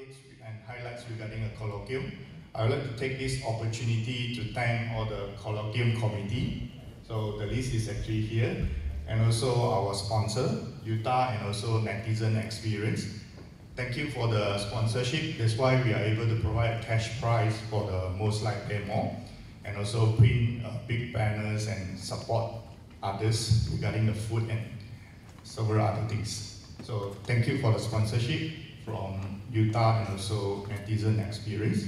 updates and highlights regarding a colloquium. I would like to take this opportunity to thank all the colloquium committee. So the list is actually here. And also our sponsor, UTAR, and also Netizen Experience. Thank you for the sponsorship. That's why we are able to provide cash prize for the most like demo and also print uh, big banners and support others regarding the food and several other things. So thank you for the sponsorship from UTAR and also Netizen Experience.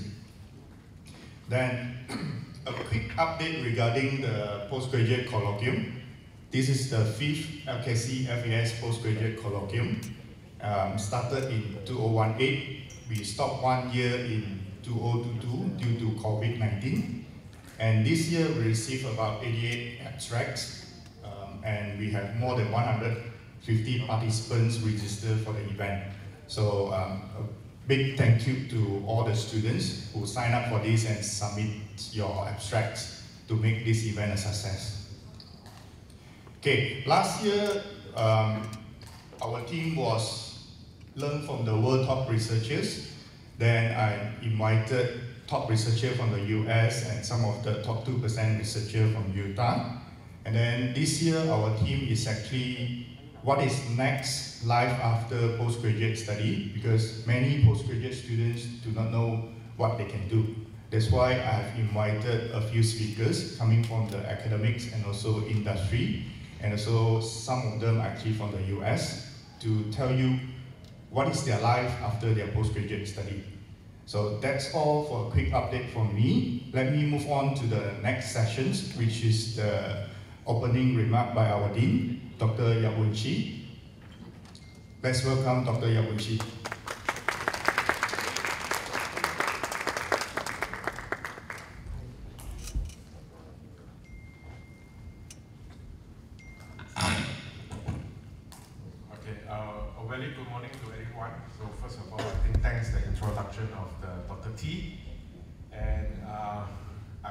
Then a quick update regarding the postgraduate colloquium. This is the fifth LKC FES postgraduate colloquium. Um, started in 2018. We stopped one year in 2022 due to COVID-19. And this year we received about 88 abstracts um, and we have more than 150 participants registered for the event. So um, a big thank you to all the students who sign up for this and submit your abstracts to make this event a success. Okay, last year um, our team was learned from the world top researchers. Then I invited top researcher from the US and some of the top 2% researcher from UTAR. And then this year, our team is actually what is next life after postgraduate study because many postgraduate students do not know what they can do. That's why I've invited a few speakers coming from the academics and also industry, and also some of them actually from the US to tell you what is their life after their postgraduate study. So that's all for a quick update from me. Let me move on to the next sessions, which is the opening remark by our Dean, Dr. Yap Chi. Let's welcome Dr. Yap Chi. Okay, a very good morning to everyone. So first of all, I think thanks the introduction of the Dr. T. And uh,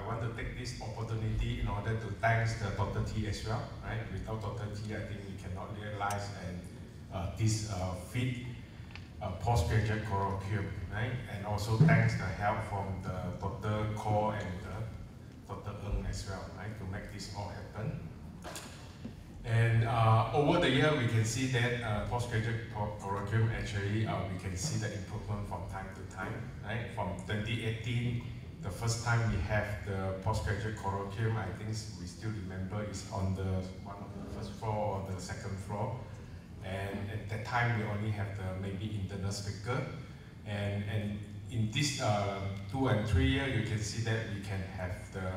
I want to take this opportunity in order to thank the Dr. T as well, right? Without Dr. T, I think we cannot realize and uh, this uh, fit uh, postgraduate colloquium, right? And also thanks the help from the Dr. Ko and the Dr. Ng as well, right? To make this all happen. And uh, over the year, we can see that uh, postgraduate colloquium actually, uh, we can see the improvement from time to time, right? From 2018, the first time we have the postgraduate colloquium, I think we still remember is on the one of the first floor or the second floor. And at that time, we only have the maybe internal speaker. And, and in this uh, two and three year, you can see that we can have the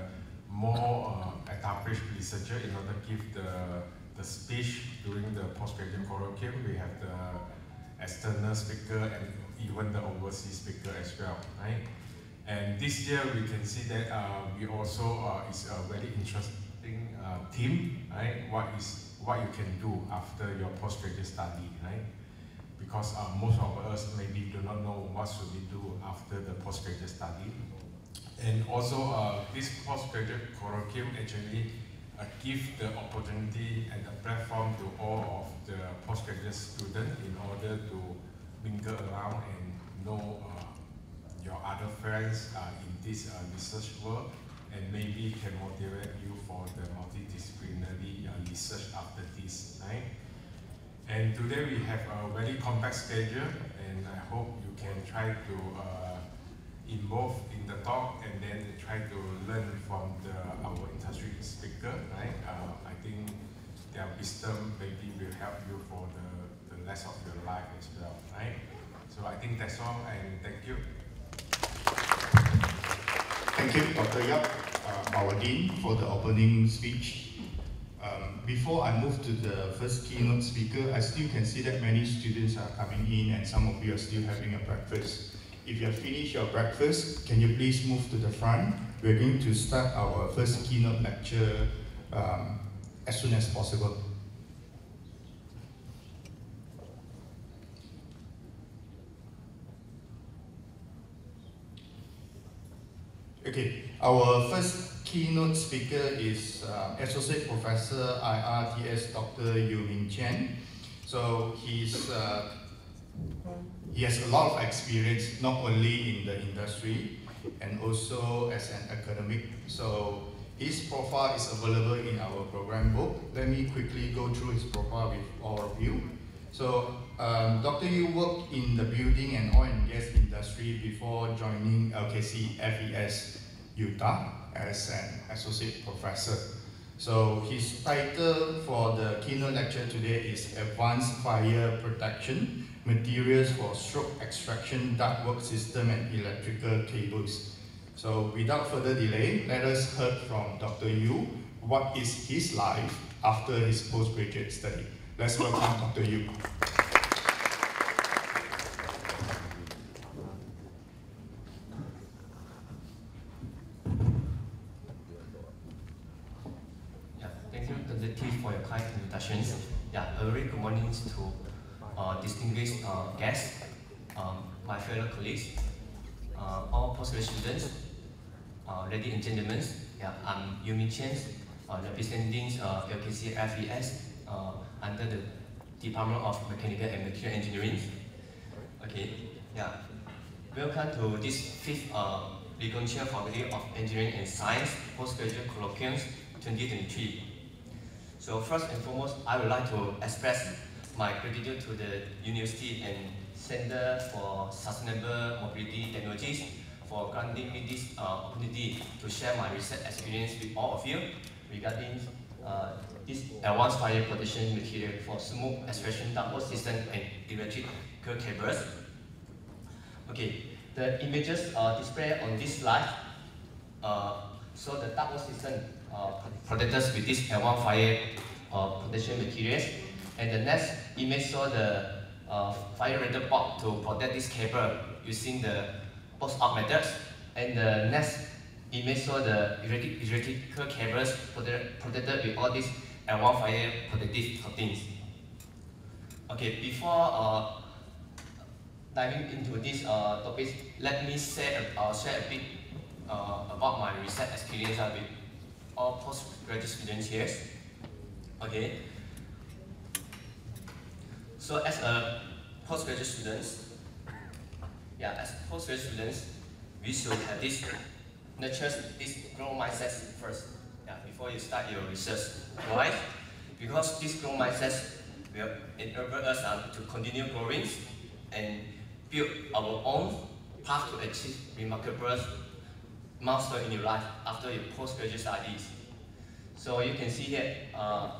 more uh, established researcher in order to give the, the speech during the postgraduate colloquium. We have the external speaker and even the overseas speaker as well, right? And this year we can see that uh, we also uh, is a very interesting uh, theme, right? What is what you can do after your postgraduate study, right? Because uh, most of us maybe do not know what should we do after the postgraduate study. And also, uh, this postgraduate colloquium actually uh, give the opportunity and the platform to all of the postgraduate students in order to mingle around and know uh, your other friends in this uh, research world and maybe can motivate you for the multidisciplinary uh, research after this, right? And today we have a very compact schedule and I hope you can try to uh, involve in the talk and then try to learn from the, our industry speaker, right? Uh, I think their wisdom maybe will help you for the, the rest of your life as well, right? So I think that's all and thank you. Thank you, Dr. Yap, uh, our Dean, for the opening speech. Um, before I move to the first keynote speaker, I still can see that many students are coming in and some of you are still having a breakfast. If you have finished your breakfast, can you please move to the front? We're going to start our first keynote lecture um, as soon as possible. Okay, our first keynote speaker is uh, Associate Professor IRTS Dr. Yew Ming Chian. So he's uh, he has a lot of experience, not only in the industry, and also as an academic. So his profile is available in our program book. Let me quickly go through his profile with all of you. So um, Dr. Yew worked in the building and oil and gas industry before joining LKC FES UTAR as an associate professor. So his title for the keynote lecture today is Advanced Fire Protection, Materials for Smoke Extraction, Ductwork System and Electrical Cables. So without further delay, let us hear from Dr. Yew what is his life after his postgraduate study. Let's welcome Dr. Yew. Introductions. Yeah, a very good morning to uh, distinguished uh, guests, um, my fellow colleagues, uh, all postgraduate students, uh, ladies and gentlemen. Yeah, I'm Yew Ming Chian, uh, representing uh, LKC FES uh, under the Department of Mechanical and Material Engineering. Okay, yeah. Welcome to this fifth uh, Chair Faculty of Engineering and Science Postgraduate Colloquium 2023. So first and foremost, I would like to express my gratitude to the University and Center for Sustainable Mobility Technologies for granting me this uh, opportunity to share my research experience with all of you regarding uh, this advanced fire protection material for smoke extraction ductwork system and electrical cables. Okay, the images uh, displayed on this slide uh, show the ductwork system protect us with this L1 fire uh, protection materials. And the next image show the uh, fire rated box to protect this cable using the post-op methods. And the next image show the electrical cables protected with all these L1 fire protective coatings. Okay, before uh, diving into this uh, topic, let me share, uh, share a bit uh, about my research experience with all postgraduate students here. Okay. So as a postgraduate students, yeah, as postgraduate students, we should have this nurture this growth mindset first. Yeah, before you start your research. Why? Because this growth mindset will enable us uh, to continue growing and build our own path to achieve remarkable milestone in your life after your postgraduate studies. So you can see here, uh,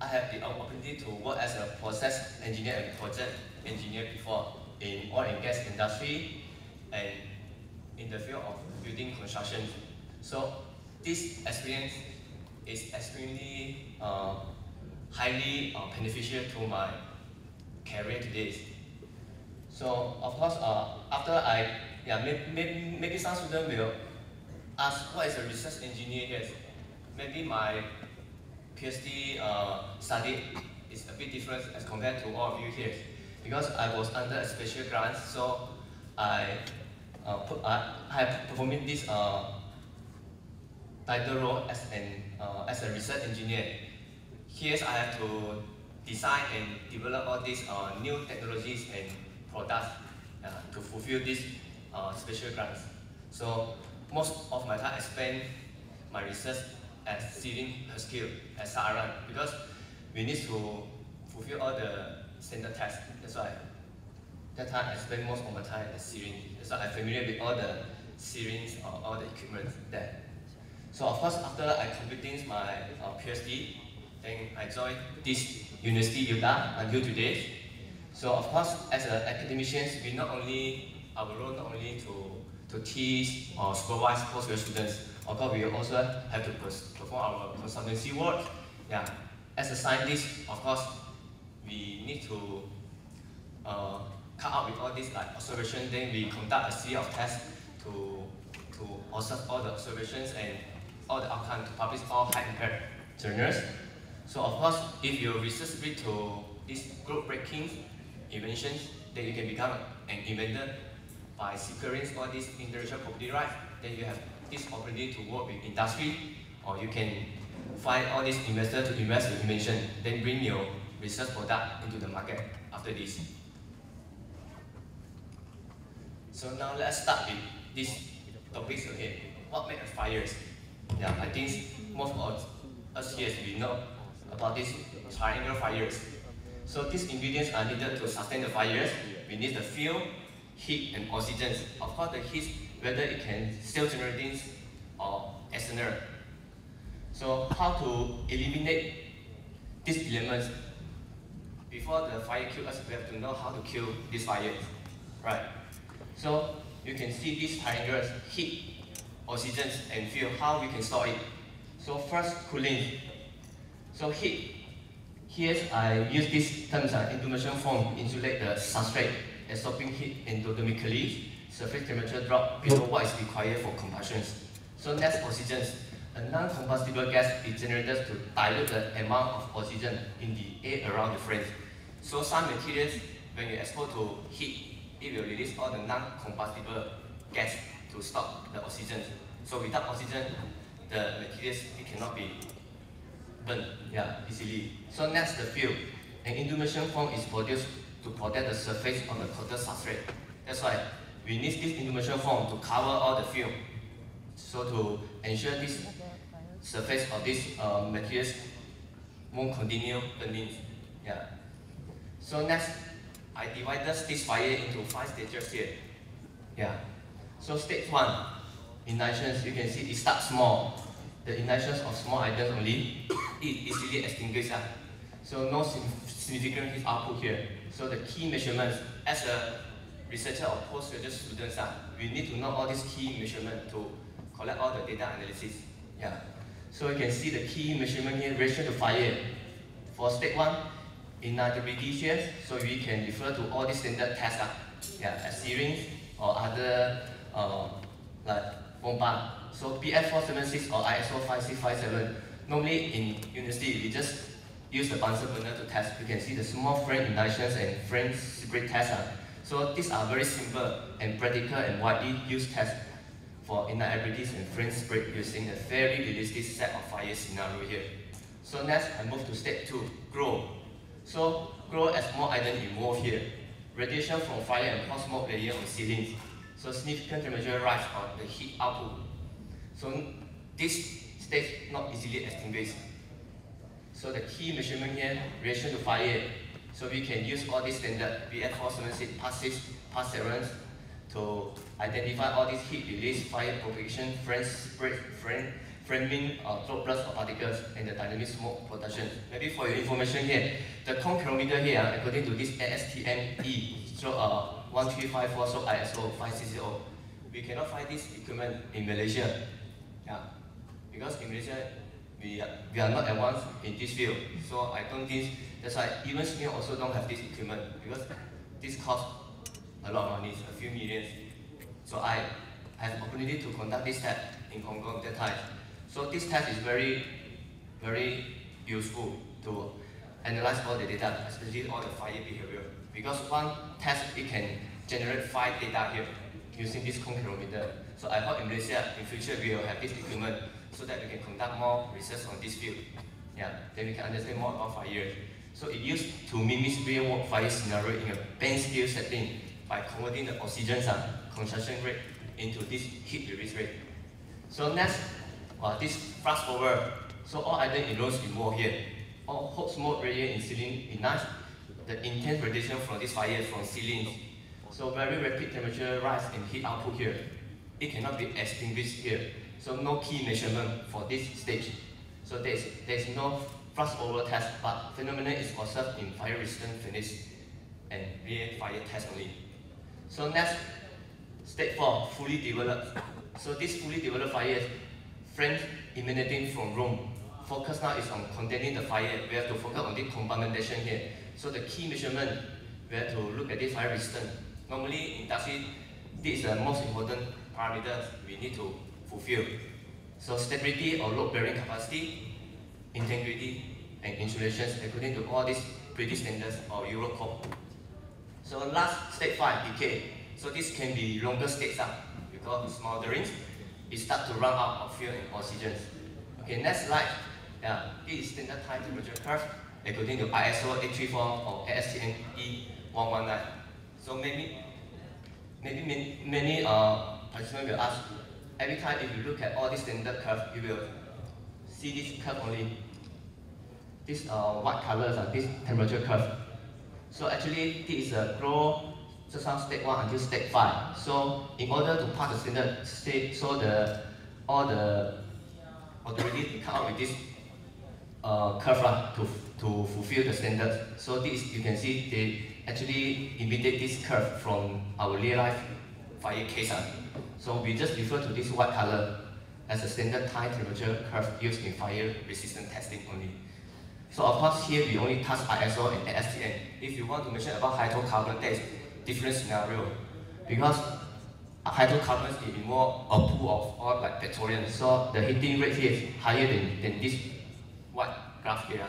I have the opportunity to work as a process engineer and project engineer before in oil and gas industry and in the field of building construction. So this experience is extremely uh, highly uh, beneficial to my career today. So of course, uh, after I, yeah, maybe, maybe some students will ask what is a research engineer? Yes, maybe my PhD uh, study is a bit different as compared to all of you here. Because I was under a special grant, so I uh, put, uh, I have performed this uh, title role as an uh, as a research engineer. Here I have to design and develop all these uh, new technologies and products uh, to fulfill these uh, special grants. So most of my time I spend my research at SIRIM her skill at Saharan because we need to fulfill all the standard tests. That's why that time I spend most of my time at SIRIM. That's why I'm familiar with all the seedings or all the equipment there. So of course, after I completed my uh, PhD, then I joined this University UTAR until today. So of course, as an academicians, we not only our role not only to to teach or supervise postgraduate students, of course, we also have to perform our consultancy work. Yeah, as a scientist, of course, we need to uh, cut out with all these like observation. Then we conduct a series of tests to to observe all the observations and all the outcome to publish all high impact journals. So of course, if you research lead to these group-breaking inventions, then you can become an inventor by securing all these intellectual property rights. Then you have this opportunity to work with industry, or you can find all these investors to invest in innovation, then bring your research product into the market after this. So now let's start with this topic here. What makes fires? Yeah, I think most of us here we know about these triangle fires. So these ingredients are needed to sustain the fires. We need the fuel, heat, and oxygen. Of course, the heat, whether it can self-generating or external. So how to eliminate these elements? Before the fire kills us, we have to know how to kill this fire, right? So you can see these triangles, heat, oxygen, and fuel, how we can store it. So first, cooling. So heat. Here I use this terms uh, intumescent foam insulate the substrate absorbing heat endothermically. Surface temperature drop below what is required for combustion. So next, oxygen. A non-combustible gas is generated to dilute the amount of oxygen in the air around the flame. So some materials, when you expose to heat, it will release all the non-combustible gas to stop the oxygen. So without oxygen, the materials it cannot be burned yeah, easily. So next the fuel. An intumescent foam is produced to protect the surface of the coated substrate. That's why we need this intumescent foam to cover all the film. So to ensure this surface of this uh, materials won't continue burning. Yeah. So next, I divided this fire into five stages here. Yeah. So stage one, ignitions, you can see it starts small. The ignitions of small items only, it easily extinguished. Uh. So no significant heat output here. So the key measurements, as a researcher or postgraduate students, uh, we need to know all these key measurements to collect all the data analysis. Yeah. So you can see the key measurement here, ratio to fire. For step one, in ignitability here, so we can refer to all these standard tests, uh, yeah, as series or other uh, like bomba. So BS476 or ISO 5657. Normally in university, we just use the Bunsen burner to test. You can see the small flame ignitions and flame spread tests. Uh. So these are very simple and practical and widely used tests for ignitability and flame spread using a fairly realistic set of fire scenario here. So next, I move to step two, grow. So grow as more items involved here. Radiation from fire and hot smoke layer on ceilings. So significant temperature rise on the heat output. So this stage not easily extinguished. So the key measurement here, reaction to fire. So we can use all these standard BS476, past 6, past 7 to identify all these heat release, fire propagation, flame spread, flame, framing or droplets or particles, and the dynamic smoke production. Maybe for your information here, the cone calorimeter here, according to this ASTM E, so uh, 1354, so ISO 560, we cannot find this equipment in Malaysia. Yeah, because in Malaysia, we are, we are not advanced in this field. So I don't think, that's why even Smith also don't have this equipment, because this costs a lot of money, a few millions. So I have opportunity to conduct this test in Hong Kong that time. So this test is very, very useful to analyze all the data, especially all the fire behavior. Because one test, it can generate five data here using this cone calorimeter. So I hope in Malaysia, in future, we will have this equipment so that we can conduct more research on this field. Yeah, then we can understand more about fire. So it used to mimic real-world fire scenario in a bench scale setting by converting the oxygen uh, consumption rate into this heat release rate. So next, uh, this flash over. So all in rows involved here. All hot smoke radiate in ceiling ignite the intense radiation from this fire from ceilings. So very rapid temperature rise and heat output here. It cannot be extinguished here. So no key measurement for this stage. So there's, there's no flash over test, but phenomenon is observed in fire resistant finish and real fire test only. So next, stage four, fully developed. So this fully developed fire, is flame emanating from room. Focus now is on containing the fire. We have to focus on the compartmentation here. So the key measurement, we have to look at this fire resistance. Normally in industry, this is the most important parameter we need to fulfill. So stability or load bearing capacity, integrity, and insulation according to all these British standards or Eurocode. So last step five, decay. So this can be longer states up because smoldering, it start to run out of fuel and oxygen. Okay, next slide. Yeah, this is standard time temperature curve according to ISO 834 or ASTM E119. So maybe maybe many, many uh, participants will ask, every time if you look at all these standard curves, you will see this curve only. This uh, white colors are this temperature curve. So actually, this is a grow just from step 1 until step 5. So in order to pass the standard state, so the all the authorities come up with this uh, curve uh, to, to fulfill the standard. So this, you can see they actually imitate this curve from our real life fire case. Uh. So we just refer to this white color as a standard time temperature curve used in fire resistant testing only. So of course here we only touch ISO and ASTM. If you want to mention about hydrocarbon, there is different scenario. Because hydrocarbons may be more a pool of oil like petroleum. So the heating rate here is higher than, than this white graph here.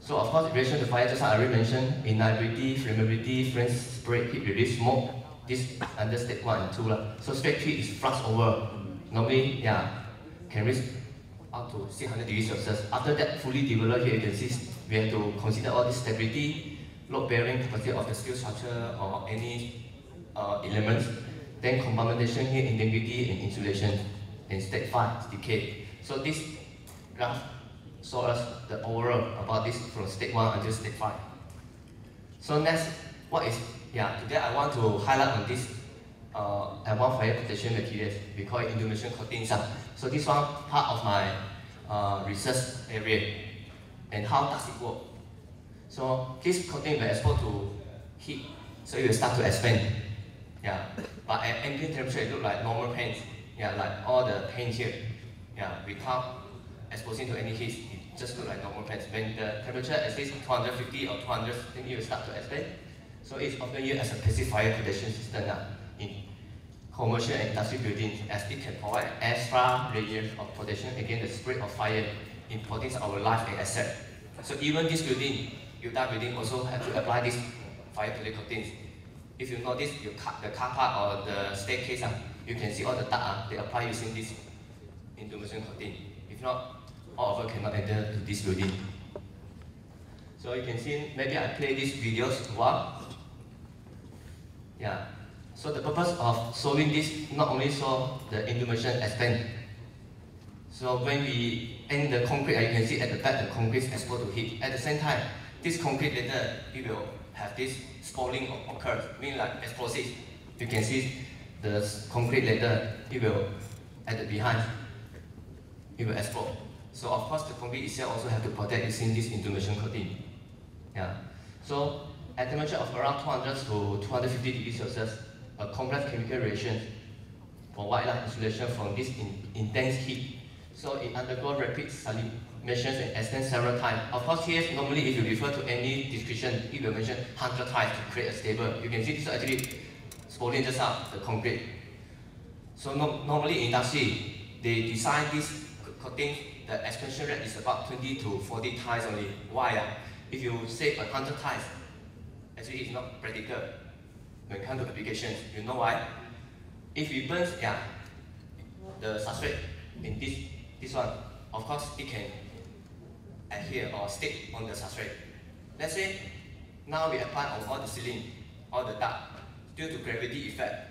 So of course, in relation to fire, just like I already mentioned, ignitability, flammability, flame spread, heat release, smoke, this under state 1 and 2. La. So state 3 is flux over. Normally, yeah, can reach up to 600 degrees Celsius. After that, fully developed here, you can see we have to consider all this stability, load bearing capacity of the steel structure or any uh, elements. Then compartmentation here, integrity and insulation. Then state 5 is decay. So this graph shows us the overall about this from state 1 until state 5. So next, what is, yeah, today I want to highlight on this uh, advanced fire protection materials. We call it intumescent coatings. So this one part of my uh, research area. And how does it work? So this coating will expose to heat, so it will start to expand. Yeah, but at ambient temperature it look like normal paint. Yeah, like all the paint here. Yeah, without exposing to any heat, it just look like normal paint. When the temperature is 250 or 200, then it will start to expand. So it's often used as a fire protection system uh, in commercial and industrial buildings as it can provide extra layers of protection against the spread of fire in protecting our life and asset. So even this building, UTAR building also have to apply this fire protection coatings. If you notice you cut the car park or the staircase, uh, you can see all the duct uh, they apply using this intumescent coating. If not, all of us cannot enter to this building. So you can see, maybe I play these videos while. Yeah. So the purpose of showing this not only show the intumescent expand. So when we end the concrete, you can see at the back the concrete is exposed to heat. At the same time, this concrete later it will have this spalling occur, meaning like explosive. You can see the concrete later it will at the behind it will explode. So of course the concrete itself also have to protect using this intumescent coating. Yeah. So at temperature of around 200 to 250 degrees Celsius, a complex chemical reaction provide light insulation from this in, intense heat. So it undergoes rapid sublimations and extends several times. Of course, here normally if you refer to any description, it will mention 100 times to create a stable. You can see this is actually spalling just out the concrete. So no, normally in industry, they design this coating, the expansion rate is about 20 to 40 times only. Why? Uh? If you say 100 times, actually it's not practical when it comes to applications. You know why? If you burn, yeah, the substrate in this this one, of course it can adhere or stick on the substrate. Let's say now we apply on all the ceiling, all the duct, due to gravity effect.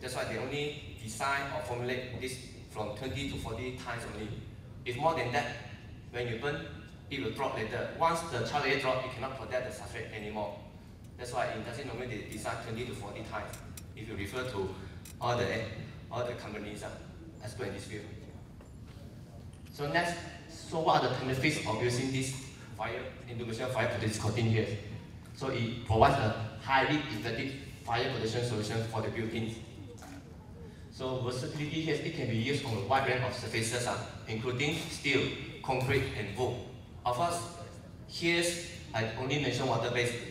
That's why they only design or formulate this from 20 to 40 times only. If more than that, when you burn, it will drop later. Once the char layer drop, it cannot protect the substrate anymore. That's why in industry normally they design 20 to 40 times. If you refer to all the all the companies uh, expert in this field. So next, so what are the benefits of using this fire intumescent fire protection coating here? So it provides a highly effective fire protection solution for the buildings. So versatility here, it can be used on a wide range of surfaces, uh, including steel, concrete, and wood. Of course, here I only mention water-based.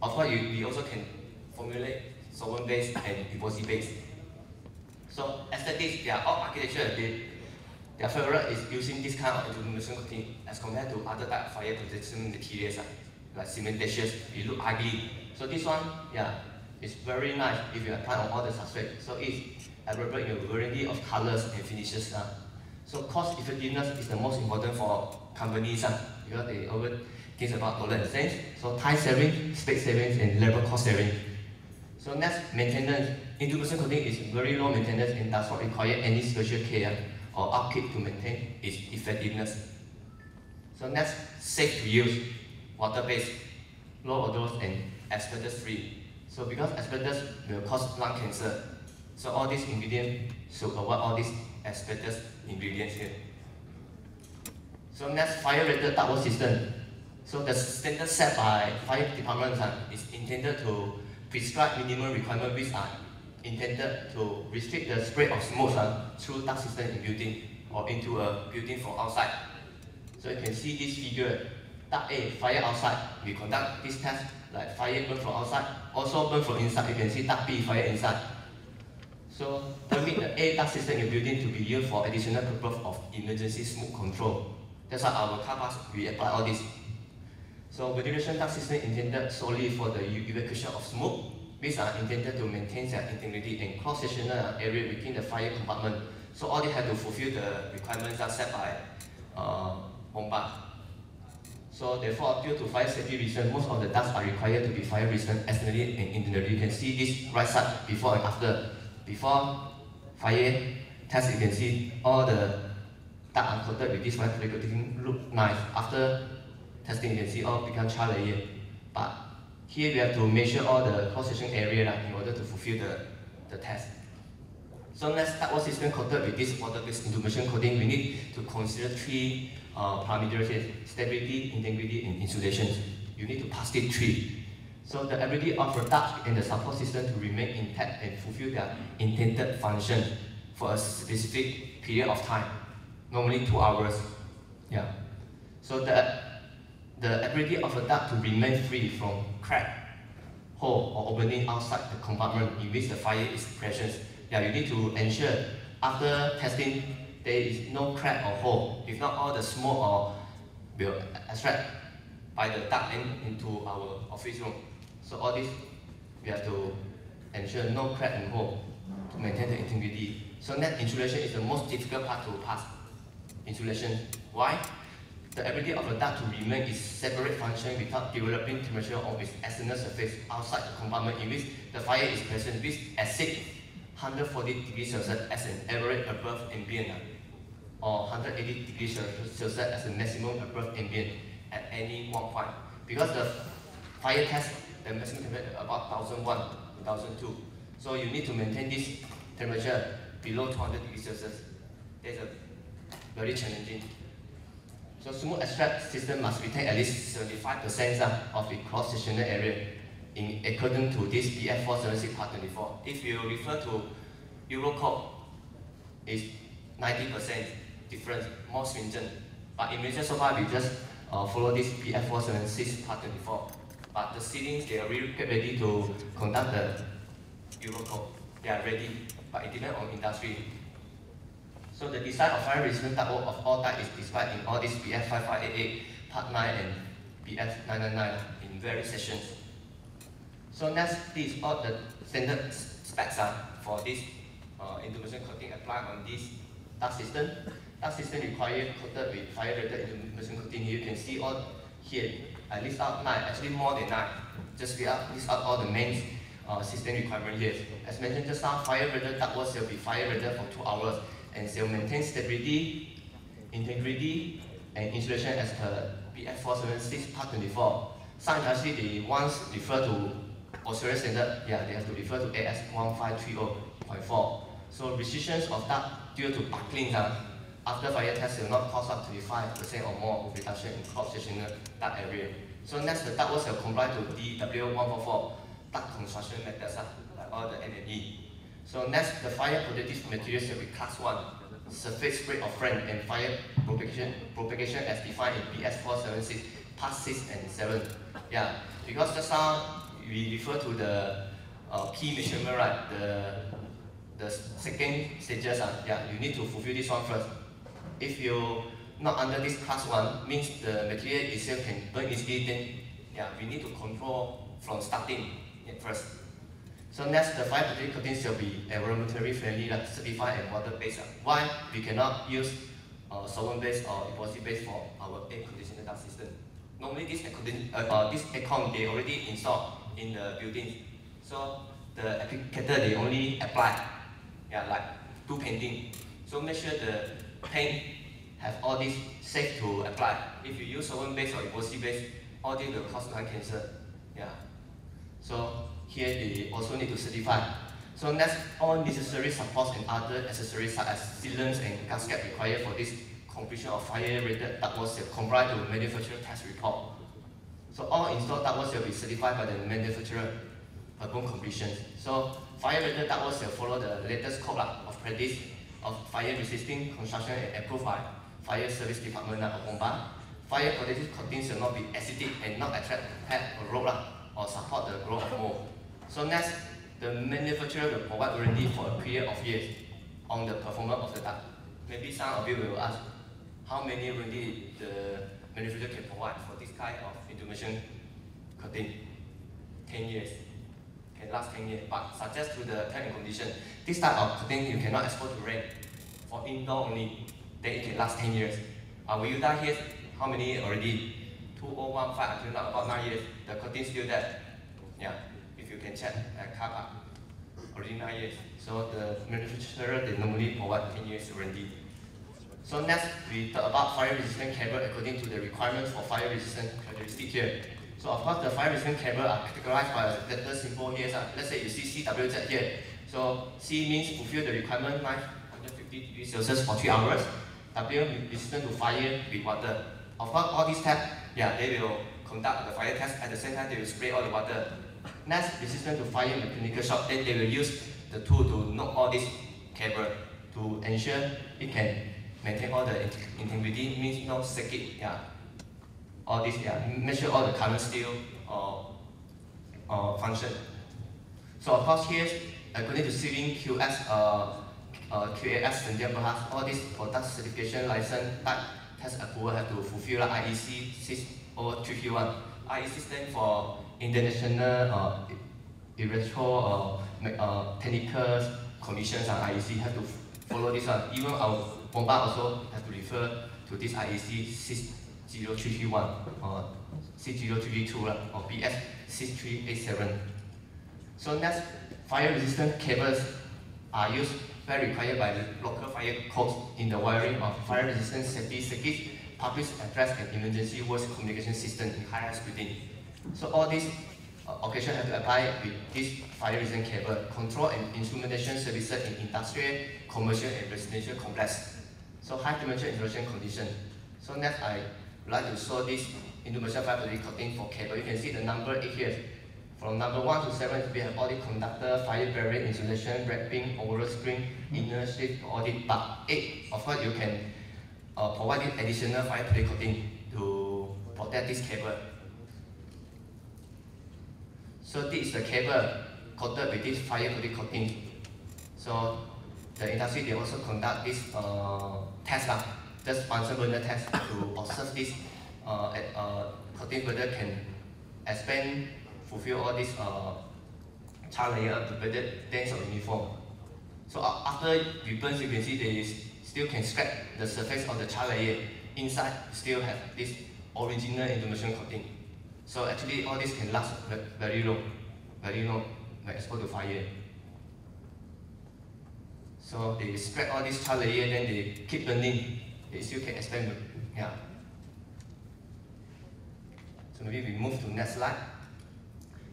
Of course, you, we also can formulate solvent-based and epoxy-based. So aesthetics, they are all architecture. They, their favorite is using this kind of illumination coating as compared to other type of fire protection materials uh, like cementitious. It look ugly. So this one, yeah, it's very nice if you apply on all the substrate. So it's available in a variety of colors and finishes. Uh. So cost effectiveness is the most important for companies uh, because they always think about dollar and cents. So time saving, space savings, and labor cost saving. So next, maintenance. Coating is very low maintenance and does not require any special care or upkeep to maintain its effectiveness. So next, safe to use, water-based, low odorous and asbestos-free. So because asbestos will cause lung cancer, so all these ingredients should avoid all these asbestos ingredients here. So next, fire-rated ductwork system. So the standard set by fire departments is intended to prescribe minimum requirements which are intended to restrict the spread of smoke uh, through duct system in building or into a building from outside. So you can see this figure, duct A, fire outside. We conduct this test like fire burn from outside, also burn from inside. You can see duct B, fire inside. So permit the A duct system in building to be used for additional purpose of emergency smoke control. That's why our car we apply all this. So ventilation duct system intended solely for the evacuation of smoke. These are intended to maintain their integrity and cross-sectional area within the fire compartment. So all they have to fulfill the requirements are set by uh, BOMBA. So therefore, due to fire safety reasons, most of the ducts are required to be fire resistant externally and internally. You can see this right side before and after. Before fire test, you can see all the duct are coated with this fire look nice. After testing, can see all become char layer. But here we have to measure all the cross-section area in order to fulfill the, the test. So next, ductwork system coated with this water-based intumescent coating, we need to consider three uh, parameters here, stability, integrity, and insulation. You need to pass these three. So the ability of the duct and the support system to remain intact and fulfill their intended function for a specific period of time, normally two hours. Yeah. So the, the ability of a duct to remain free from crack, hole, or opening outside the compartment in which the fire is present. Yeah, you need to ensure after testing there is no crack or hole. If not, all the smoke or will extract by the duct into our office room. So all this we have to ensure no crack and hole to maintain the integrity. So net insulation is the most difficult part to pass. Insulation. Why? The ability of the duct to remain its separate function without developing temperature on its external surface outside the compartment in which the fire is present, which exceeds 140 degrees Celsius as an average above ambient or 180 degrees Celsius as a maximum above ambient at any one point. Because the fire test, the maximum temperature about 1001, 1002. So you need to maintain this temperature below 200 degrees Celsius. That's a very challenging. So smoke extract system must retain at least 75% of the cross-sectional area in according to this BS 476 part 24. If you refer to Eurocode, it's 90% difference, more stringent. But in Malaysia so far, we just uh, follow this BS 476 part 24. But the ceilings, they are really ready to conduct the Eurocode. They are ready, but it depends on industry. So the design of fire resistant ductwork of all types is described in all these BS 5588, Part 9 and BS 999 in various sections. So next, is all the standard specs uh, for this uh, intumescent coating applied on this duct system. Duct system required coated with fire-rated intumescent coating. Here you can see all here. I list out nine, actually more than nine. Just out, list out all the main uh, system requirement here. As mentioned just now, fire-rated ductwork will be fire-rated for two hours and shall maintain stability, integrity, and insulation as per BS 476 Part 24. Some industry, they once refer to Australian standard, yeah, they have to refer to AS 1530.4. So restrictions of duct due to buckling uh, after fire test will not cause up to 5% or more of reduction in cross-sectional duct area. So next, the ductwork will comply to DW144 duct construction methods, uh, like all the NNE. So next, the fire protective materials will be class 1, surface spray of frame and fire propagation, propagation as defined in BS 476, part 6 and 7. Yeah, because just now we refer to the uh, P measurement, right? The, the second stages, uh, yeah, you need to fulfill this one first. If you not under this class 1, means the material itself can burn easily, then yeah, we need to control from starting first. So next, the fire protection coating shall be environmentally friendly, like certified and water-based. Why we cannot use uh, solvent-based or epoxy-based for our air conditioner duct system? Normally, this, uh, uh, this aircon they already installed in the building. So the applicator they only apply, yeah, like do painting. So make sure the paint have all these safe to apply. If you use solvent-based or epoxy-based, all these will cause lung cancer. Yeah. So here they also need to certify. So next, all necessary supports and other accessories such as sealants and gasket required for this completion of fire-rated ductwork seal comply to manufacturer test report. So all installed ductwork will be certified by the manufacturer upon completion. So fire-rated ductwork seal follow the latest code of practice of fire-resisting construction and approved by Fire Service Department of Bomba. Fire protective coating should not be acidic and not attract pet or rope or support the growth of mold. So next, the manufacturer will provide warranty for a period of years on the performance of the duct. Maybe some of you will ask, how many warranty the manufacturer can provide for this kind of insulation coating? 10 years. Can last 10 years, but suggest to the and condition. This type of coating you cannot export to rain. For indoor only, then it can last 10 years. Uh, will you die here? How many already? 2015 until now, about 9 years. The coating still there. Yeah you can check at car park. Already nine years. So the manufacturer they normally provide 10 years warranty. So next we talk about fire resistant cable according to the requirements for fire resistant characteristic here. So of course the fire resistant cable are categorized by a letter symbol here. So let's say you see CWZ here. So C means fulfill the requirement 950 degrees Celsius for 3 hours. W resistant to fire with water. Of course all these tests, yeah, they will conduct the fire test at the same time they will spray all the water Next, resistant to fire mechanical shock, then they will use the tool to knock all this cable to ensure it can maintain all the integrity, means no circuit, yeah. All this, yeah, make sure all the current still or, or function. So of course here, according to Civil QS, uh, uh, QAS and Bahas, all these product certification license type test approval have to fulfill like IEC 60331. IEC stands for international uh, electoral uh, uh, technical commissions and IEC have to follow this one. Even our Bomba also have to refer to this IEC 60331 or 60332 or BS 6387. So next, fire resistant cables are used very required by the local fire codes in the wiring of fire resistant safety circuits, public address and emergency voice communication system in building. So all these uh, occasions have to apply with this fire resistant cable, control and instrumentation services in industrial, commercial and residential complex. So high temperature insulation condition. So next I would like to show this instrumentation fire coating for cable. You can see the number 8 here. From number 1 to 7, we have all the conductor, fire barrier insulation, wrapping, overall screen, inner sheet audit. But 8, of course, you can uh, provide additional fire coating to protect this cable. So this is the cable coated with this fire coating. So the industry they also conduct this uh, test lah, just Bunsen burner test to observe this uh, uh, coating whether can expand, fulfill all this uh, char layer to better dense or uniform. So uh, after you burn, you can see they still can scratch the surface of the char layer. Inside still have this original insulation coating. So actually all this can last very long, very long when exposed to fire. So they spread all this char layer, then they keep burning. They still can expand, yeah. So maybe we move to next slide.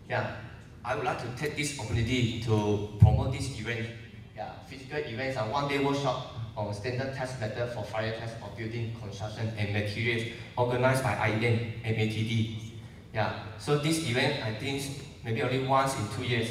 Yeah, I would like to take this opportunity to promote this event. Yeah, physical events are one-day workshop on standard test method for fire test of building, construction, and materials organized by IEN and MATD. Yeah, so this event, I think maybe only once in two years.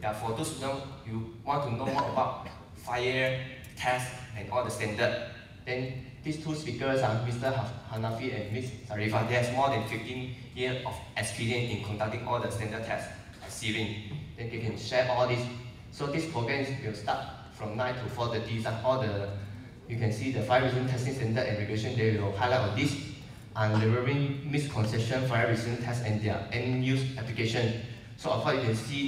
Yeah, for those who you want to know more about fire, test, and all the standard, then these two speakers are Mr. Hanafi and Ms. Sarifa. They have more than 15 years of experience in conducting all the standard tests at SIRIM. Then they can share all this. So this program will start from 9 to 4.30. All the, you can see the fire resistant testing standard and regulation, they will highlight on this delivering misconception fire resistant tests and their end-use application. So of course you can see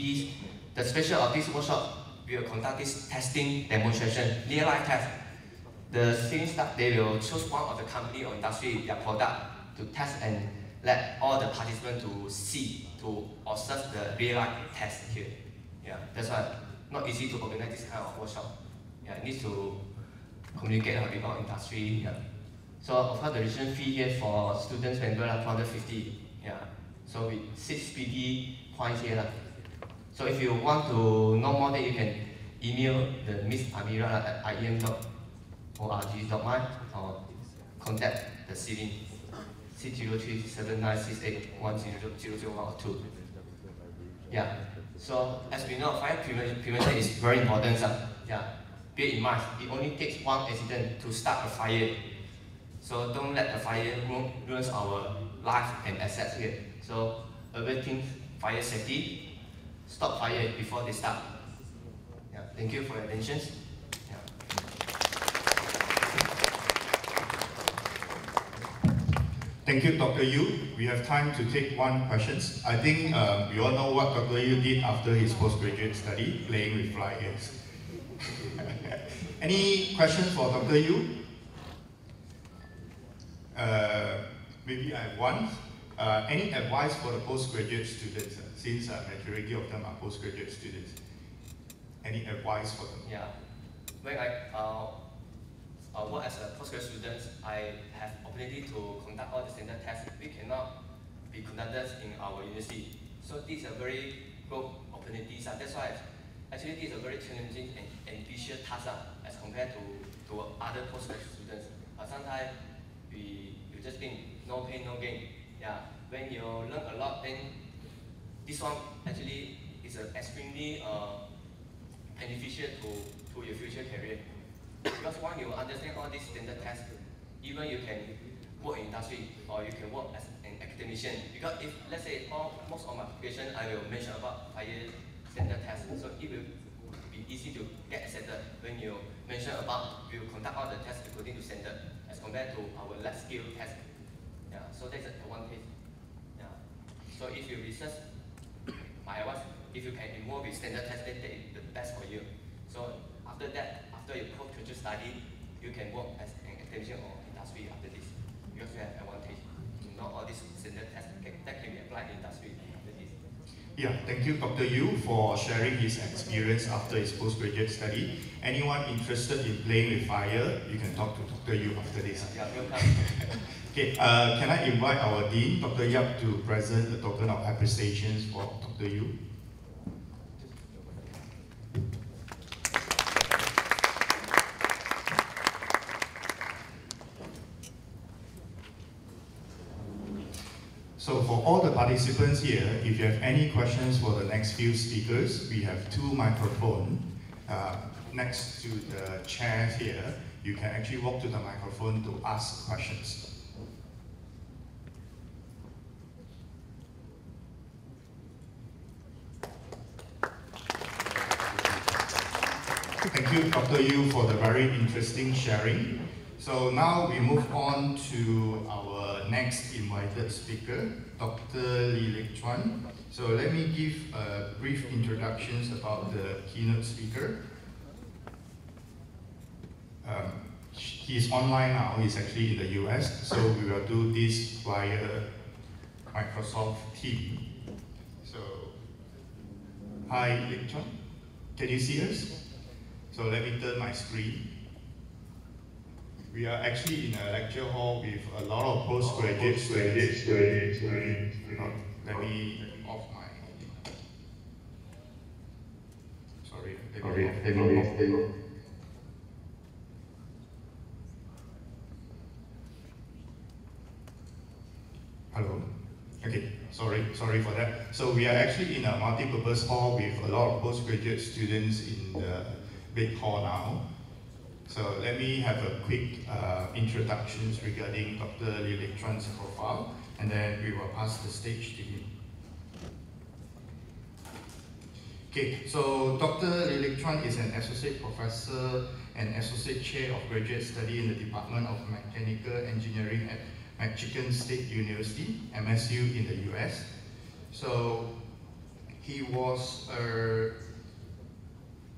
this, the special of this workshop, we will conduct this testing demonstration, real-life test. The same staff, they will choose one of the company or industry, their product, to test and let all the participants to see, to observe the real-life test here. Yeah, that's why not easy to organize this kind of workshop. Yeah, it needs to communicate with our industry. Yeah. So of course the registration fee here for students member are 250. Yeah. So with six PD points here. lah. So if you want to know more, then you can email the Miss Amira at iem.org.my or contact the city C037968100012. Yeah. So as we know, fire prevention is very important. So, yeah. Bear in mind, it only takes one accident to start a fire. So don't let the fire ruin our life and assets here. So everything fire safety, stop fire before they start. Yeah. Thank you for your attention. Thank you, Dr. Yew. We have time to take one question. I think uh, we all know what Dr. Yew did after his postgraduate study, playing with fly ants. Any questions for Dr. Yew? Uh, maybe I one. Uh, any advice for the postgraduate students, uh, since uh, majority of them are postgraduate students? Any advice for them? Yeah. When I uh, work as a postgraduate student, I have opportunity to conduct all the standard tests. We cannot be conducted in our university. So this is a very good opportunity. So that's why actually this is a very challenging and ambitious task uh, as compared to, to other postgraduate students. Uh, sometimes we just think no pain, no gain. Yeah. When you learn a lot, then this one actually is a extremely uh, beneficial to, to your future career. Because once you understand all these standard tests, even you can work in industry or you can work as an academician. Because if, let's say, all, most of my application, I will mention about fire standard tests. So it will be easy to get accepted when you mention about, you conduct all the tests according to standard as compared to our lab skill test. Yeah, so that's the advantage. Yeah. So if you research, my advice, if you can involve with standard test, then that is the best for you. So after that, after you postgraduate study, you can work as an academician or industry after this. You have advantage. Know all these standard tests can, that can be applied in industry. Yeah, thank you, Dr. Yew, for sharing his experience after his postgraduate study. Anyone interested in playing with fire, you can talk to Dr. Yew after this. Yeah, okay, uh, can I invite our Dean, Dr. Yap, to present the token of appreciation for Dr. Yew? So for all the participants here, if you have any questions for the next few speakers, we have two microphones uh, next to the chairs here. You can actually walk to the microphone to ask questions. Thank you, Dr. Yew, for the very interesting sharing. So now we move on to our next invited speaker, Dr. Lee Lik Chuan. So let me give a brief introductions about the keynote speaker. Um, he's online now, he's actually in the US, so we will do this via Microsoft Teams. So, hi Lik Chuan, can you see us? So let me turn my screen. We are actually in a lecture hall with a lot of postgraduate students. Let me off my. Sorry, let me off. Let me off. Hello. Okay, sorry, sorry for that. So we are actually in a multi-purpose hall with a lot of postgraduate students in the big hall now. So let me have a quick uh, introductions regarding Dr. Lik Chuan's profile, and then we will pass the stage to him. Okay, so Dr. Lik Chuan is an associate professor and associate chair of graduate study in the Department of Mechanical Engineering at Michigan State University, MSU in the US. So he was a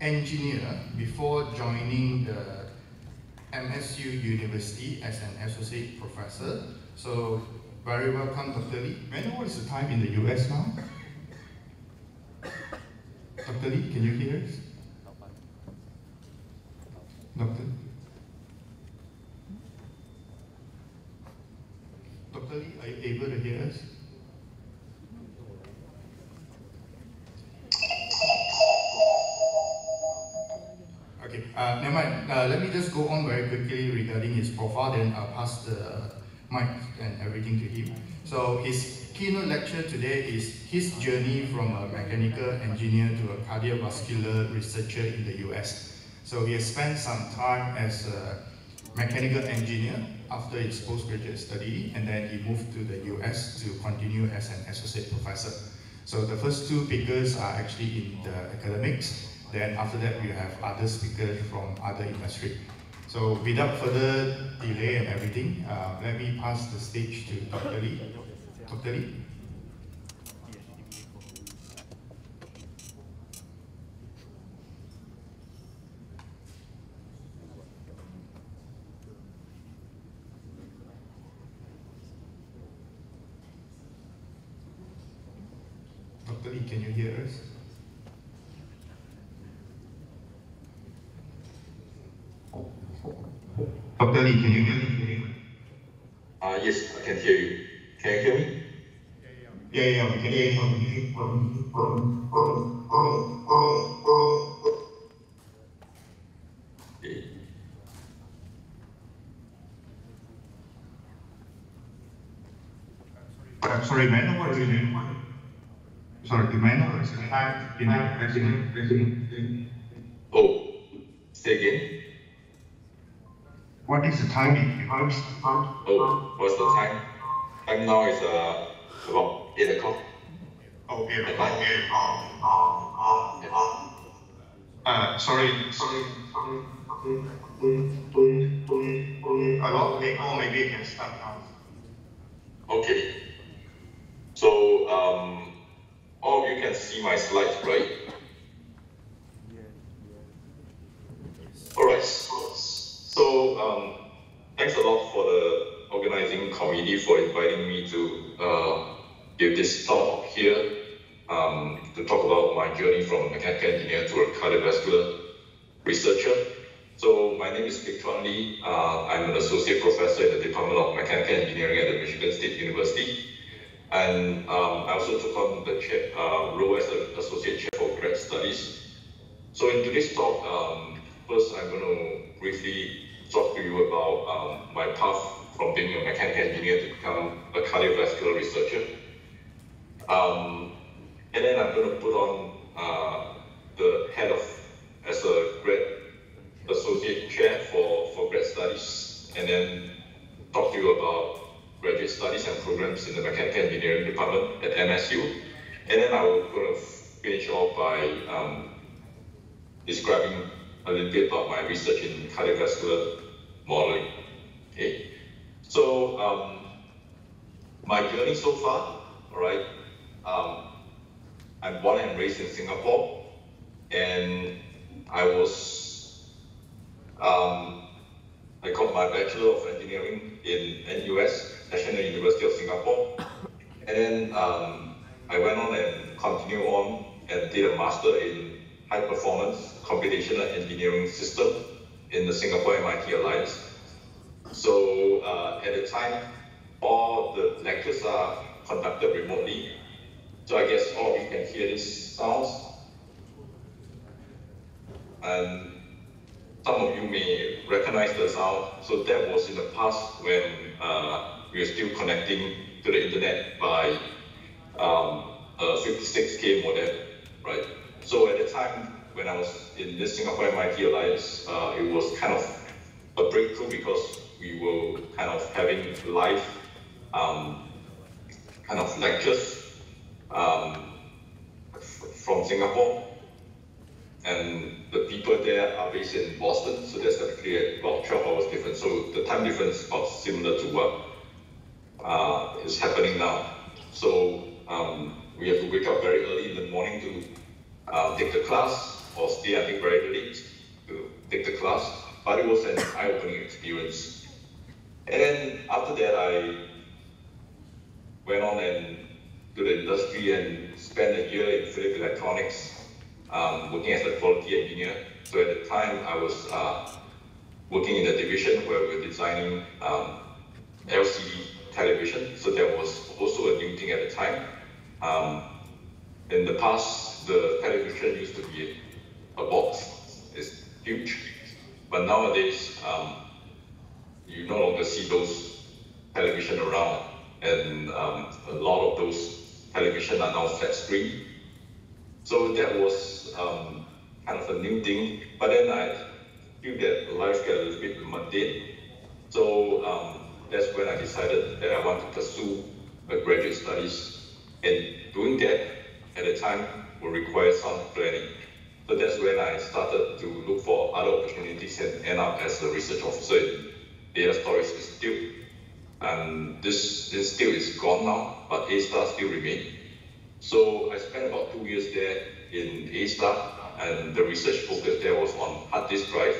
engineer uh, before joining the MSU University as an associate professor. So very welcome, Dr. Lee. May I know what is the time in the US now? Dr. Lee, can you hear us? Doctor? Dr. Lee, are you able to hear us? Okay, uh, never mind. Uh, let me just go on very quickly regarding his profile, then I'll pass the mic and everything to him. So his keynote lecture today is his journey from a mechanical engineer to a cardiovascular researcher in the US. So he has spent some time as a mechanical engineer after his postgraduate study, and then he moved to the US to continue as an associate professor. So the first two speakers are actually in the academics, then after that, we have other speakers from other industry. So without further delay and everything, uh, let me pass the stage to Dr. Lee. Dr. Lee? Dr. Lee, can you hear us? Dr. Lee, can you hear me? Uh, yes, I can hear you. Can you hear me? Yeah, yeah, we can hear you. Okay. I'm sorry, may I know what is your name? Sorry, may I know what is your name? Oh, timing? Oh, what's the time? Time now is uh, about 8 o'clock. Oh, yeah, At night. Uh, sorry, sorry. About eight, or maybe you can start now. Okay. So, um, all of you can see my slides, right? Alright. So, um, thanks a lot for the organizing committee for inviting me to uh, give this talk here um, to talk about my journey from a mechanical engineer to a cardiovascular researcher. So, my name is Victor Lee. Uh, I'm an associate professor in the Department of Mechanical Engineering at the Michigan State University. And um, I also took on the chair, uh, role as an associate chair for grad studies. So in today's talk, um, first I'm going to briefly talk to you about um, my path from being a mechanical engineer to become a cardiovascular researcher. Um, and then I'm going to put on uh, the head of, as a grad associate chair for, for grad studies, and then talk to you about graduate studies and programs in the mechanical engineering department at MSU. And then I will kind of finish off by um, describing a little bit about my research in cardiovascular modeling. Okay, so um, my journey so far, all right, um, I'm born and raised in Singapore, and I was, um, I got my Bachelor of Engineering in NUS, National University of Singapore, and then um, I went on and continued on and did a Master in High Performance Computational Engineering System in the Singapore MIT Alliance. So uh, at the time, all the lectures are conducted remotely. So I guess all of you can hear these sounds. And some of you may recognize the sound. So that was in the past when uh, we were still connecting to the internet by um, a 56k modem, right? So at the time when I was in this Singapore MIT Alliance, uh, it was kind of a breakthrough because we were kind of having live um, kind of lectures um, from Singapore, and the people there are based in Boston, so there's actually about 12 hours difference. So the time difference is about similar to what uh, is happening now. So um, we have to wake up very early in the morning to uh, take the class, or stay I think very late to take the class. But it was an eye-opening experience. And then after that, I went on and to the industry and spent a year in Philip Electronics um, working as a quality engineer. So at the time, I was uh, working in the division where we were designing um, LCD television. So that was also a new thing at the time. Um, in the past, the television used to be a box. It's huge. But nowadays, um, you no longer see those television around. And um, a lot of those television are now flat screen. So that was um, kind of a new thing. But then I feel that life get a little bit mundane. So um, that's when I decided that I want to pursue a graduate studies. And doing that at the time will require some planning. So that's when I started to look for other opportunities and end up as a research officer in Data Storage Institute. And this institute is gone now, but A*STAR still remains. So I spent about two years there in A*STAR, and the research focus there was on hard disk drive.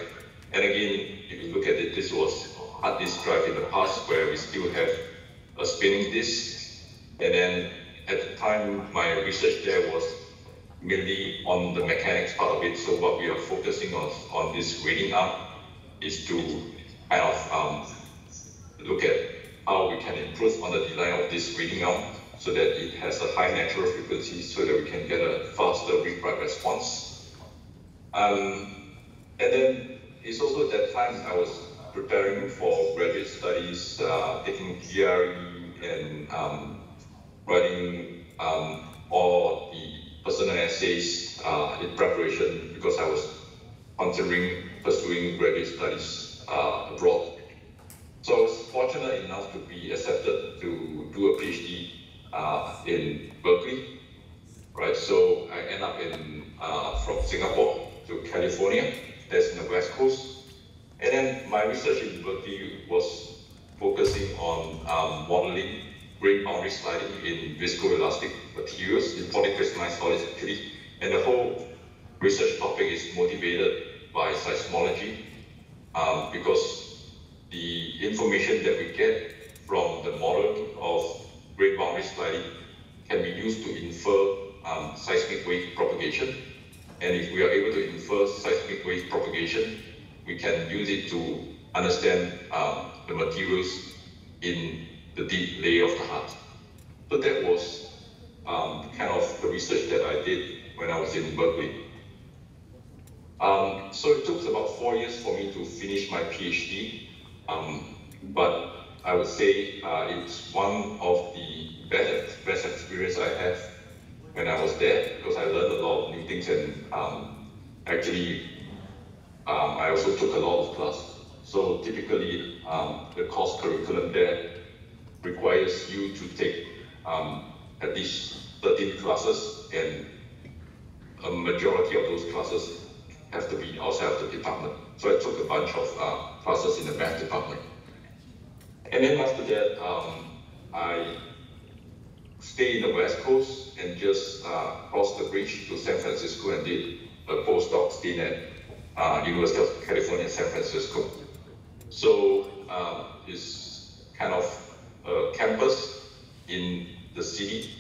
And again, if you look at it, this was hard disk drive in the past where we still have a spinning disk. And then at the time, my research there was mainly on the mechanics part of it. So what we are focusing on on this reading arm is to kind of um, look at how we can improve on the design of this reading arm so that it has a high natural frequency so that we can get a faster read-write response. Um, and then it's also that time I was preparing for graduate studies, uh, taking GRE and um, writing um, all the personal essays uh, in preparation because I was considering pursuing graduate studies uh, abroad. So I was fortunate enough to be accepted to do a PhD uh, in Berkeley, right? So I end up in uh, from Singapore to California, that's in the West Coast. And then my research in Berkeley was focusing on um, modeling grain boundary sliding in viscoelastic materials, in polycrystalline solids actually. And the whole research topic is motivated by seismology um, because the information that we get from the model of grain boundary sliding can be used to infer um, seismic wave propagation. And if we are able to infer seismic wave propagation, we can use it to understand um, the materials in the deep layer of the heart. So that was um, kind of the research that I did when I was in Berkeley. Um, so it took about four years for me to finish my PhD, um, but I would say uh, it's one of the best, best experience I have when I was there because I learned a lot of new things and um, actually um, I also took a lot of class. So typically um, the course curriculum there requires you to take um, at least 13 classes and a majority of those classes have to be outside of the department. So I took a bunch of uh, classes in the math department. And then after that, um, I stayed in the West Coast and just uh, crossed the bridge to San Francisco and did a postdoc stint at uh, University of California, San Francisco. So um, it's kind of a campus in the city.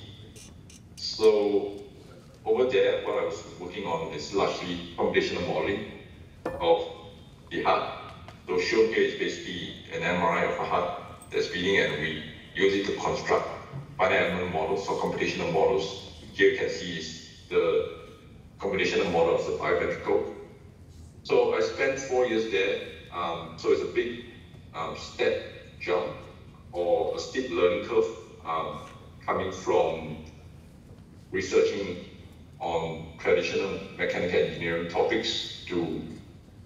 So over there, what I was working on is largely computational modeling of the heart. So shown here is basically an MRI of a heart that's beating and we use it to construct finite element models or computational models. Here you can see is the computational model of the biventricle. So I spent four years there. Um, so it's a big um, step jump or a steep learning curve um, coming from researching on traditional mechanical engineering topics to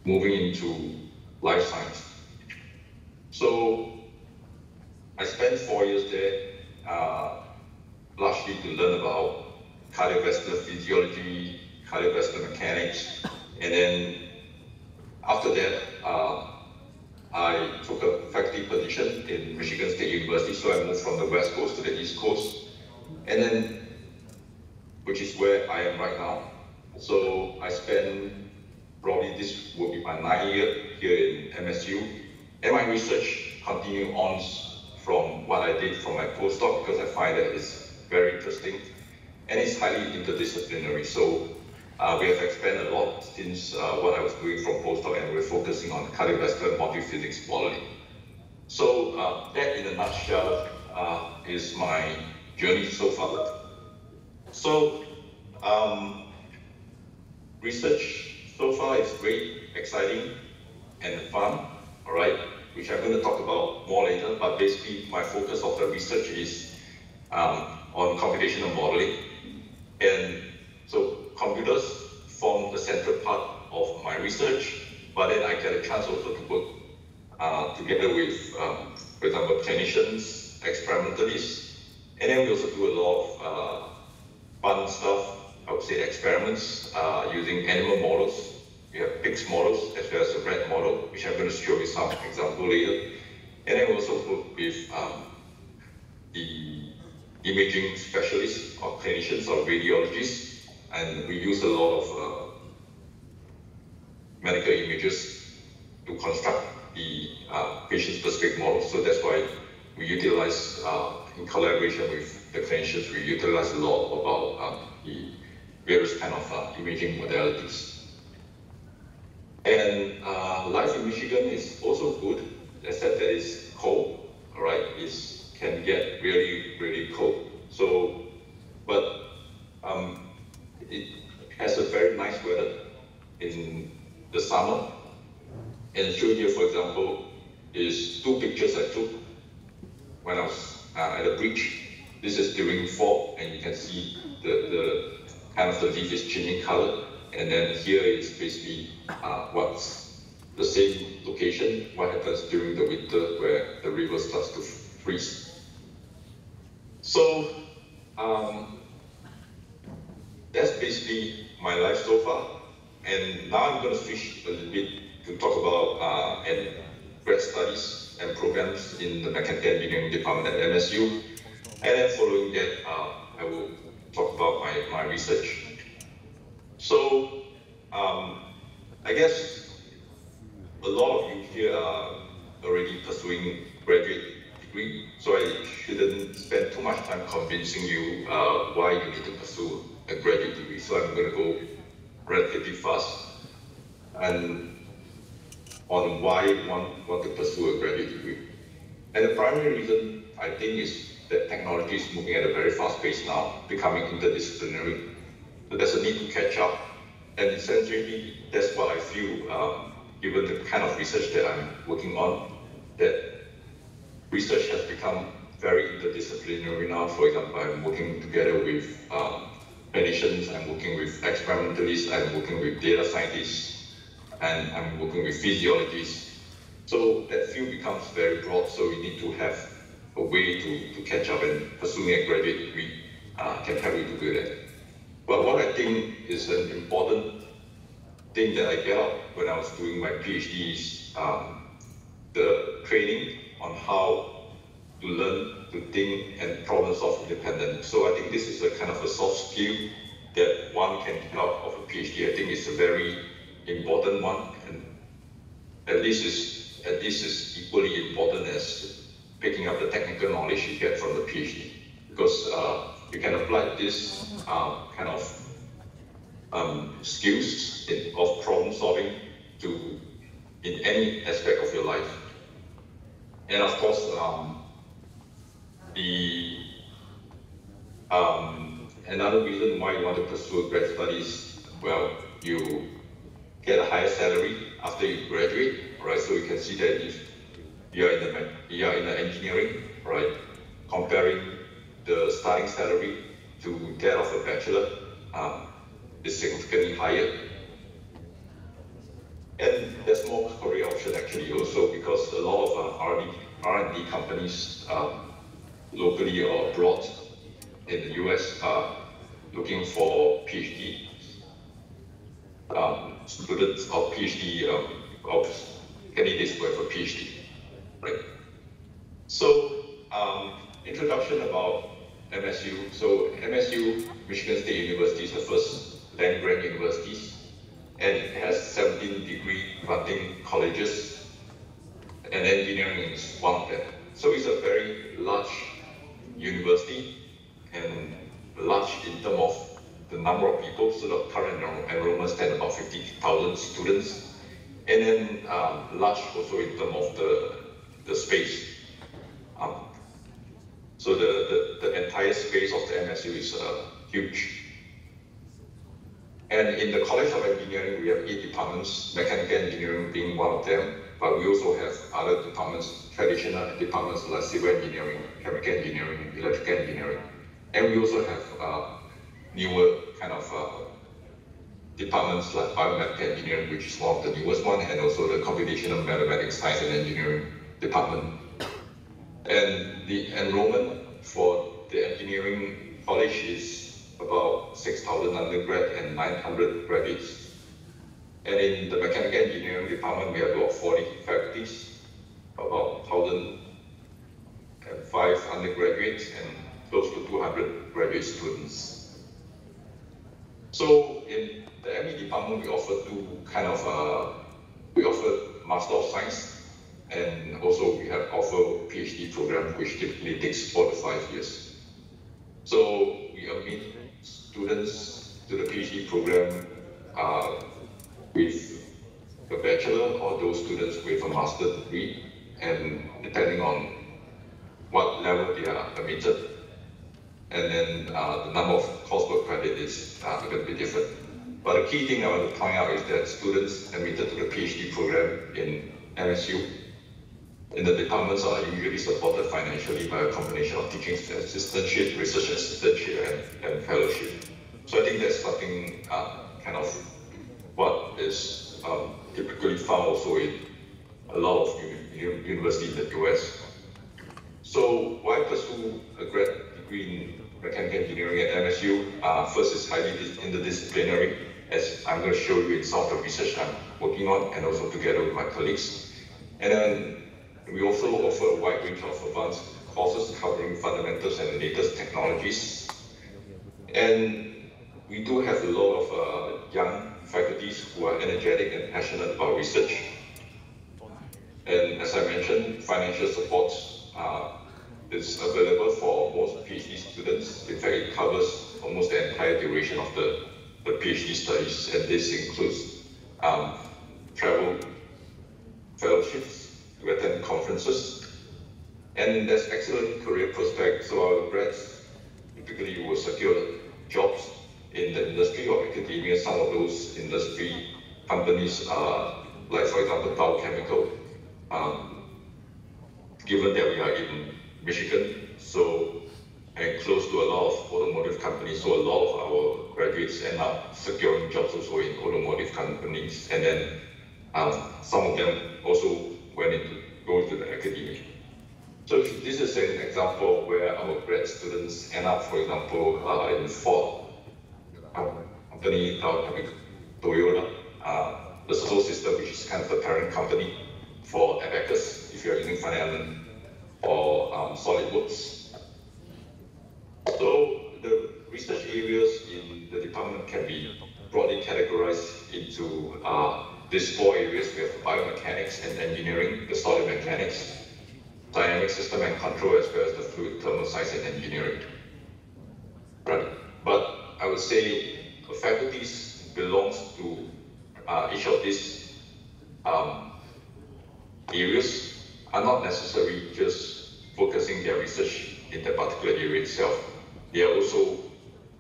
moving into life science. So I spent four years there, uh, largely to learn about cardiovascular physiology, cardiovascular mechanics, and then after that, uh, I took a faculty position in Michigan State University, so I moved from the West Coast to the East Coast, and then, which is where I am right now. So I spent probably this will be my ninth year here in MSU, and my research continue on from what I did from my postdoc because I find that it's very interesting and it's highly interdisciplinary. So uh, we have expanded a lot since uh, what I was doing from postdoc, and we're focusing on cardiovascular multiphysics modeling. So uh, that, in a nutshell, uh, is my journey so far. So um, research so far is great, exciting, and fun. All right, which I'm going to talk about more later. But basically, my focus of the research is um, on computational modeling, and so computers form the central part of my research. But then I get a chance also to work uh, together with, um, for example, clinicians, experimentalists, and then we also do a lot of uh, fun stuff. I would say experiments uh, using animal models we have pigs models as well as a rat model, which I'm going to show you some example later. And then also work with um, the imaging specialists or clinicians or radiologists, and we use a lot of uh, medical images to construct the uh, patient-specific model. So that's why we utilize, uh, in collaboration with the clinicians, we utilize a lot about um, the various kind of uh, imaging modalities. And uh, life in Michigan is also good, except that it's cold, right? It can get really, really cold. So, but um, it has a very nice weather in the summer. And shown here, for example, is two pictures I took when I was uh, at the bridge. This is during fall, and you can see the, the kind of the leaf is changing color. And then here is basically uh, what's the same location, what happens during the winter where the river starts to freeze. So um, that's basically my life so far. And now I'm going to switch a little bit to talk about uh, and grad studies and programs in the mechanical engineering department at MSU. And then following that, uh, I will talk about my, my research so um, I guess a lot of you here are already pursuing graduate degree, so I shouldn't spend too much time convincing you uh, why you need to pursue a graduate degree. So I'm going to go relatively fast and on why one want to pursue a graduate degree. And the primary reason I think is that technology is moving at a very fast pace now, becoming interdisciplinary so there's a need to catch up. And essentially, that's what I feel, um, given the kind of research that I'm working on, that research has become very interdisciplinary now. For example, I'm working together with um, clinicians, I'm working with experimentalists, I'm working with data scientists, and I'm working with physiologists. So that field becomes very broad, so we need to have a way to, to catch up and pursuing a graduate degree uh, can help you to do that. But what I think is an important thing that I get out when I was doing my PhD is um, the training on how to learn to think and problem solve independently. So I think this is a kind of a soft skill that one can out of a PhD. I think it's a very important one, and at least is at least is equally important as picking up the technical knowledge you get from the PhD, because uh, you can apply this uh, kind of um, skills in, of problem solving to in any aspect of your life. And of course, um, the um, another reason why you want to pursue grad studies, well, you get a higher salary after you graduate, right? So you can see that if you are in the you are in the engineering, right, comparing the starting salary to that of a bachelor um, is significantly higher. And there's more career option actually also because a lot of uh, R&D companies um, locally or abroad in the US are looking for PhD um, students or PhD um, of candidates who have a PhD, right? So um, introduction about MSU. So MSU, Michigan State University, is the first land grant university, and it has 17 degree granting colleges, and engineering is one of them. So it's a very large university, and large in terms of the number of people. So the current enrollment stands about 50,000 students. And then um, large also in terms of the, the space. Um, so the, the, the, entire space of the MSU is uh, huge. And in the College of Engineering, we have eight departments, mechanical engineering being one of them, but we also have other departments, traditional departments like civil engineering, chemical engineering, electrical engineering. And we also have uh, newer kind of uh, departments like biomedical engineering, which is one of the newest one, and also the computational mathematics, science and engineering department. And the enrollment for the engineering college is about 6,000 undergrad and 900 graduates. And in the mechanical engineering department, we have about 40 faculties, about 1,005 undergraduates, and close to 200 graduate students. So in the ME department, we offer two kind of, uh, we offer Master of Science and also we have offer PhD program which typically takes four to five years. So we admit students to the PhD program uh, with a bachelor or those students with a master degree and depending on what level they are admitted and then uh, the number of coursework credit is uh, going to be different. But the key thing I want to point out is that students admitted to the PhD program in MSU in the departments are usually supported financially by a combination of teaching assistantship, research assistantship, and, and fellowship. So I think that's something uh, kind of what is um, typically found also in a lot of universities in the US. So why pursue a grad degree in mechanical engineering at MSU? Uh, first is highly interdisciplinary, as I'm going to show you in some of the research I'm working on, and also together with my colleagues. And then we also offer a wide range of advanced courses covering fundamentals and latest technologies. And we do have a lot of uh, young faculties who are energetic and passionate about research. And as I mentioned, financial support uh, is available for most PhD students. In fact, it covers almost the entire duration of the, the PhD studies, and this includes um, travel fellowships, to attend conferences. And there's excellent career prospects, so our grads typically will secure jobs in the industry or academia. Some of those industry companies are, like for example, Dow Chemical. Um, given that we are in Michigan, so and close to a lot of automotive companies, so a lot of our graduates end up securing jobs also in automotive companies, and then um, some of them also went into going to the academia. So this is an example where our grad students end up, for example, uh, in Ford, company called Toyota, uh, the Dassault System, which is kind of the parent company for Abaqus if you're using Element, or um, SolidWorks. So the research areas in the department can be broadly categorized into uh, these four areas, we have biomechanics and engineering, the solid mechanics, dynamic system and control, as well as the fluid thermal science and engineering. Right. But I would say the faculties belongs to uh, each of these um, areas are not necessarily just focusing their research in that particular area itself. They are also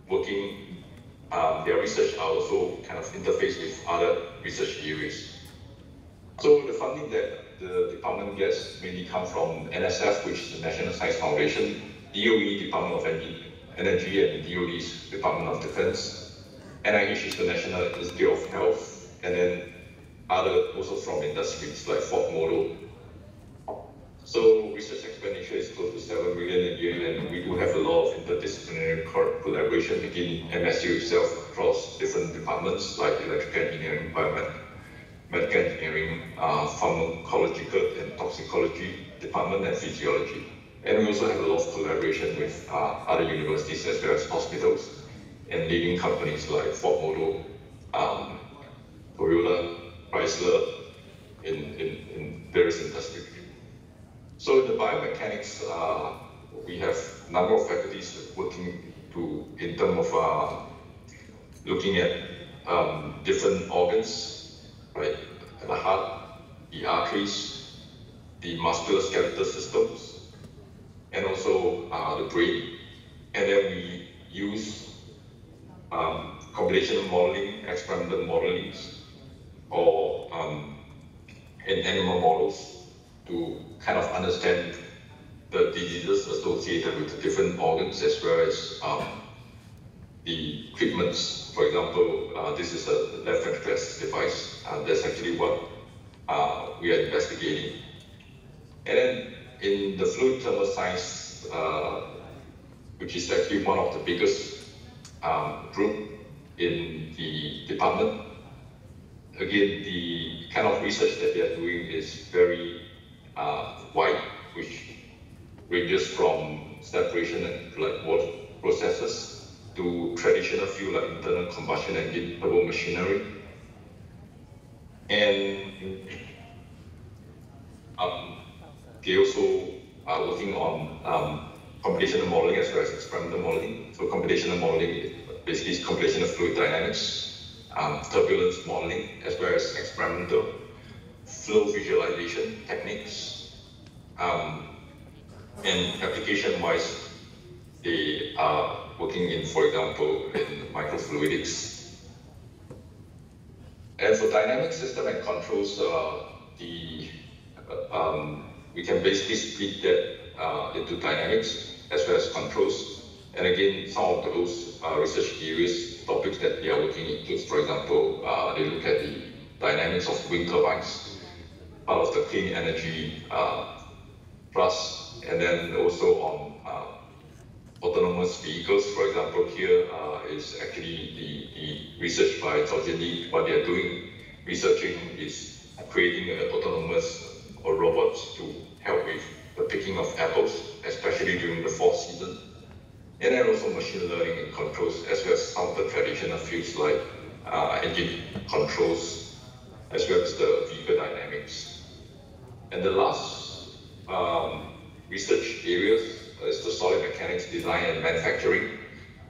working um, their research are also kind of interfaced with other research areas. So the funding that the department gets mainly come from NSF, which is the National Science Foundation, DOE, Department of Energy, and the DOD's Department of Defense. NIH is the National Institute of Health, and then other also from industries like Ford Motor. So research expenditure is close to 7 million a year, and we do have a lot of interdisciplinary collaboration between MSU itself across different departments like electrical engineering, biomedical engineering, uh, pharmacological and toxicology department, and physiology. And we also have a lot of collaboration with uh, other universities as well as hospitals and leading companies like Ford Motor, um, Toyota, Chrysler, in, in, in various industries. So in the biomechanics, uh, we have a number of faculties working to, in terms of uh, looking at um, different organs, right? The heart, the arteries, the musculoskeletal systems, and also uh, the brain. And then we use um, computational modeling, experimental modeling, or um, in animal models to kind of understand the diseases associated with the different organs as well as um, the treatments. For example, uh, this is a left ventricular device. Uh, that's actually what uh, we are investigating. And then in the fluid thermal science, uh, which is actually one of the biggest um, group in the department, again, the kind of research that they are doing is very uh, wide, which ranges from separation and like water processes to traditional fuel like internal combustion engine turbo machinery. And um, they also are working on um, computational modeling as well as experimental modeling. So computational modeling basically is computational fluid dynamics, um, turbulence modeling, as well as experimental flow visualization techniques. Um, and application-wise, they are working in, for example, in microfluidics. And for dynamic system and controls, uh, the um, we can basically split that uh, into dynamics as well as controls. And again, some of those uh, research areas, topics that they are looking into, for example, uh, they look at the dynamics of wind turbines, part of the clean energy uh, plus, and then also on uh, autonomous vehicles. For example, here uh, is actually the, the research by Lee. What they are doing, researching is creating an autonomous or robots to help with the picking of apples, especially during the fall season. And then also machine learning and controls, as well as some of the traditional fields like uh, engine controls, as well as the vehicle dynamics. And the last um, research areas is the solid mechanics design and manufacturing.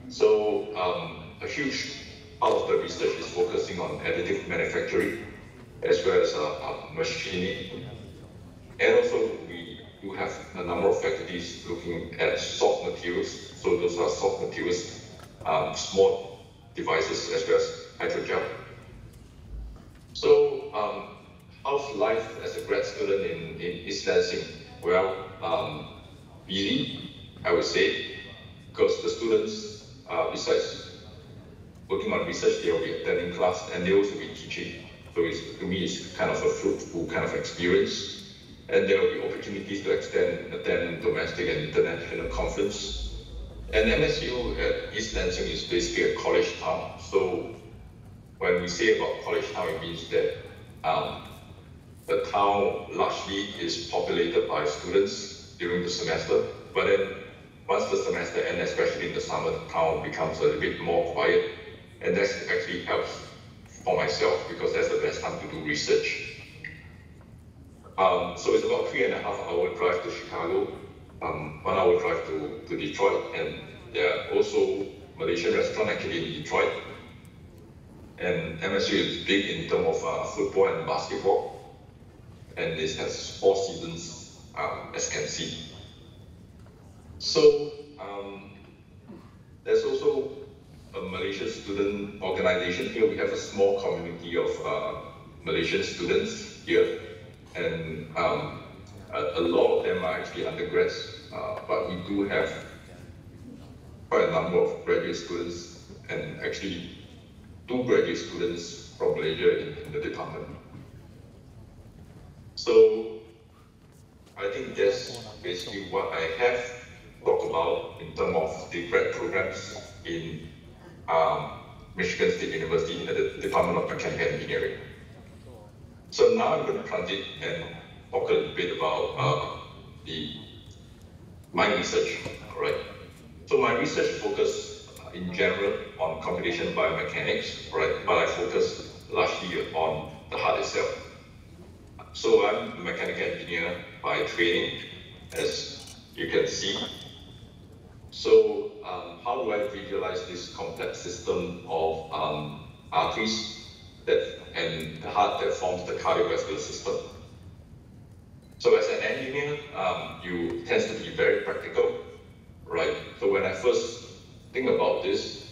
So um, a huge part of the research is focusing on additive manufacturing, as well as uh, uh, machining and also, we do have a number of faculties looking at soft materials. So those are soft materials, um, small devices as well as hydrogel. So um, how's life as a grad student in, in East Lansing? Well, um, busy, I would say, because the students, uh, besides working on research, they will be attending class and they also be teaching. So it's, to me, it's kind of a fruitful kind of experience and there will be opportunities to extend, attend domestic and international conference. And MSU at East Lansing is basically a college town. So when we say about college town, it means that um, the town largely is populated by students during the semester. But then once the semester ends, especially in the summer, the town becomes a little bit more quiet. And that actually helps for myself because that's the best time to do research. Um, so it's about three and a half hour drive to Chicago, um, one hour drive to, to Detroit, and there are also Malaysian restaurant actually in Detroit. And MSU is big in terms of uh, football and basketball, and this has four seasons, um, as can see. So um, there's also a Malaysian student organization here. We have a small community of uh, Malaysian students here and um, a, a, lot of them are actually undergrads, uh, but we do have quite a number of graduate students and actually two graduate students from Malaysia in, in the department. So I think that's basically what I have talked about in terms of the grad programs in um, Michigan State University in the Department of Mechanical Engineering. So now I'm going to transit and talk a little bit about uh, the my research, right? So my research focus uh, in general on computation biomechanics, right? But I focus largely on the heart itself. So I'm a mechanical engineer by training, as you can see. So um, how do I visualize this complex system of um, arteries that and the heart that forms the cardiovascular system? So as an engineer, um, you tend to be very practical, right? So when I first think about this,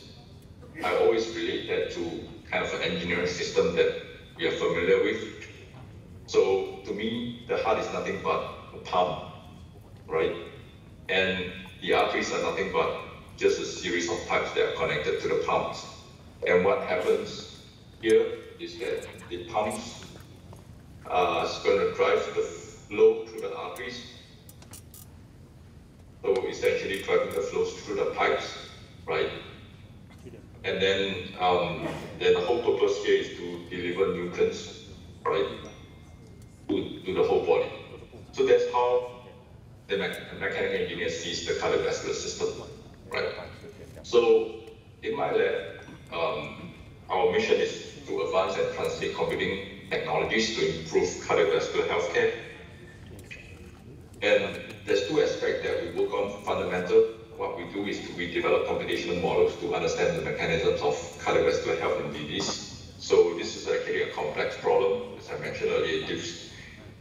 I always relate that to kind of an engineering system that we are familiar with. So to me, the heart is nothing but a pump, right? And the arteries are nothing but just a series of pipes that are connected to the pumps. And what happens here is that the pumps are going to drive the flow through the arteries. So essentially driving the flows through the pipes, right? And then, um, then the whole purpose here is to deliver nutrients, right, to, to the whole body. So that's how the me mechanical engineer sees the cardiovascular system, right? So in my lab, um, our mission is to advance and translate computing technologies to improve cardiovascular healthcare. And there's two aspects that we work on fundamental what we do is we develop computational models to understand the mechanisms of cardiovascular health and disease. So this is actually a complex problem. As I mentioned earlier, it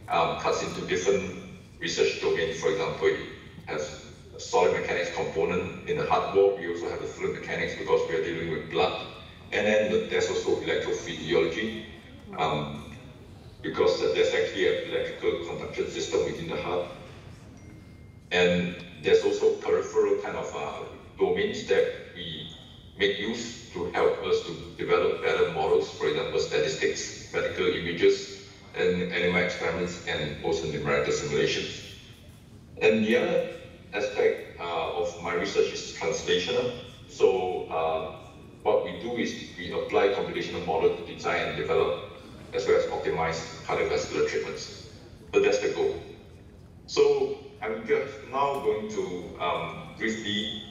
um, cuts into different research domains. For example, it has a solid mechanics component in the heart wall. We also have the fluid mechanics because we are dealing with blood. And then there's also electrophysiology um, because there's actually an electrical conduction system within the heart. And there's also peripheral kind of uh, domains that we make use to help us to develop better models, for example, statistics, medical images, and animal experiments, and also numerical simulations. And the other aspect uh, of my research is translational. So uh, what we do is we apply computational model to design and develop as well as optimize cardiovascular treatments. So that's the goal. So I'm just now going to um, briefly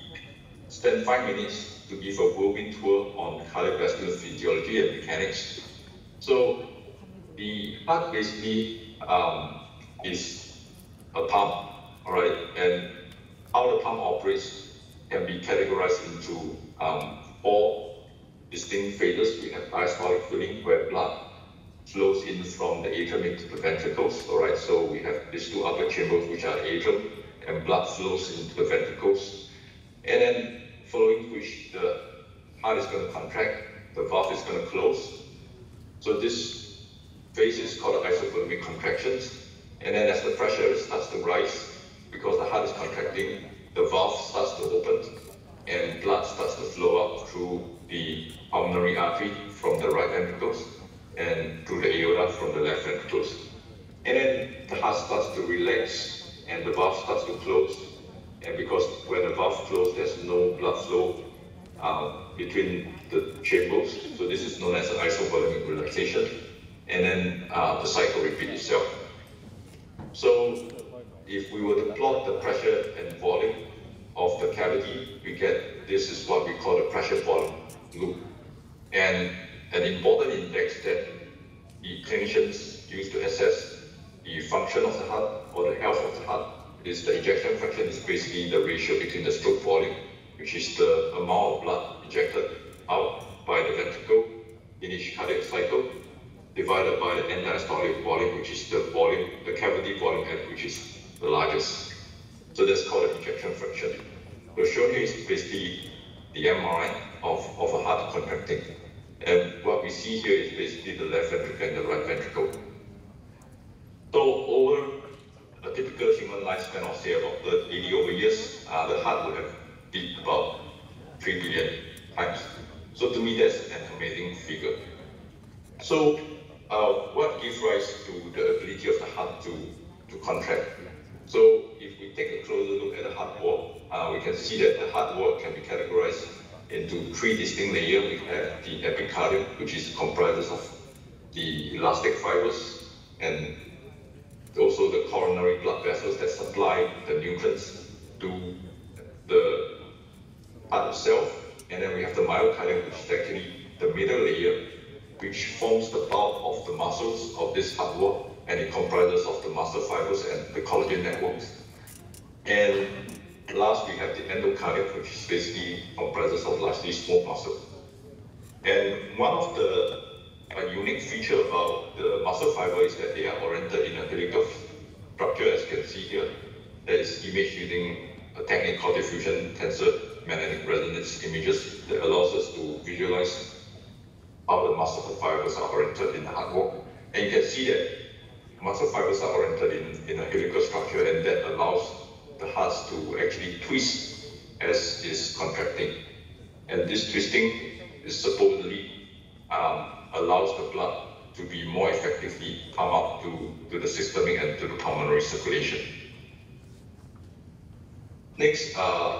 spend five minutes to give a whirlwind tour on cardiovascular physiology and mechanics. So the heart basically um, is a pump, all right, and how the pump operates can be categorized into um, four distinct phases. We have diastolic filling, where blood flows in from the atrium into the ventricles. All right, so we have these two upper chambers, which are atrium, and blood flows into the ventricles. And then following which the heart is going to contract, the valve is going to close. So this phase is called isovolumic contractions. And then as the pressure starts to rise, because the heart is contracting, the valve starts to open and blood starts to flow up through the pulmonary artery from the right ventricles and through the aorta from the left ventricles. And then the heart starts to relax and the valve starts to close. And because when the valve closes, there's no blood flow uh, between the chambers. So this is known as an isovolumic relaxation. And then uh, the cycle repeats itself. So if we were to plot the pressure and volume of the cavity, we get this is what we call the pressure volume loop. And an important index that the clinicians use to assess the function of the heart or the health of the heart is the ejection fraction is basically the ratio between the stroke volume, which is the amount of blood ejected out by the ventricle in each cardiac cycle, divided by the end diastolic volume, which is the volume, the cavity volume which is the largest. So that's called the ejection fraction. So shown here is basically the MRI of, of a heart contracting. And what we see here is basically the left ventricle and the right ventricle. So over a typical human lifespan of say about 80 over years, uh, the heart would have beat about 3 billion times. So to me, that's an amazing figure. So uh, what gives rise to the ability of the heart to, to contract? So take a closer look at the heart wall, uh, we can see that the heart wall can be categorized into three distinct layers. We have the epicardium, which is comprises of the elastic fibers and also the coronary blood vessels that supply the nutrients to the heart itself. And then we have the myocardium, which is actually the middle layer, which forms the bulk of the muscles of this heart wall, and it comprises of the muscle fibers and the collagen networks. And last, we have the endocardium, which is basically comprises of largely small muscle. And one of the uh, unique feature about the muscle fiber is that they are oriented in a helical structure, as you can see here. That is imaged using a technique called diffusion tensor magnetic resonance images that allows us to visualize how the muscle fibers are oriented in the heart wall. And you can see that muscle fibers are oriented in, in a helical structure and that allows the heart to actually twist as it's contracting. And this twisting is supposedly um, allows the blood to be more effectively pump up to, to the systemic and to the pulmonary circulation. Next, uh,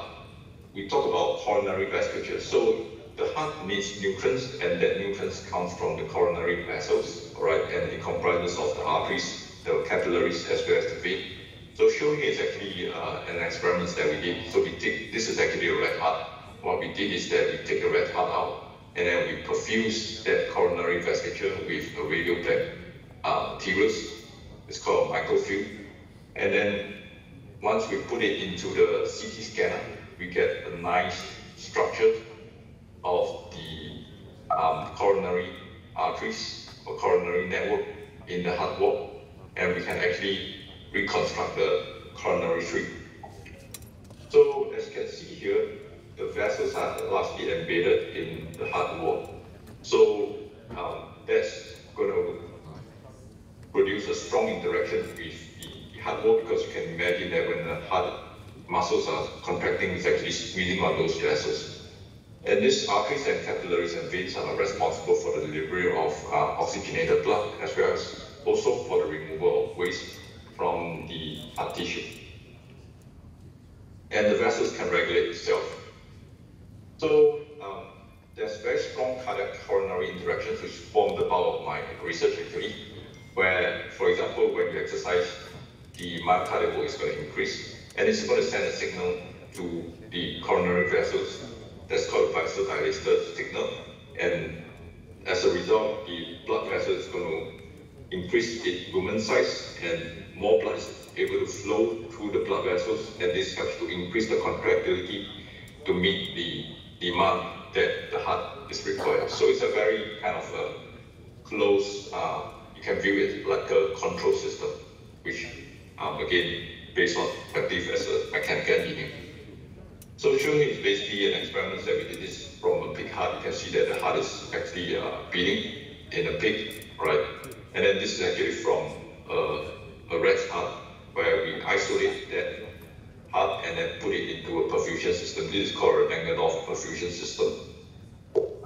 we talk about coronary vasculature. So the heart needs nutrients, and that nutrients comes from the coronary vessels, right, and it comprises of the arteries, the capillaries, as well as the vein. So shown here is actually uh, an experiment that we did. So we take, this is actually a red heart. What we did is that we take a red heart out, and then we perfuse that coronary vasculature with a radiopaque uh, materials. It's called Microfil. And then once we put it into the CT scanner, we get a nice structure of the um, coronary arteries or coronary network in the heart wall, and we can actually reconstruct the coronary tree. So as you can see here, the vessels are largely embedded in the heart wall. So um, that's going to produce a strong interaction with the heart wall because you can imagine that when the heart muscles are contracting, it's actually squeezing on those vessels. And these arteries and capillaries and veins are responsible for the delivery of uh, oxygenated blood as well as also for the removal of waste from the tissue. And the vessels can regulate itself. So um, there's very strong cardiac coronary interactions which form the bulk of my research actually, where, for example, when you exercise, the myocardial is going to increase, and it's going to send a signal to the coronary vessels. That's called vasodilator signal, and as a result, the blood vessel is going to increase its lumen size, and more blood is able to flow through the blood vessels, and this helps to increase the contractility to meet the demand that the heart is required. So it's a very kind of a close, uh, you can view it like a control system, which um, again, based on active as a mechanical engineer. So showing is basically an experiment that we did this from a pig heart. You can see that the heart is actually uh, beating in a pig, right? And then this is actually from uh, a rat's heart, where we isolate that heart and then put it into a perfusion system. This is called a Langendorff perfusion system.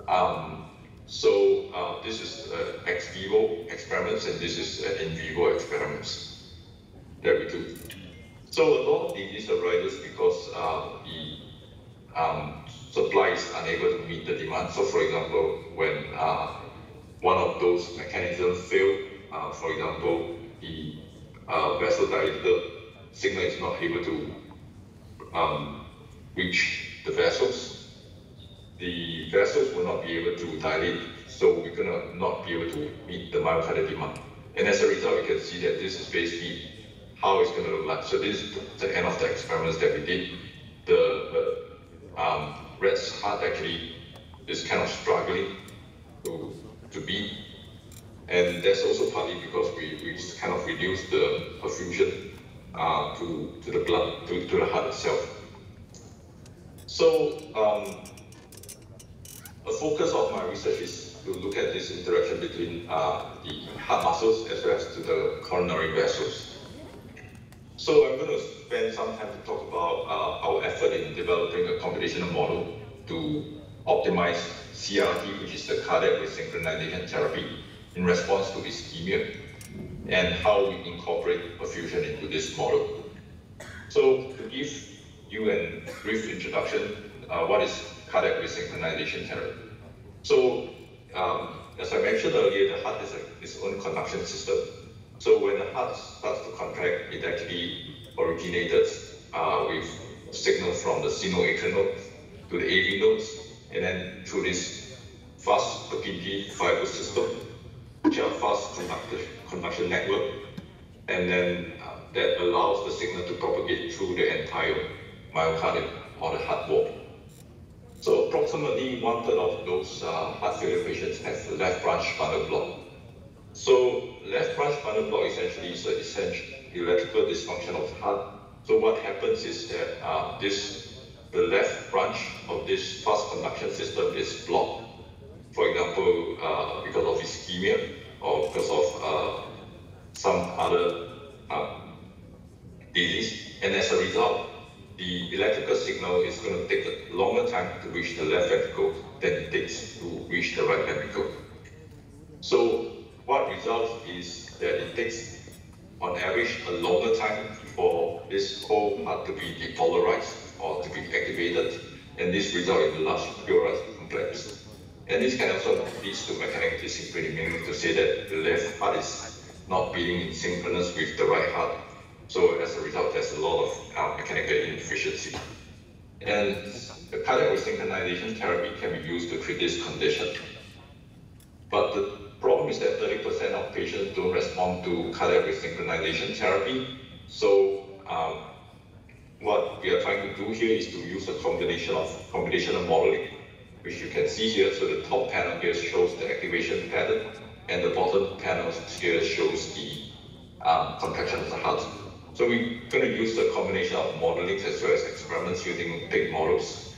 Um, so uh, this is uh, ex vivo experiments and this is uh, in vivo experiments that we do. So a lot of disease arises because uh, the um, supply is unable to meet the demand. So for example, when uh, one of those mechanisms fail, uh, for example, the vasodilator signal is not able to um, reach the vessels, the vessels will not be able to dilate, so we're gonna not be able to meet the myocardial demand. And as a result, we can see that this is basically how it's gonna look like. So this is the end of the experiments that we did. The, the um, rat's heart actually is kind of struggling to, to beat. And that's also partly because we, we kind of reduce the perfusion uh, to, to the blood, to, to the heart itself. So um, a focus of my research is to look at this interaction between uh, the heart muscles as well as to the coronary vessels. So I'm going to spend some time to talk about uh, our effort in developing a computational model to optimize CRT, which is the cardiac resynchronization therapy, in response to ischemia and how we incorporate perfusion into this model. So to give you a brief introduction, uh, what is cardiac resynchronization therapy? So um, as I mentioned earlier, the heart has a, its own conduction system. So when the heart starts to contract, it actually originated uh, with signal from the sinoatrial node to the AV nodes, and then through this fast Purkinje fiber system, which are fast conductive conduction network, and then uh, that allows the signal to propagate through the entire myocardium or the heart wall. So approximately one third of those uh, heart failure patients have left branch bundle block. So left branch bundle block essentially is an essential electrical dysfunction of the heart. So what happens is that uh, this the left branch of this fast conduction system is blocked. For example, uh, because of ischemia or because of uh, some other uh, disease, and as a result, the electrical signal is going to take a longer time to reach the left ventricle than it takes to reach the right ventricle. So what results is that it takes, on average, a longer time for this whole part to be depolarized or to be activated, and this results in large chloride complex. And this can also lead to mechanical dyssynchrony, meaning to say that the left heart is not beating in synchronous with the right heart so as a result, there's a lot of uh, mechanical inefficiency. And the cardiac resynchronization therapy can be used to treat this condition. But the problem is that 30% of patients don't respond to cardiac resynchronization therapy. So um, what we are trying to do here is to use a combination of combinational modeling, which you can see here. So the top panel here shows the activation pattern, and the bottom panel here shows the um, contraction of the heart. So we're going to use the combination of modeling as well as experiments using big models,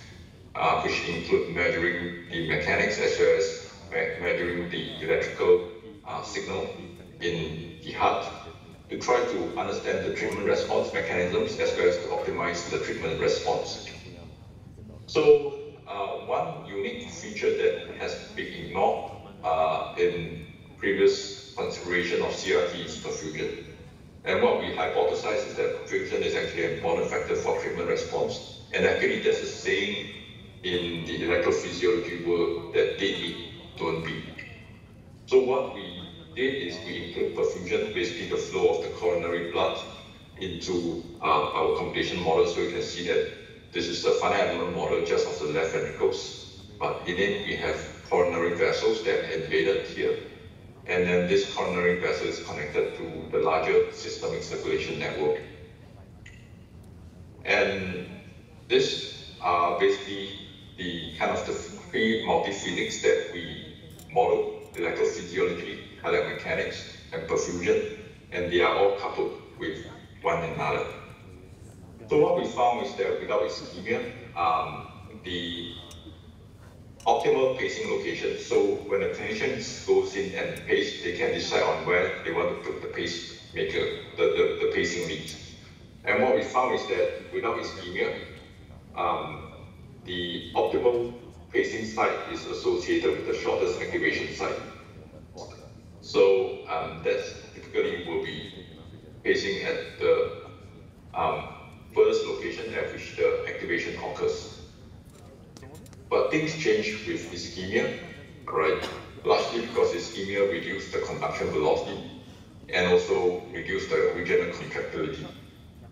uh, which include measuring the mechanics as well as me measuring the electrical uh, signal in the heart to try to understand the treatment response mechanisms as well as to optimize the treatment response. So uh, one unique feature that has been ignored uh, in previous consideration of CRT is perfusion. And what we hypothesize is that perfusion is actually an important factor for treatment response. And actually, there's a saying in the electrophysiology world that they beat, don't beat. So what we did is we include perfusion, basically the flow of the coronary blood into uh, our completion model. So you can see that this is the element model just of the left ventricles. But in it, we have coronary vessels that are embedded here. And then this coronary vessel is connected to the larger systemic circulation network. And this are basically the kind of the three multi-physics that we model, electrophysiology, cardiac mechanics, and perfusion, and they are all coupled with one another. So what we found is that without ischemia, um, the optimal pacing location. So when the clinician goes in and pace, they can decide on where they want to put the pacemaker, the, the, the pacing lead. And what we found is that without ischemia, um, the optimal pacing site is associated with the shortest activation site. So um, that's typically will be pacing at the um, first location at which the activation occurs. But things change with ischemia, right? Largely because ischemia reduces the conduction velocity and also reduce the regional contractility.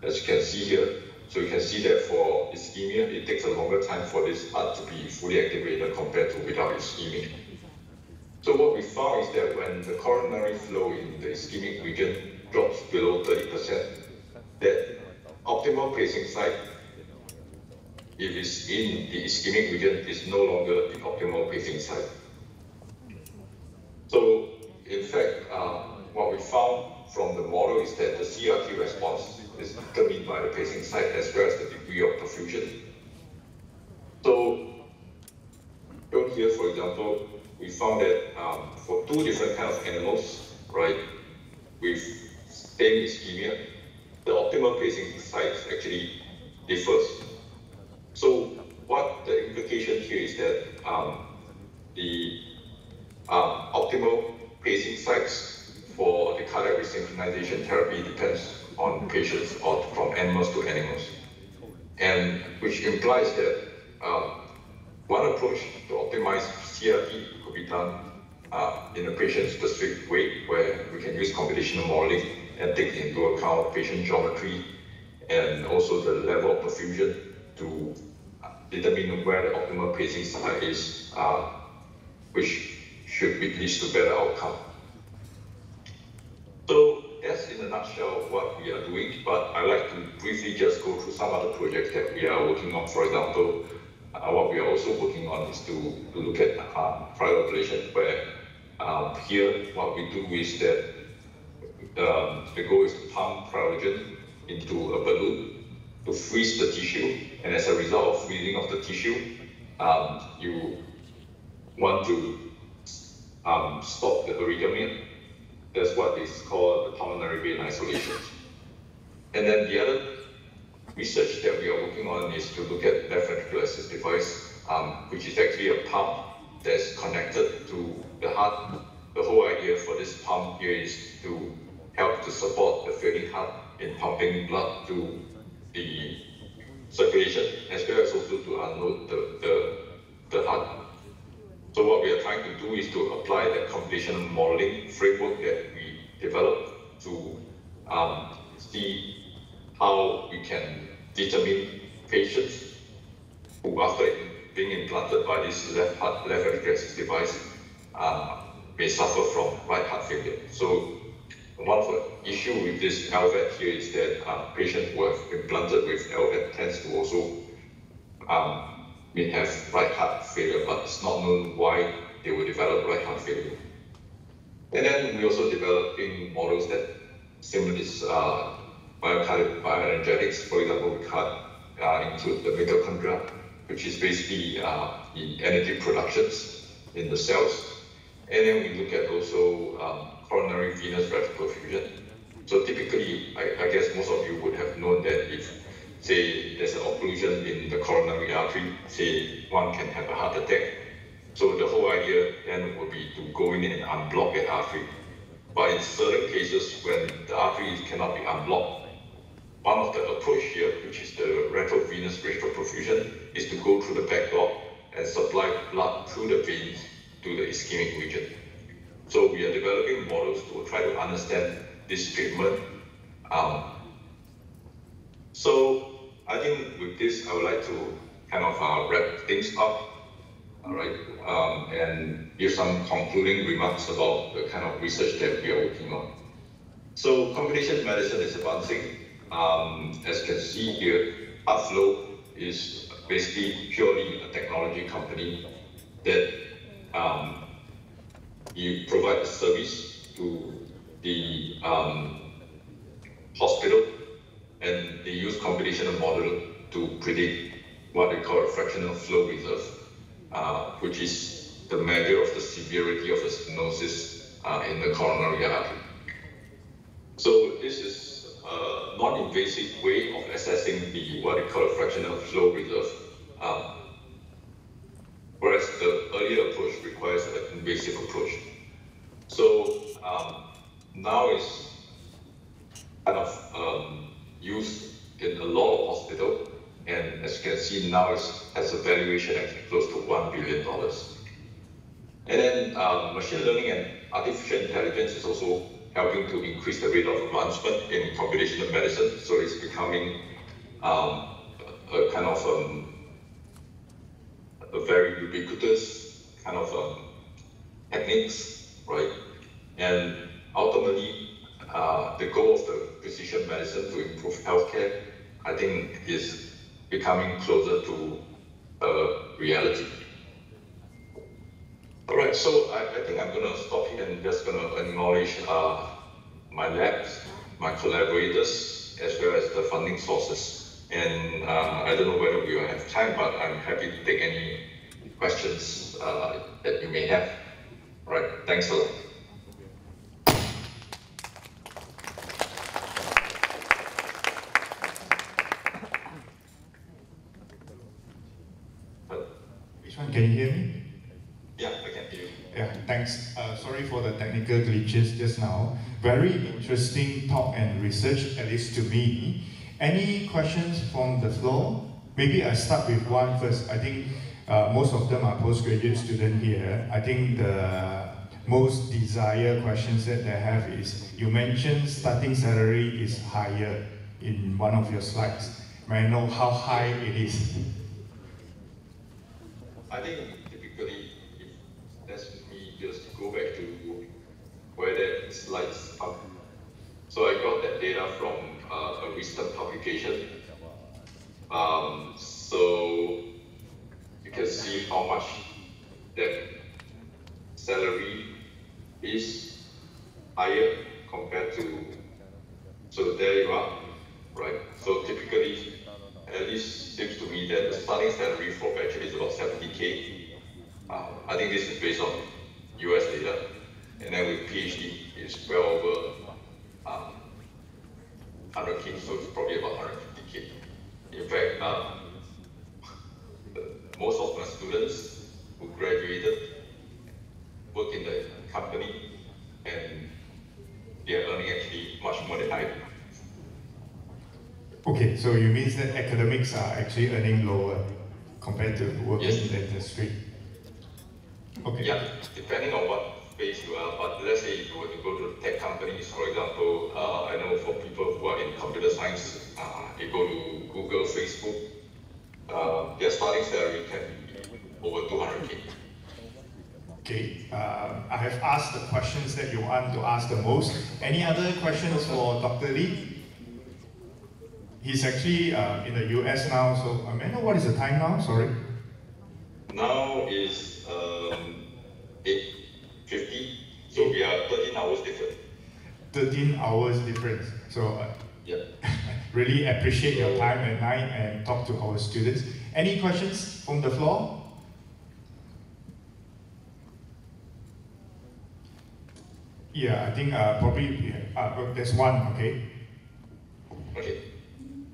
As you can see here, so you can see that for ischemia, it takes a longer time for this heart to be fully activated compared to without ischemia. So what we found is that when the coronary flow in the ischemic region drops below 30%, that optimal pacing site if it's in the ischemic region, it's no longer the optimal pacing site. So, in fact, um, what we found from the model is that the CRT response is determined by the pacing site as well as the degree of perfusion. So, shown here, for example, we found that um, for two different kinds of animals, right, with same ischemia, the optimal pacing site actually differs so what the implication here is that um, the um, optimal pacing sites for the cardiac resynchronization therapy depends on patients or from animals to animals. And which implies that um, one approach to optimize CRT could be done uh, in a patient-specific way where we can use computational modeling and take into account patient geometry and also the level of perfusion to determine where the optimal pacing site is, uh, which should lead to better outcome. So that's in a nutshell what we are doing, but I'd like to briefly just go through some other projects that we are working on. For example, uh, what we are also working on is to, to look at uh, cryoablation, where um, here what we do is that um, the goal is to pump cryogen into a balloon to freeze the tissue, and as a result of freezing of the tissue, um, you want to um, stop the arrhythmia. That's what is called the pulmonary vein isolation. And then the other research that we are working on is to look at left ventricular assist device, um, which is actually a pump that's connected to the heart. The whole idea for this pump here is to help to support the failing heart in pumping blood to the circulation, as well as also to unload the, the, the heart. So what we are trying to do is to apply the computational modeling framework that we developed to um, see how we can determine patients who, after being implanted by this left heart, left ventricular device, uh, may suffer from right heart failure. So one issue with this LVAD here is that uh, patients who have implanted with LVAD tends to also um, may have right heart failure, but it's not known why they will develop right heart failure. And then we also developing models that simulate uh, bioenergetics, for example, we can uh, include the mitochondria, which is basically uh, the energy productions in the cells. And then we look at also um, coronary venous retroperfusion. So typically, I, I, guess most of you would have known that if, say, there's an occlusion in the coronary artery, say one can have a heart attack. So the whole idea then would be to go in and unblock the artery. But in certain cases, when the artery cannot be unblocked, one of the approach here, which is the retrovenous retroperfusion, is to go through the back door and supply blood through the veins to the ischemic region. So we are developing models to try to understand this treatment. Um, so I think with this, I would like to kind of uh, wrap things up, all right, um, and give some concluding remarks about the kind of research that we are working on. So computational medicine is advancing um, as you can see here, HeartFlow is basically purely a technology company that um, you provide a service to the um, hospital and they use computational model to predict what they call a fractional flow reserve, uh, which is the measure of the severity of the stenosis uh, in the coronary artery. So this is a non-invasive way of assessing the what we call a fractional flow reserve. Um, whereas the earlier approach requires an invasive approach. So um, now it's kind of um, used in a lot of hospitals, and as you can see now it has a valuation at close to one billion dollars. And then um, machine learning and artificial intelligence is also helping to increase the rate of advancement in computational medicine. So it's becoming um, a kind of um, a very ubiquitous kind of um, techniques, right? And ultimately, uh, the goal of the precision medicine to improve healthcare, I think, is becoming closer to a reality. All right, so I, I think I'm going to stop here and just going to acknowledge uh, my labs, my collaborators, as well as the funding sources. And uh, I don't know whether we will have time, but I'm happy to take any questions uh, that you may have. Right, thanks a lot. Which one? Can you hear me? Yeah, I can hear you. Yeah, thanks. Uh, sorry for the technical glitches just now. Very interesting talk and research, at least to me. Any questions from the floor? Maybe I start with one first. I think uh, most of them are postgraduate students here. I think the most desired questions that they have is, you mentioned starting salary is higher in one of your slides. May I know how high it is? I think typically, if that's me, just go back to where that slides up. So I got that data from uh, a recent publication. Um, so can see how much that salary is higher compared to, so there you are, right? So typically, at least seems to me that the starting salary for bachelor is about 70K. Uh, I think this is based on US data. And then with PhD, it's well over um, 100K, so it's probably about 150K. In fact, uh, most of my students who graduated work in the company and they're earning actually much more than I do. Okay, so you mean that academics are actually earning lower compared to working Yes. in the industry? Okay. Yeah, depending on what phase you are, but let's say if you were to go to tech companies, for example, uh, I know for people who are in computer science, uh, they go to Google, Facebook, uh, their starting salary can be over 200k. Okay, uh, I have asked the questions that you want to ask the most. Any other questions for Dr. Lee? He's actually uh, in the US now, so uh, may I know what is the time now? Sorry. Now is um, 8.50, so we are 13 hours different. 13 hours difference. So uh, Yeah. really appreciate your time at night and talk to our students. Any questions from the floor? Yeah, I think uh, probably we uh, there's one, okay? Okay.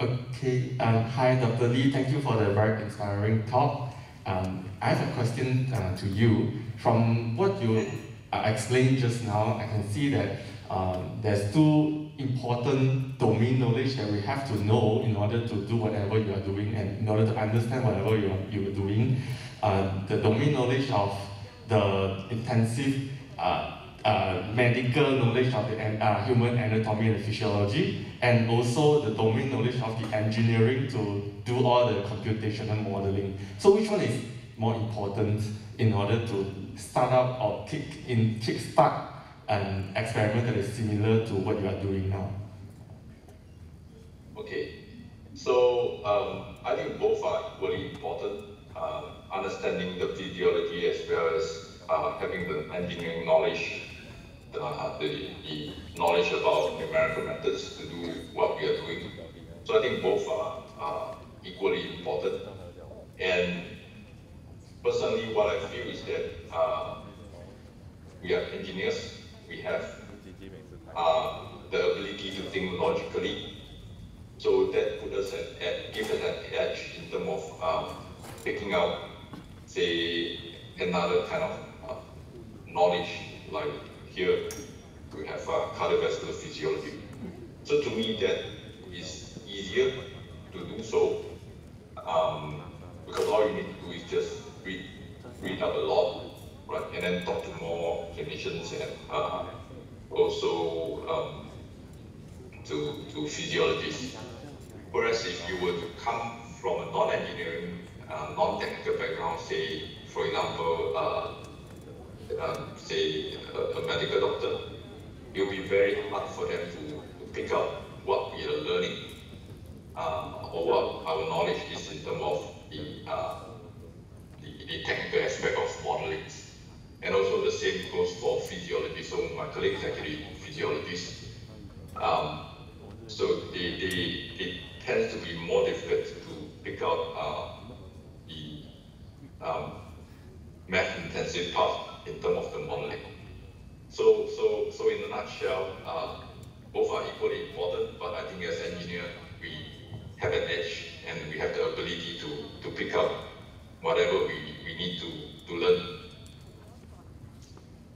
Okay, um, hi Dr. Lee, thank you for the very inspiring talk. Um, I have a question uh, to you. From what you uh, explained just now, I can see that um, there's two important domain knowledge that we have to know in order to do whatever you are doing and in order to understand whatever you are, you are doing. Uh, the domain knowledge of the intensive uh, uh, medical knowledge of the uh, human anatomy and physiology, and also the domain knowledge of the engineering to do all the computational modeling. So which one is more important in order to start up or kick in kickstart an experiment that is similar to what you are doing now? Okay, so um, I think both are equally important. Uh, understanding the physiology as well as uh, having the engineering knowledge, uh, the, the knowledge about numerical methods to do what we are doing. So I think both are, are equally important. And personally, what I feel is that uh, we are engineers. We have uh, the ability to think logically so that put us at, at give us an edge in terms of um, picking out, say, another kind of uh, knowledge. Like here, we have uh, cardiovascular physiology. So to me, that is easier to do so um, because all you need to do is just read, read up a lot, right, and then talk to more clinicians and uh, also um, to, to physiologists. Whereas if you were to come from a non-engineering, uh, non-technical background, say, for example, uh, um, say, a, a medical doctor, it will be very hard for them to, to pick up what we are learning uh, or what our knowledge is in terms of the, uh, the, the technical aspect of modeling. And also the same goes for physiology. So my colleague is actually physiologist. Um, so they, they, it tends to be more difficult to pick out uh, the um, math intensive part in terms of the modeling. So, so, so in a nutshell, uh, both are equally important, but I think as engineer, we have an edge and we have the ability to, to pick up whatever we, we need to, to learn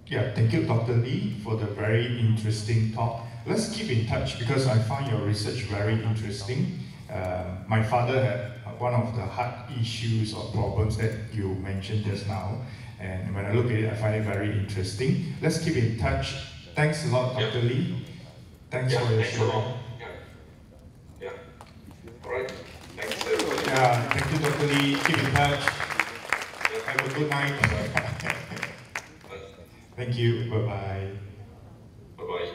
Yeah, thank you, Dr. Lee, for the very interesting talk. Let's keep in touch because I find your research very interesting. Uh, my father had one of the heart issues or problems that you mentioned just now, and when I look at it, I find it very interesting. Let's keep in touch. Thanks a lot, Dr. Lee. Thanks yeah, for your thanks a Yeah. Yeah. All right. Thanks, everybody. Yeah, thank you, Dr. Lee. Keep in touch. Have a good night. Thank you. Bye-bye. Bye-bye.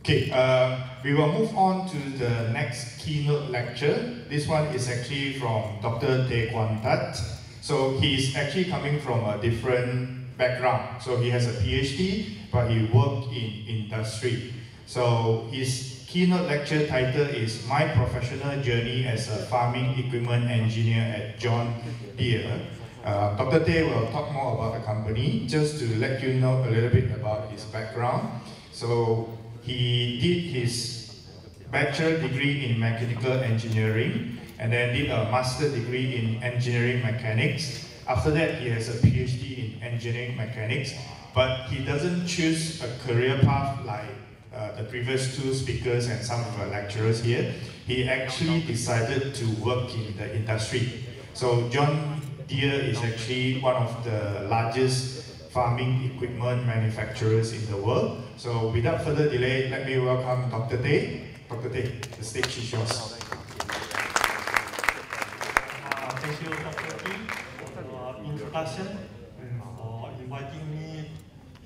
Okay, uh, we will move on to the next keynote lecture. This one is actually from Dr. Teh Kuen Tat. So he is actually coming from a different background. So he has a PhD, but he worked in industry. So he's keynote lecture title is My Professional Journey as a Farming Equipment Engineer at John Deere. Uh, Dr. Teh will talk more about the company, just to let you know a little bit about his background. So he did his bachelor degree in mechanical engineering and then did a master degree in engineering mechanics. After that, he has a PhD in engineering mechanics, but he doesn't choose a career path like uh, the previous two speakers and some of our lecturers here. He actually decided to work in the industry. So John Deere is actually one of the largest farming equipment manufacturers in the world. So without further delay, let me welcome Dr. Teh. Dr. Teh, the stage is yours. Uh, thank you, for introduction and for inviting me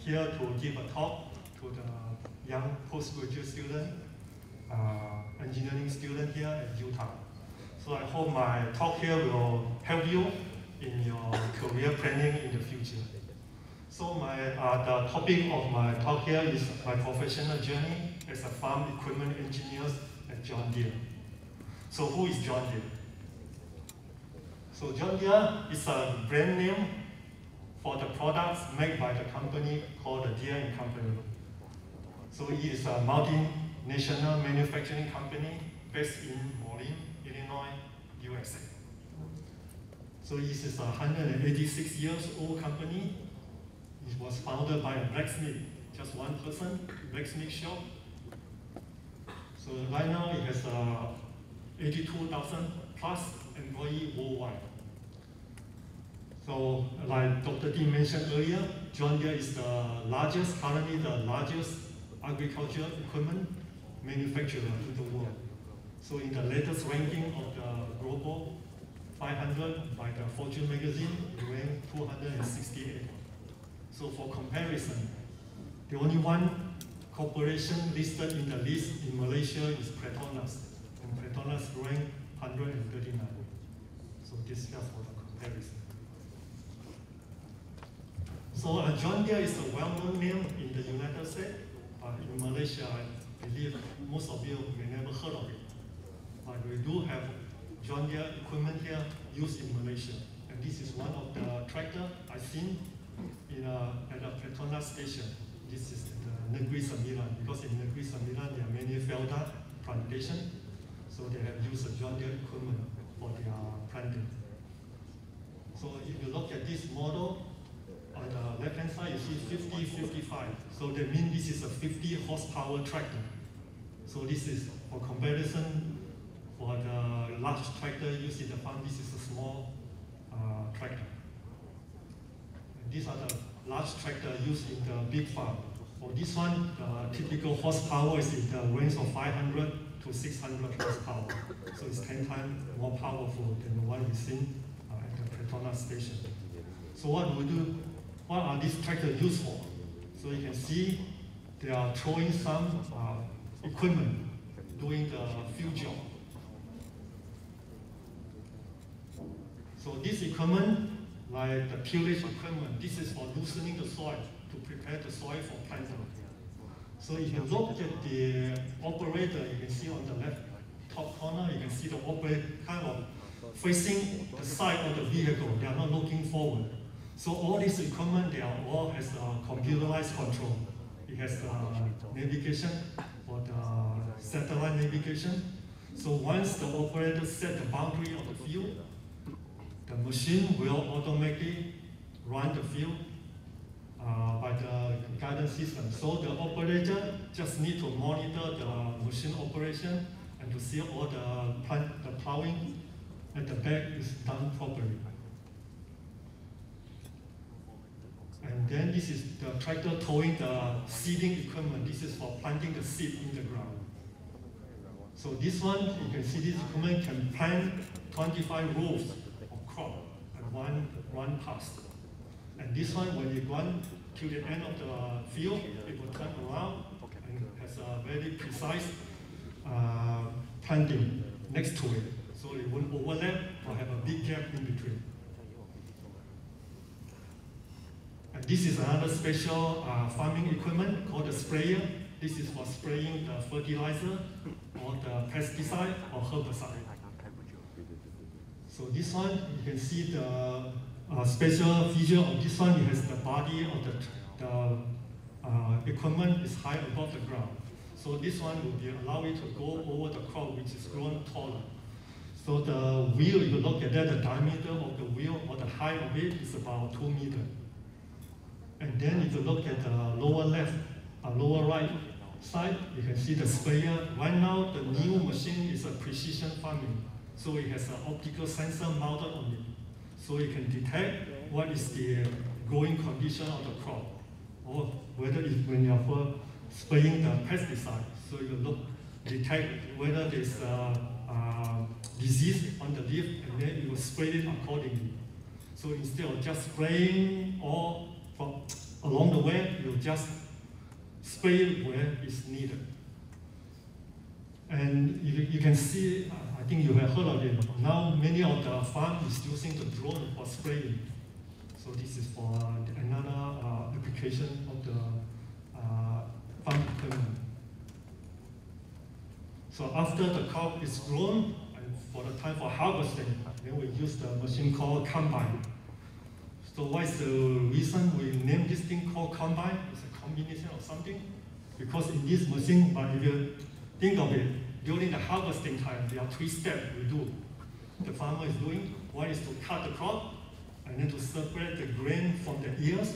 here to give a talk to the young postgraduate student, uh, engineering student here at UTAR. So I hope my talk here will help you in your career planning in the future. So my, uh, the topic of my talk here is my professional journey as a farm equipment engineer at John Deere. So who is John Deere? So John Deere is a brand name for the products made by the company called the Deere and Company. So it is a multinational manufacturing company based in Moline, Illinois, USA. So it is a 186 years old company it was founded by a blacksmith, just one person, blacksmith shop. So right now it has uh, 82,000 plus employee worldwide. So like Dr. Dean mentioned earlier, John Deere is the largest, currently the largest agricultural equipment manufacturer in the world. So in the latest ranking of the global 500 by the Fortune magazine, it ranked 268. So for comparison, the only one corporation listed in the list in Malaysia is Petronas, and Petronas ranked 139. So this is just for the comparison. So uh, John Deere is a well-known name in the United States, in Malaysia, I believe most of you may never heard of it. But we do have John Deere equipment here used in Malaysia. And this is one of the tractor I've seen in a, at a Petronas station. This is the Negeri Sembilan, because in Negeri Sembilan there are many FELDA plantation, so they have used a John Deere equipment for their planting. So if you look at this model, on the left hand side you see 50, 55. So that means this is a 50 horsepower tractor. So this is for comparison for the large tractor used in the farm, this is a small uh, tractor. These are the large tractor used in the big farm. For this one, the typical horsepower is in the range of 500 to 600 horsepower. So it's 10 times more powerful than the one we see uh, at the Petronas station. So what we do, what are these tractors used for? So you can see they are throwing some uh, equipment doing the field job. So this equipment like the tillage equipment. This is for loosening the soil to prepare the soil for planting. So if you look at the operator, you can see on the left top corner, you can see the operator kind of facing the side of the vehicle. They are not looking forward. So all this equipment, they are all has a computerized control. It has the navigation or the satellite navigation. So once the operator set the boundary of the field, the machine will automatically run the field uh, by the guidance system. So the operator just need to monitor the machine operation and to see all the, plant, the plowing at the back is done properly. And then this is the tractor towing the seeding equipment. This is for planting the seed in the ground. So this one, you can see this equipment can plant 25 rows of crop and one, one pass. And this one, when you go to the end of the field, it will turn around and and has a very precise uh, planting next to it, so it won't overlap or have a big gap in between. This is another special uh, farming equipment called a sprayer. This is for spraying the fertilizer or the pesticide or herbicide. So this one, you can see the uh, special feature of this one, it has the body of the, the uh, equipment is high above the ground. So this one will be allow it to go over the crop which is grown taller. So the wheel, if you look at that, the diameter of the wheel or the height of it is about two meter. And then if you look at the lower left, uh, lower right side, you can see the sprayer. Right now, the new machine is a precision farming. So it has an optical sensor mounted on it. So it can detect what is the growing condition of the crop. Or whether it's when you're spraying the pesticide, so you look, detect whether there's a, disease on the leaf, and then you will spray it accordingly. So instead of just spraying all from along the way, you just spray where it's needed. And you, you can see, I think you have heard of it, now many of the farms is using the drone for spraying. So this is for another uh, application of the uh, farm equipment. So after the crop is grown, and for the time for harvesting, then we use the machine called combine. So what is the reason we name this thing called combine? It's a combination of something. Because in this machine, but if you think of it, during the harvesting time, there are three steps we do. The farmer is doing. One is to cut the crop, and then to separate the grain from the ears,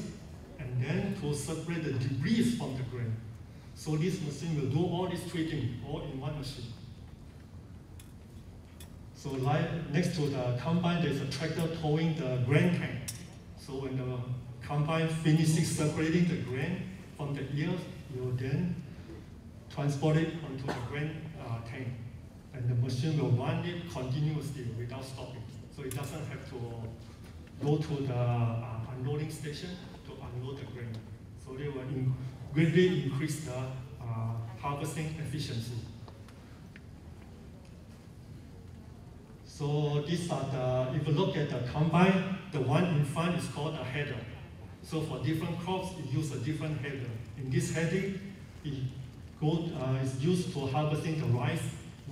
and then to separate the debris from the grain. So this machine will do all these three things, all in one machine. So like next to the combine, there's a tractor towing the grain tank. So when the combine finishes separating the grain from the ears, you then transport it onto the grain uh, tank. And the machine will run it continuously without stopping. So it doesn't have to go to the uh, unloading station to unload the grain. So they will in, greatly increase the uh, harvesting efficiency. So these are the, if you look at the combine, the one in front is called a header. So for different crops, it use a different header. In this heading, it uh, is used for harvesting the rice,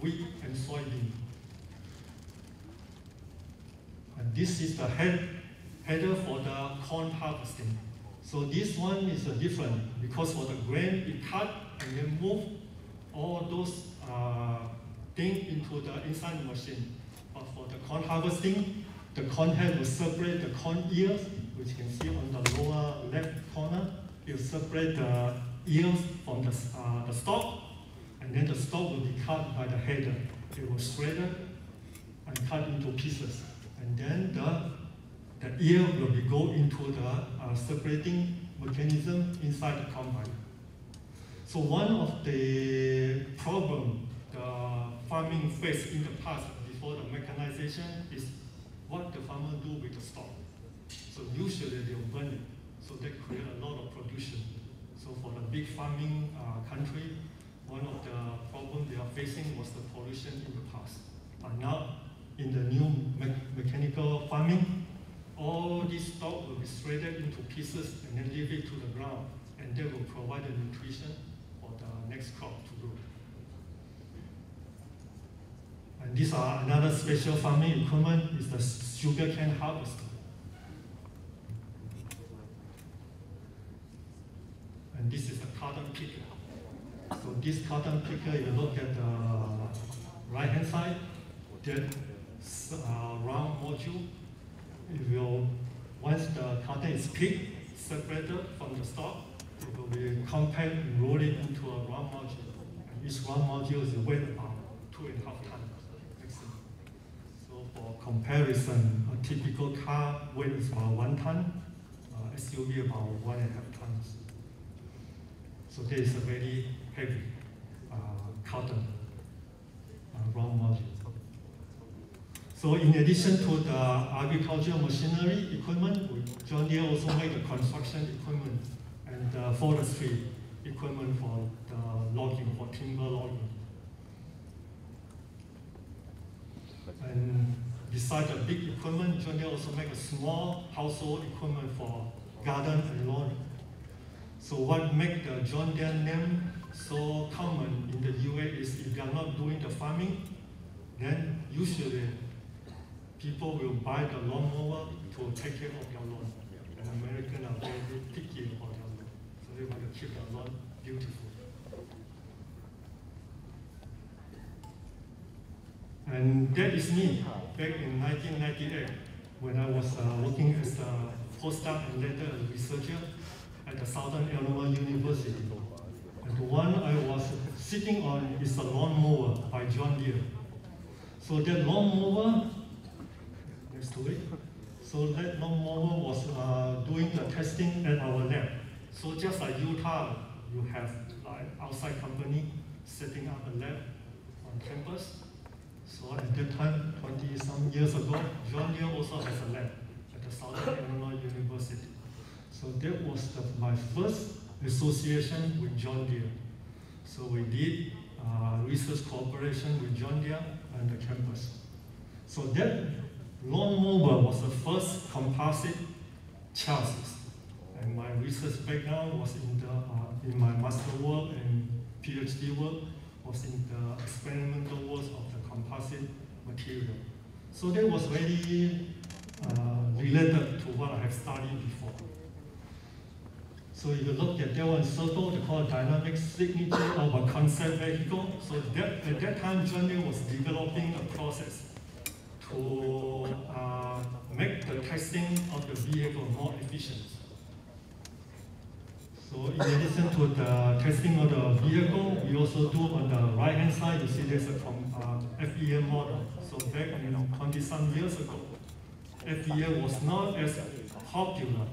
wheat, and soybean. And this is the head, header for the corn harvesting. So this one is a different because for the grain, it cut and then move all those uh, things into the inside the machine. But for the corn harvesting, the corn head will separate the corn ears, which you can see on the lower left corner. It will separate the ears from the, uh, the stalk, and then the stalk will be cut by the header. It will shred and cut into pieces. And then the the ear will be go into the uh, separating mechanism inside the combine. So one of the problem the farming faced in the past before the mechanization is what the farmer do with the stock. So usually they burn it. So that create a lot of pollution. So for the big farming uh, country, one of the problems they are facing was the pollution in the past. But now in the new me mechanical farming, all this stock will be shredded into pieces and then leave it to the ground, and that will provide the nutrition for the next crop to grow. And these are another special farming equipment is the sugarcane harvester. And this is the cotton picker. So this cotton picker, if you look at the right hand side, that uh, round module it will, once the cotton is picked, separated from the stalk, it will be compact and rolled into a round module. Each round module is weighed about two and a half tons. Comparison, a typical car weight is about one ton, uh, SUV about one and a half tons. So this is a very heavy uh, cotton uh, round module. So in addition to the agricultural machinery equipment, John Deere also make the construction equipment and forestry equipment for the logging, for timber logging. And besides the big equipment, John Deere also make a small household equipment for garden and lawn. So what make the John Deere name so common in the US is if you are not doing the farming, then usually people will buy the lawnmower to take care of their lawn. And Americans are very picky about their lawn. So they want to keep their lawn beautiful. And that is me back in 1998 when I was uh, working as a postdoc and later a researcher at the Southern Illinois University. And the one I was sitting on is a lawnmower by John Deere. So that lawnmower, next to it, so that lawnmower was uh, doing the testing at our lab. So just like UTAR, you have like outside company setting up a lab on campus. So at that time, 20 some years ago, John Deere also has a lab at the Southern Illinois University. So that was the, my first association with John Deere. So we did uh, research cooperation with John Deere and the campus. So that lawnmower was the first composite chassis. And my research background was in, the, uh, in my master work and PhD work was in the experimental work of the composite material. So that was very uh, related to what I have studied before. So if you look at that one circle, they call it dynamic signature of a concept vehicle. So that, at that time, Deere was developing a process to uh, make the testing of the vehicle more efficient. So in addition to the testing of the vehicle, we also do on the right-hand side, you see there's a uh, FEA model. So back you know, 20 some years ago, FEA was not as popular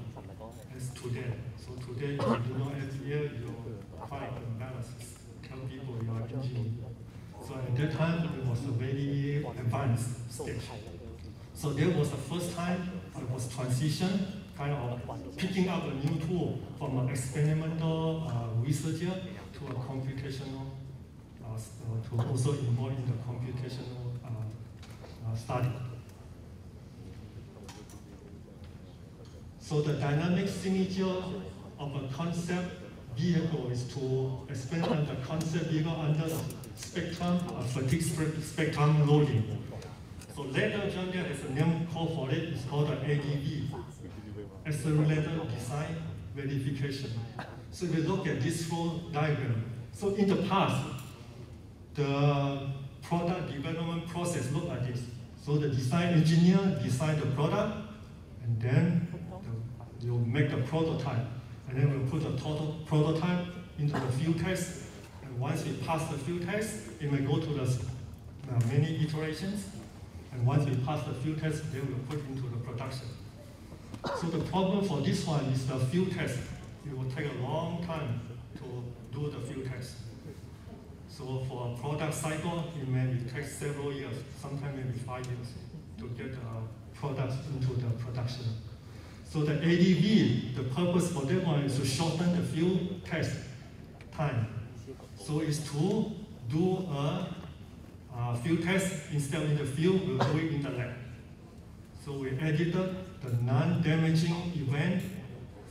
as today. So today, if you not FEA, you quite embarrassed. Tell people you are engineer. So at that time, it was a very advanced stage. So that was the first time I was transition kind of picking up a new tool from an experimental uh, researcher to a computational, to also involve in the computational study. So the dynamic signature of a concept vehicle is to experiment the concept vehicle under spectrum, uh, fatigue spectrum loading. So later, John has a name called for it, it's called the ADV, accelerated design verification. So we look at this flow diagram. So in the past, the product development process looked like this. So the design engineer design the product, and then the, you make the prototype, and then we put the total prototype into the field test. And once we pass the field test, it may go to the uh, many iterations. And once we pass the field test, then we'll put into the production. So the problem for this one is the field test. It will take a long time to do the field test. So for a product cycle, it may take several years, sometimes maybe five years, to get the product into the production. So the ADV, the purpose for that one is to shorten the field test time. So it's to do a, a field test instead in the field, we'll do it in the lab. So we edited the non-damaging event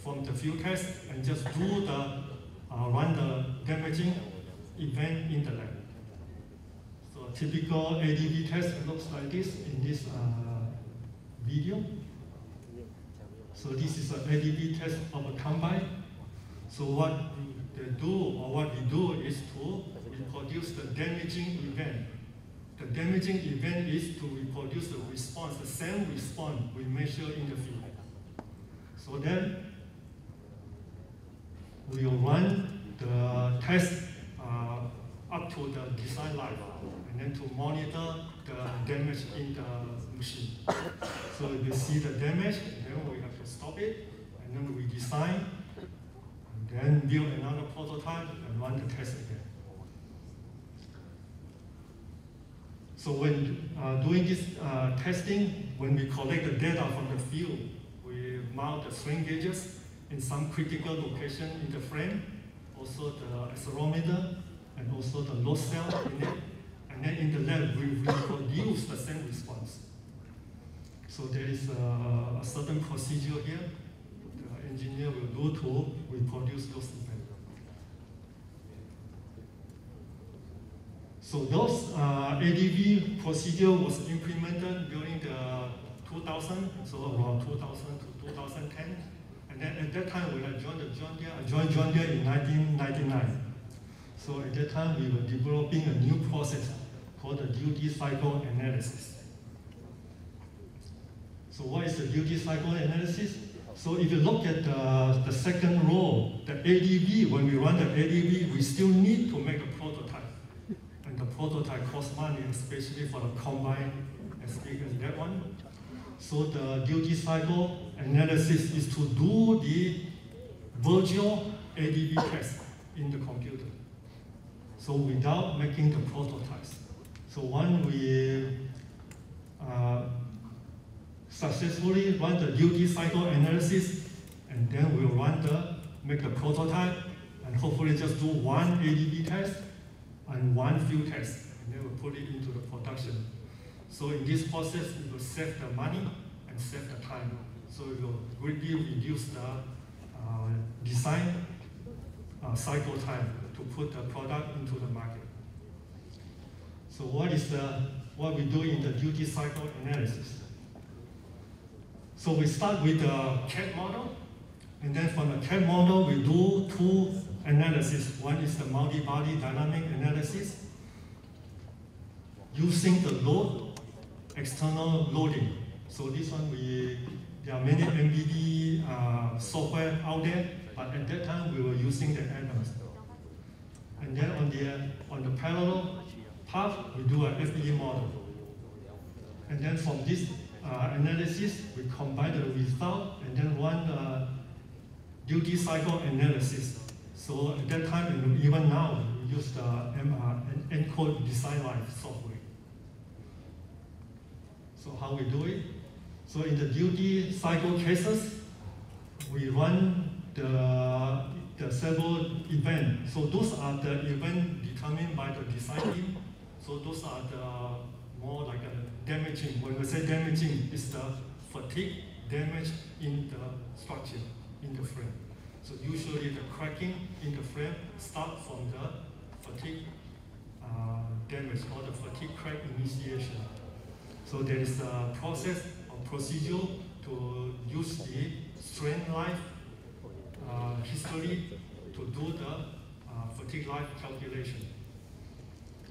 from the field test and just do the uh, run the damaging event in the lab. So a typical ADV test looks like this in this uh, video. So this is an ADV test of a combine. So what they do or what we do is to reproduce the damaging event the damaging event is to reproduce the response, the same response we measure in the field. So then we run the test up to the design level and then to monitor the damage in the machine. So we see the damage, and then we have to stop it and then we design and then build another prototype and run the test again. So when uh, doing this uh, testing, when we collect the data from the field, we mount the strain gauges in some critical location in the frame. also the accelerometer, and also the load cell in it. And then in the lab, we reproduce the same response. So there is a, a certain procedure here the engineer will do to reproduce those events. So those uh, ADV procedure was implemented during the 2000, so around 2000 to 2010. And then at that time, we had joined the John Deere. I joined John Deere in 1999. So at that time, we were developing a new process called the duty cycle analysis. So what is the duty cycle analysis? So if you look at the, the second row, the ADV, when we run the ADV, we still need to make a prototype. And the prototype costs money, especially for the combine as big as that one. So the duty cycle analysis is to do the virtual ADV test in the computer. So without making the prototypes. So when we uh, successfully run the duty cycle analysis, and then we'll run the, make the prototype, and hopefully just do one ADV test and one field test, and then we'll put it into the production. So in this process, it will save the money and save the time. So it will greatly reduce the uh, design uh, cycle time put the product into the market. So what is the, what we do in the duty cycle analysis? So we start with the CAD model, and then from the CAD model, we do two analysis. One is the multi-body dynamic analysis, using the load, external loading. So this one, we there are many MBD uh, software out there, but at that time, we were using the Adams. And then on the, on the parallel path, we do a FE model. And then from this uh, analysis, we combine the result and then run uh, duty cycle analysis. So at that time, and even now, we use the MR, nCode Design Life software. So how we do it? So in the duty cycle cases, we run the, the several events. So those are the events determined by the design team. So those are the more like a damaging. When we say damaging, it's the fatigue damage in the structure, in the frame. So usually the cracking in the frame start from the fatigue uh, damage or the fatigue crack initiation. So there is a process or procedure to use the strain life history to do the uh, fatigue life calculation.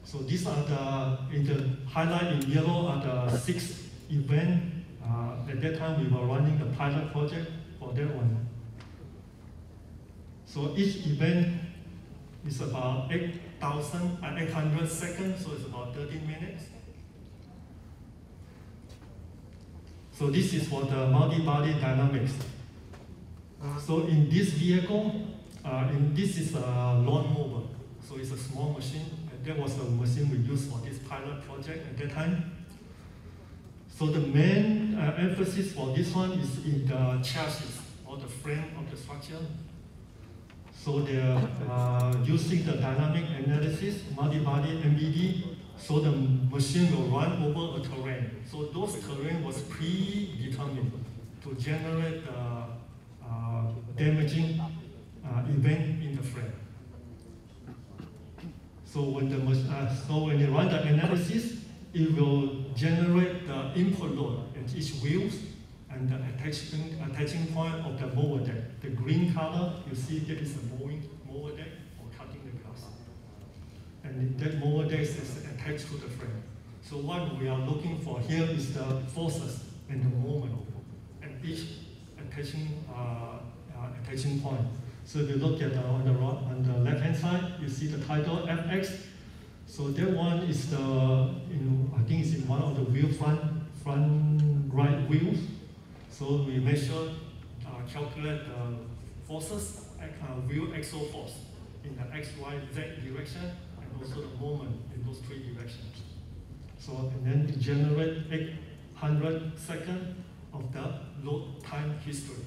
So these are the, in the highlight in yellow are the six events. Uh, at that time we were running the pilot project for that one. So each event is about 8,000, uh, 800 seconds, so it's about 13 minutes. So this is for the multi-body dynamics. So in this vehicle, uh, in, this is a lawn mower. So it's a small machine. And that was the machine we used for this pilot project at that time. So the main uh, emphasis for this one is in the chassis or the frame of the structure. So they're uh, using the dynamic analysis, multi-body MBD, so the machine will run over a terrain. So those terrain was predetermined to generate the damaging uh, event in the frame. So when the uh, so when you run the analysis, it will generate the input load at each wheels and the attaching, attaching point of the mower deck. The green color, you see that is a mowing mower deck or cutting the grass. And that mower deck is attached to the frame. So what we are looking for here is the forces and the moment and each attaching, uh, uh, attaching point. So if you look at the, on the on the left hand side, you see the title FX. So that one is the, you know, I think it's in one of the wheel front, front right wheels. So we measure, uh, calculate the forces, uh, wheel axle force in the X, Y, Z direction, and also the moment in those three directions. So, and then to generate 800 seconds of the load time history.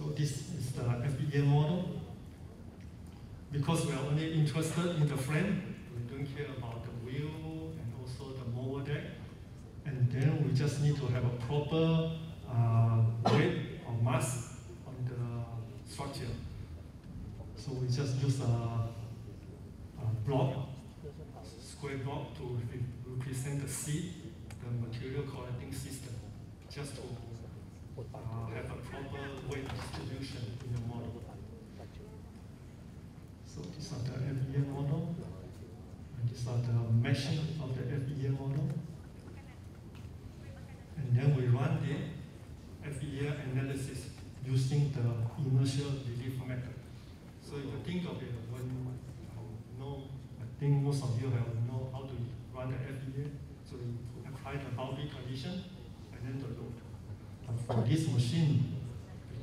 So this is the FEA model. Because we are only interested in the frame, we don't care about the wheel and also the mower deck. And then we just need to have a proper uh, weight or mass on the structure. So we just use a, a block, square block to re- represent the seat, the material collecting system, just to proper weight distribution in the model. So these are the FEA model, and these are the meshing of the FEA model. And then we run the FEA analysis using the inertial relief method. So if you think of it, when you know, I think most of you have know how to run the FEA. So you apply the boundary condition and then the load. But for this machine,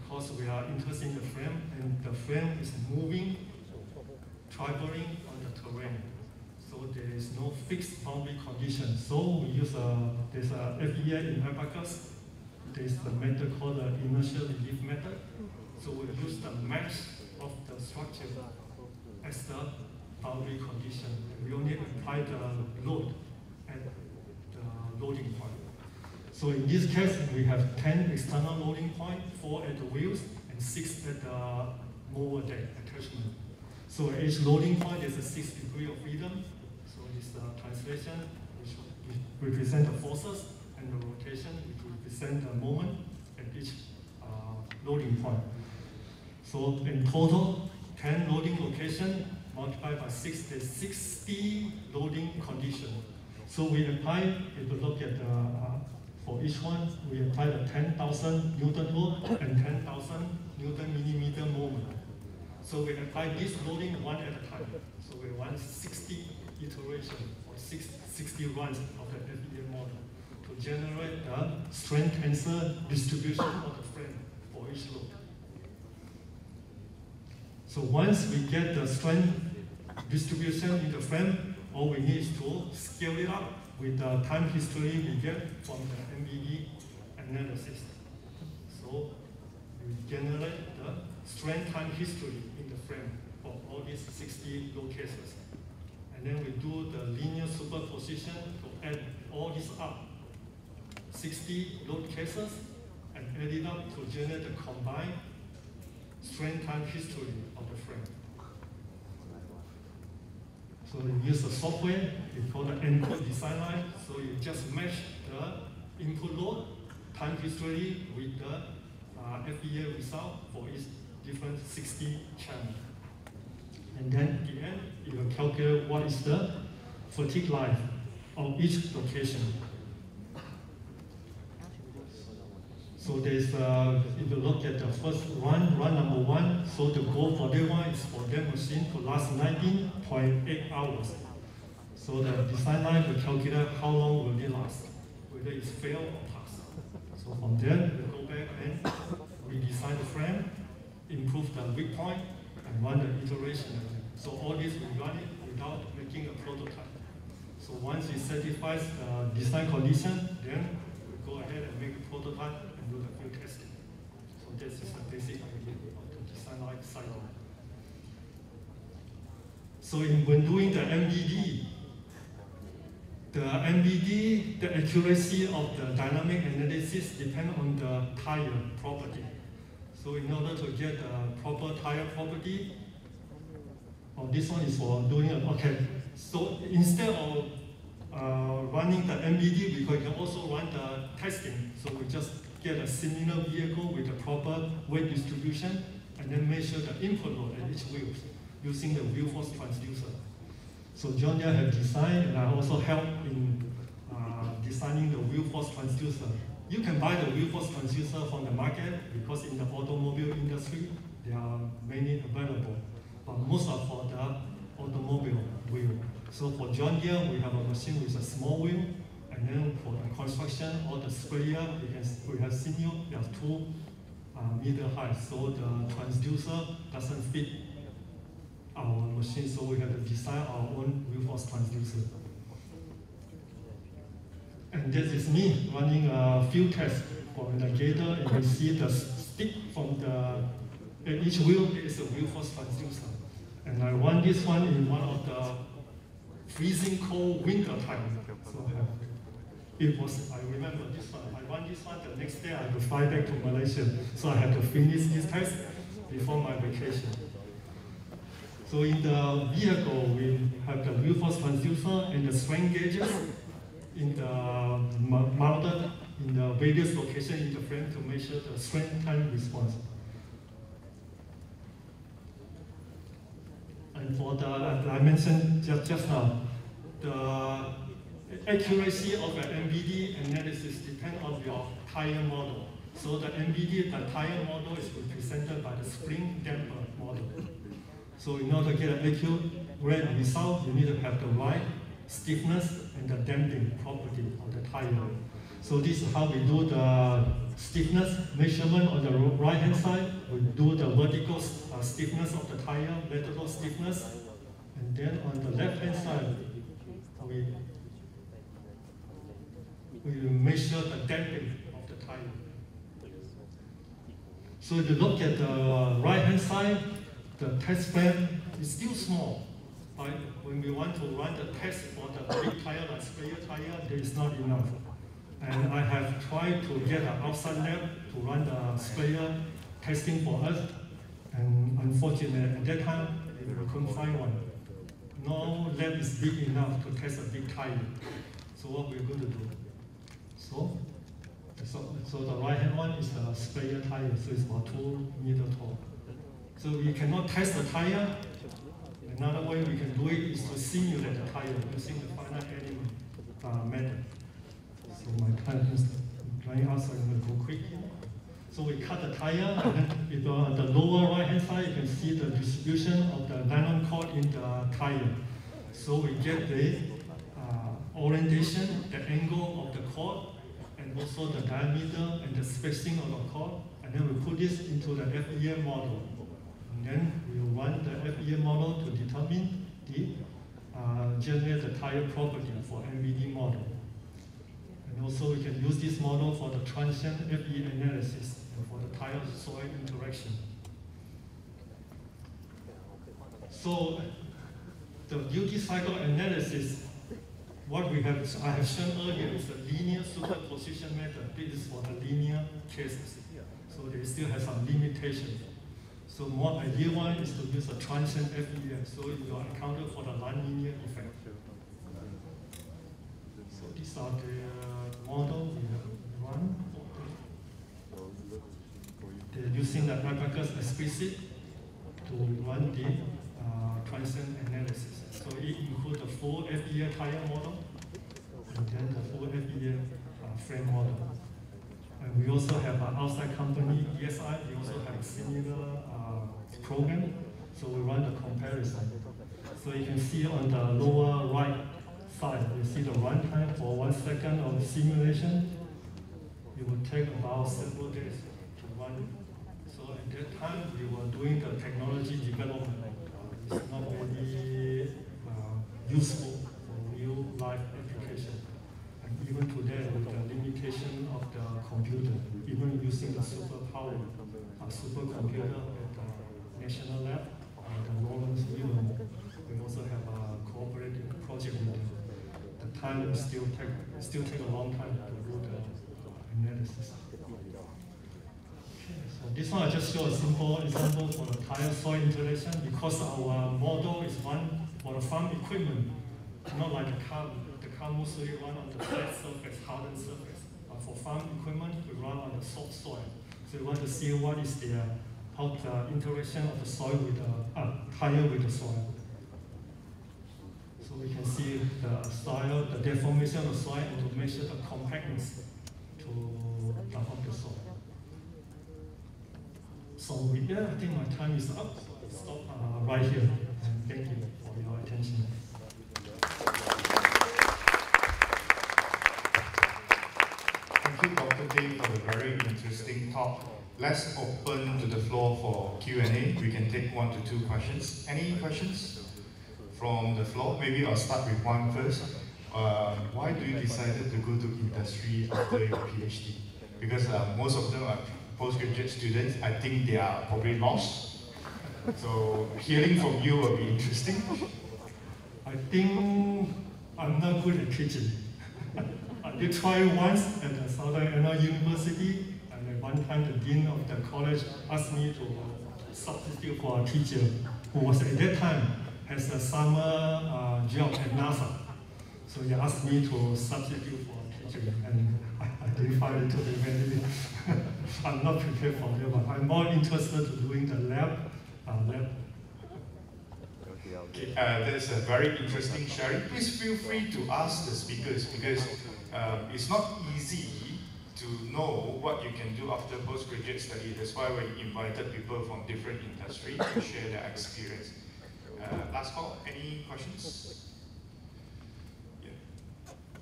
because we are interested in the frame and the frame is moving, traveling on the terrain. So there is no fixed boundary condition. So we use a, there's a FEA in Abaqus. There's a method called the inertial relief method. So we use the mass of the structure as the boundary condition. We only apply the load at the loading point. So in this case, we have 10 external loading points, four at the wheels and six at the mower deck attachment. So at each loading point, there's a six degree of freedom. So it's uh, translation, which represent the forces, and the rotation, which represent the moment at each uh, loading point. So in total, 10 loading location multiplied by 6, there's 60 loading condition. So we apply, if you look at the, uh, for each one, we apply the 10,000 Newton load and 10,000 Newton millimeter moment. So we apply this loading one at a time. So we run 60 iteration or six, 60 runs of the FEA model to generate the strength tensor distribution of the frame for each load. So once we get the strength distribution in the frame, all we need is to scale it up with the time history we get from the MBD analysis. So we generate the strain time history in the frame for all these 60 load cases. And then we do the linear superposition to add all this up. 60 load cases and add it up to generate the combined strain time history of the frame. So we use the software, we call the input design line. So you just match the input load, time history with the uh, FEA result for each different 60 channel. And then at the end, you will calculate what is the fatigue life of each location. So there's, uh, if you look at the first run, run number one, so the goal for that one is for that machine to last 19.8 hours. So the design line will calculate how long will it last, whether it's fail or pass. So from there, we go back and redesign the frame, improve the weak point, and run the iteration. So all this we run it without making a prototype. So once it satisfies the design condition, then we go ahead and make a prototype and do the field testing. Cycle. So in, when doing the MBD, the MBD, the accuracy of the dynamic analysis depends on the tire property. So in order to get the proper tire property, oh, this one is for doing a, okay. So instead of uh, running the MBD, we can also run the testing. So we just get a similar vehicle with the proper weight distribution and then measure the input load at each wheel using the wheel force transducer. So John Deere have designed and I also helped in uh, designing the wheel force transducer. You can buy the wheel force transducer from the market because in the automobile industry, there are many available. But most are for the automobile wheel. So for John Deere, we have a machine with a small wheel, and then for the construction or the sprayer, we, can, we have senior, we have two uh, meter high. So the transducer doesn't fit our machine, so we have to design our own wheel transducer. And this is me running a field test for the gator, and you see the stick from the, each wheel is a wheel force transducer. And I run this one in one of the freezing cold winter time. So it was, I remember this one, I won this one, the next day I had to fly back to Malaysia. So I had to finish this test before my vacation. So in the vehicle, we have the wheel force transducer and the strain gauges in the mounted in the various locations in the frame to measure the strain time response. And for the, I mentioned just, just now, the accuracy of the MBD analysis depends on your tire model. So the MBD, the tire model is represented by the spring damper model. So in order to get an accurate result, you need to have the right stiffness and the damping property of the tire. So this is how we do the stiffness measurement on the right hand side. We do the vertical uh, stiffness of the tire, lateral stiffness. And then on the left hand side, we, we measure the damping of the tire. So if you look at the right hand side, the test frame is still small. But when we want to run the test for the big tire like sprayer tire, there is not enough. And I have tried to get an outside lab to run the sprayer testing for us. And unfortunately, at that time, we couldn't find one. No lab is big enough to test a big tire. So what we're going to do? So, so, so the right hand one is the sprayer tire, so it's about two meter tall. So we cannot test the tire. Another way we can do it is to simulate the tire using the finite element uh, method. So my time is running out, I'm going to go quick. So we cut the tire, and then on the lower right hand side, you can see the distribution of the nylon cord in the tire. So we get the uh, orientation, the angle of the cord, also the diameter and the spacing of the cord. And then we put this into the FEM model. And then we run the FEM model to determine the uh, generate the tire property for MBD model. And also we can use this model for the transient FE analysis and for the tire soil interaction. So the duty cycle analysis, what we have I have shown earlier is a linear superposition method. This is for the linear cases. So they still have some limitations. So more ideal one is to use a transient FEM, so you are accounted for the nonlinear effect. So these are the model we have run. They're using the Abaqus explicit to run the uh, transient analysis. So it the full FEM tire model and then the full FEM uh, frame model. And we also have an outside company, ESI, we also have a similar uh, program. So we run the comparison. So you can see on the lower right side, you see the runtime for one second of simulation. It would take about several days to run. So at that time, we were doing the technology development. It's not uh, useful for real life application. And even today, with the limitation of the computer, even using the superpower, a supercomputer at the National Lab, uh, the Lawrence Livermore, we also have a cooperative project with them. The time still take, still take a long time to do the analysis. So this one I just show a simple example for the tire soil interaction because our model is one for the farm equipment, not like a car. The car mostly run on the flat surface, hardened surface. But for farm equipment, we run on the soft soil. So we want to see what is the how the interaction of the soil with the uh, tire with the soil. So we can see the soil, the deformation of the soil, and to measure the compactness to the, of the soil. So that, I think my time is up. Stop uh, right here. Thank you attention. Thank you, Dr. Dave, for the very interesting talk. Let's open to the floor for Q&A. We can take one to two questions. Any questions from the floor? Maybe I'll start with one first. Uh, why do you decided to go to industry after your PhD? Because uh, most of them are postgraduate students, I think they are probably lost. So hearing from you will be interesting. I think I'm not good at teaching. I did try once at the Southern Illinois University, and at one time the dean of the college asked me to substitute for a teacher who was at that time has a summer uh, job at NASA. So he asked me to substitute for a teacher, and I, I didn't find it to be very. I'm not prepared for that, but I'm more interested in doing the lab, uh, lab Okay, uh, that's a very interesting sharing. Please feel free to ask the speakers because uh, it's not easy to know what you can do after postgraduate study. That's why we invited people from different industries to share their experience. Uh, last call, any questions? Yeah.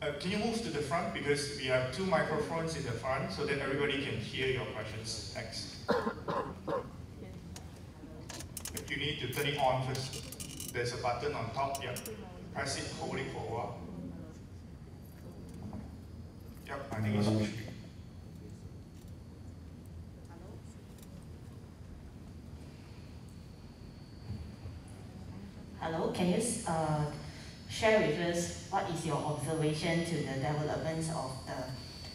Uh, can you move to the front because we have two microphones in the front so that everybody can hear your questions. Thanks. You need to turn it on first. There's a button on top, yeah. Press it, hold it for a while. Yep, I think it should be. Hello, can you uh, share with us what is your observation to the developments of the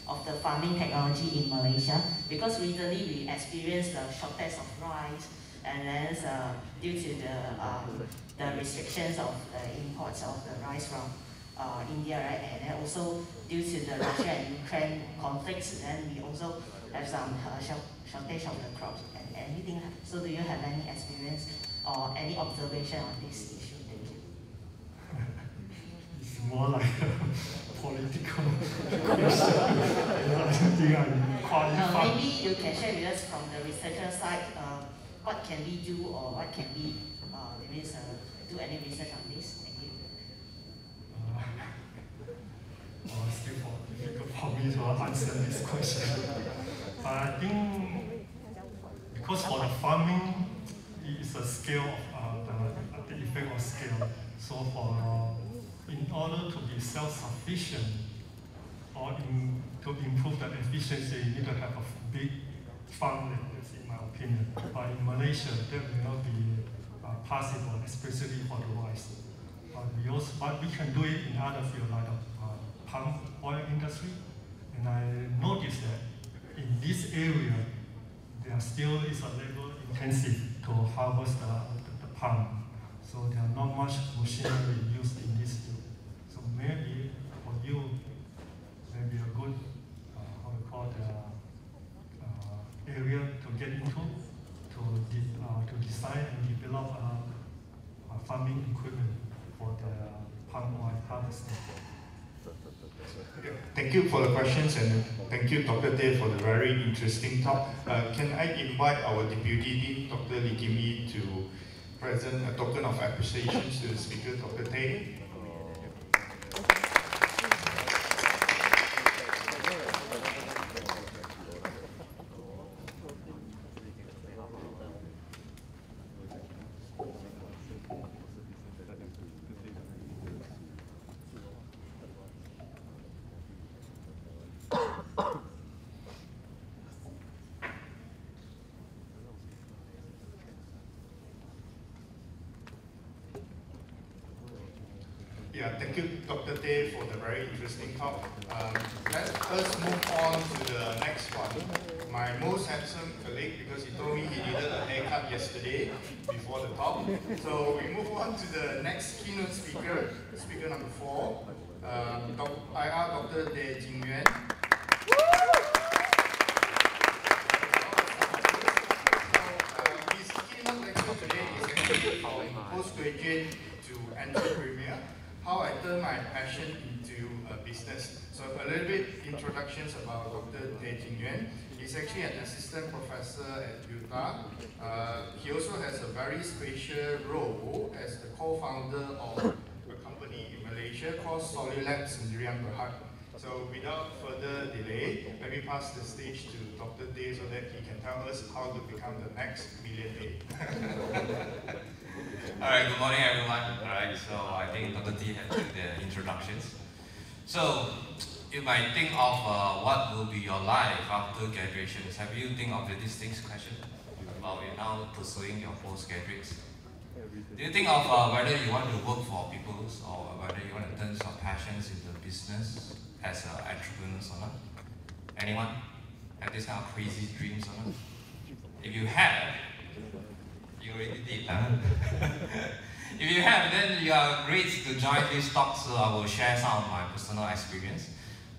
of the farming technology in Malaysia? Because recently we experienced the shortage of rice, and then uh, due to the um, the restrictions of the imports of the rice from uh, India, right, and then also due to the Russia and Ukraine conflicts, then we also have some uh, shortage of the crops and anything. So, do you have any experience or any observation on this issue? Thank you. it's more like a political question. I think I'm qualified. Uh, maybe you can share with us from the researcher side. Uh, what can we do or what can we uh, maybe, uh, do any research on this? Thank you. Uh, well, it's still difficult for me to answer this question. but I think because for the farming, it is a scale of uh, the, the effect of scale. So for uh, in order to be self-sufficient or in, to improve the efficiency, you need to have a big farm But in Malaysia, that will not be uh, possible, especially for the rice. But we also, but we can do it in other fields like the uh, palm oil industry. And I noticed that in this area, there still is a labor intensive to harvest the, the, the palm. So there are not much machinery used in this field. So maybe for you, maybe a good, uh, how we call the area to get into to, de uh, to design and develop uh, farming equipment for the palm oil harvesting. Thank you for the questions and thank you, Dr. Teh, for the very interesting talk. Uh, can I invite our Deputy Dean, Dr. Lee Kim Yi, to present a token of appreciation to the speaker, Dr. Teh? Yeah, thank you, Dr. Teh, for the very interesting talk. Um, let us move on to the next one. My most handsome colleague, because he told me he needed a haircut yesterday before the talk. So we move on to the next keynote speaker, speaker number four, um, IR Dr. Tey Jing Yuen. postgraduate to entrepreneur how I turn my passion into a business. So a little bit introductions about Dr. Tey Jing Yuen. He's actually an assistant professor at UTAR. Uh, he also has a very special role as the co-founder of a company in Malaysia called Solid Lab Sendirian Berhad. So without further delay, let me pass the stage to Dr. Teh so that he can tell us how to become the next millionaire. All right, good morning everyone. All right, so I think Dr. T had did the introductions. So you might think of uh, what will be your life after graduation. Have you think of the distinct question about you now pursuing your postgraduates? Do you think of uh, whether you want to work for people or whether you want to turn your passions into business as an entrepreneur or not? Anyone have this kind of crazy dreams or not? If you have, you already did. Huh? if you have, then you are great to join this talk, so I will share some of my personal experience.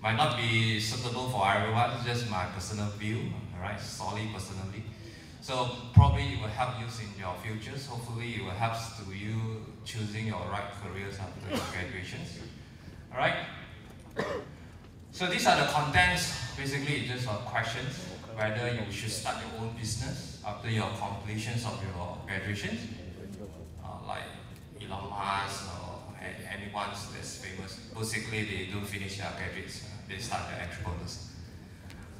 Might not be suitable for everyone, just my personal view, alright, solely personally. So probably it will help you in your futures. Hopefully it will help to you choosing your right careers after your graduations. Alright? So these are the contents, basically just are questions, whether you should start your own business after your completions of your graduations, uh, like Elon Musk or anyone that's famous. Basically, they don't finish their graduates, uh, they start their entrepreneurs.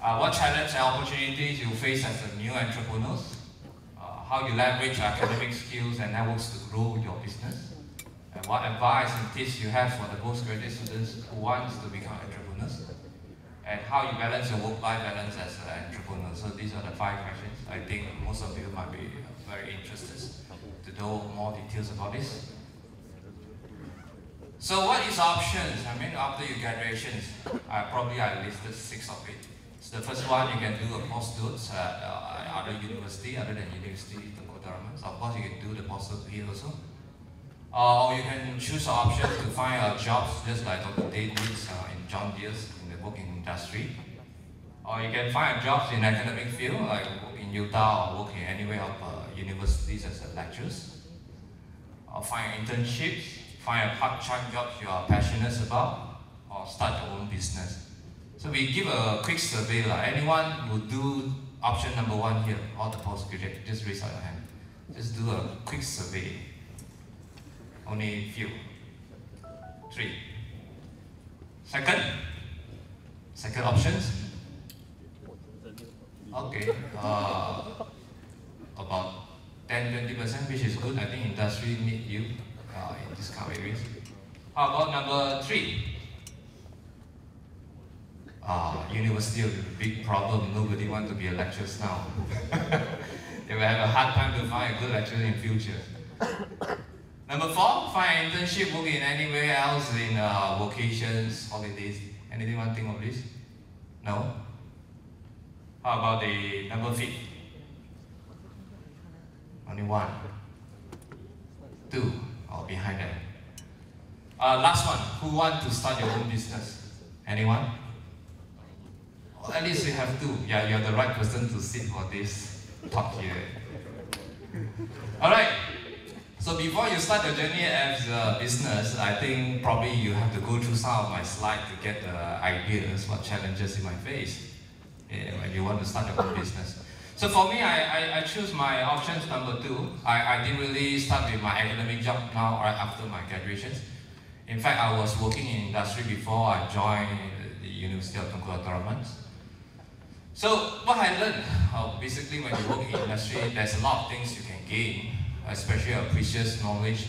Uh, what challenges and opportunities you face as a new entrepreneur? Uh, how you leverage academic skills and networks to grow your business? And what advice and tips you have for the postgraduate students who want to become entrepreneurs? And how you balance your work-life balance as an entrepreneur? So these are the five questions. I think most of you might be very interested to know more details about this. So what is options? I mean, after your graduations, uh, probably I listed six of it. So the first one, you can do a postdoc at uh, other university other than University Tengku Abdul So of course, you can do the postdoc here also. Uh, or you can choose the option to find a job just like Dr. Dave needs uh, in John Deere's in the working industry. Or you can find a job in academic field like work in UTAR or work in anywhere of uh, universities as a lecturers. Or find internships, find a part-time job you are passionate about, or start your own business. So we give a quick survey. Like anyone who do option number one here, all the postgraduate, just raise your hand. Just do a quick survey. Only a few. Three. Second. Second options. Okay. Uh, about 10-20%, which is good. I think industry need you uh, in this kind of areas. How about number three? uh, university is a big problem. Nobody wants to be a lecturer now. they will have a hard time to find a good lecturer in future. Number four, find internship, work in anywhere else in uh, vacations, holidays. Anything want to think of this? No? How about the number fifth? Only one. Two, or behind that. Uh, last one, who want to start your own business? Anyone? Well, at least you have two. Yeah, you're the right person to sit for this talk here. Alright, so before you start your journey as a business, I think probably you have to go through some of my slides to get the ideas, what challenges you might face when you want to start your own business. So for me, I, I, I choose my options number two. I, I didn't really start with my academic job now right after my graduation. In fact, I was working in industry before I joined the University of Tengku Abdul so what I learned, uh, basically when you work in industry, there's a lot of things you can gain, especially a precious knowledge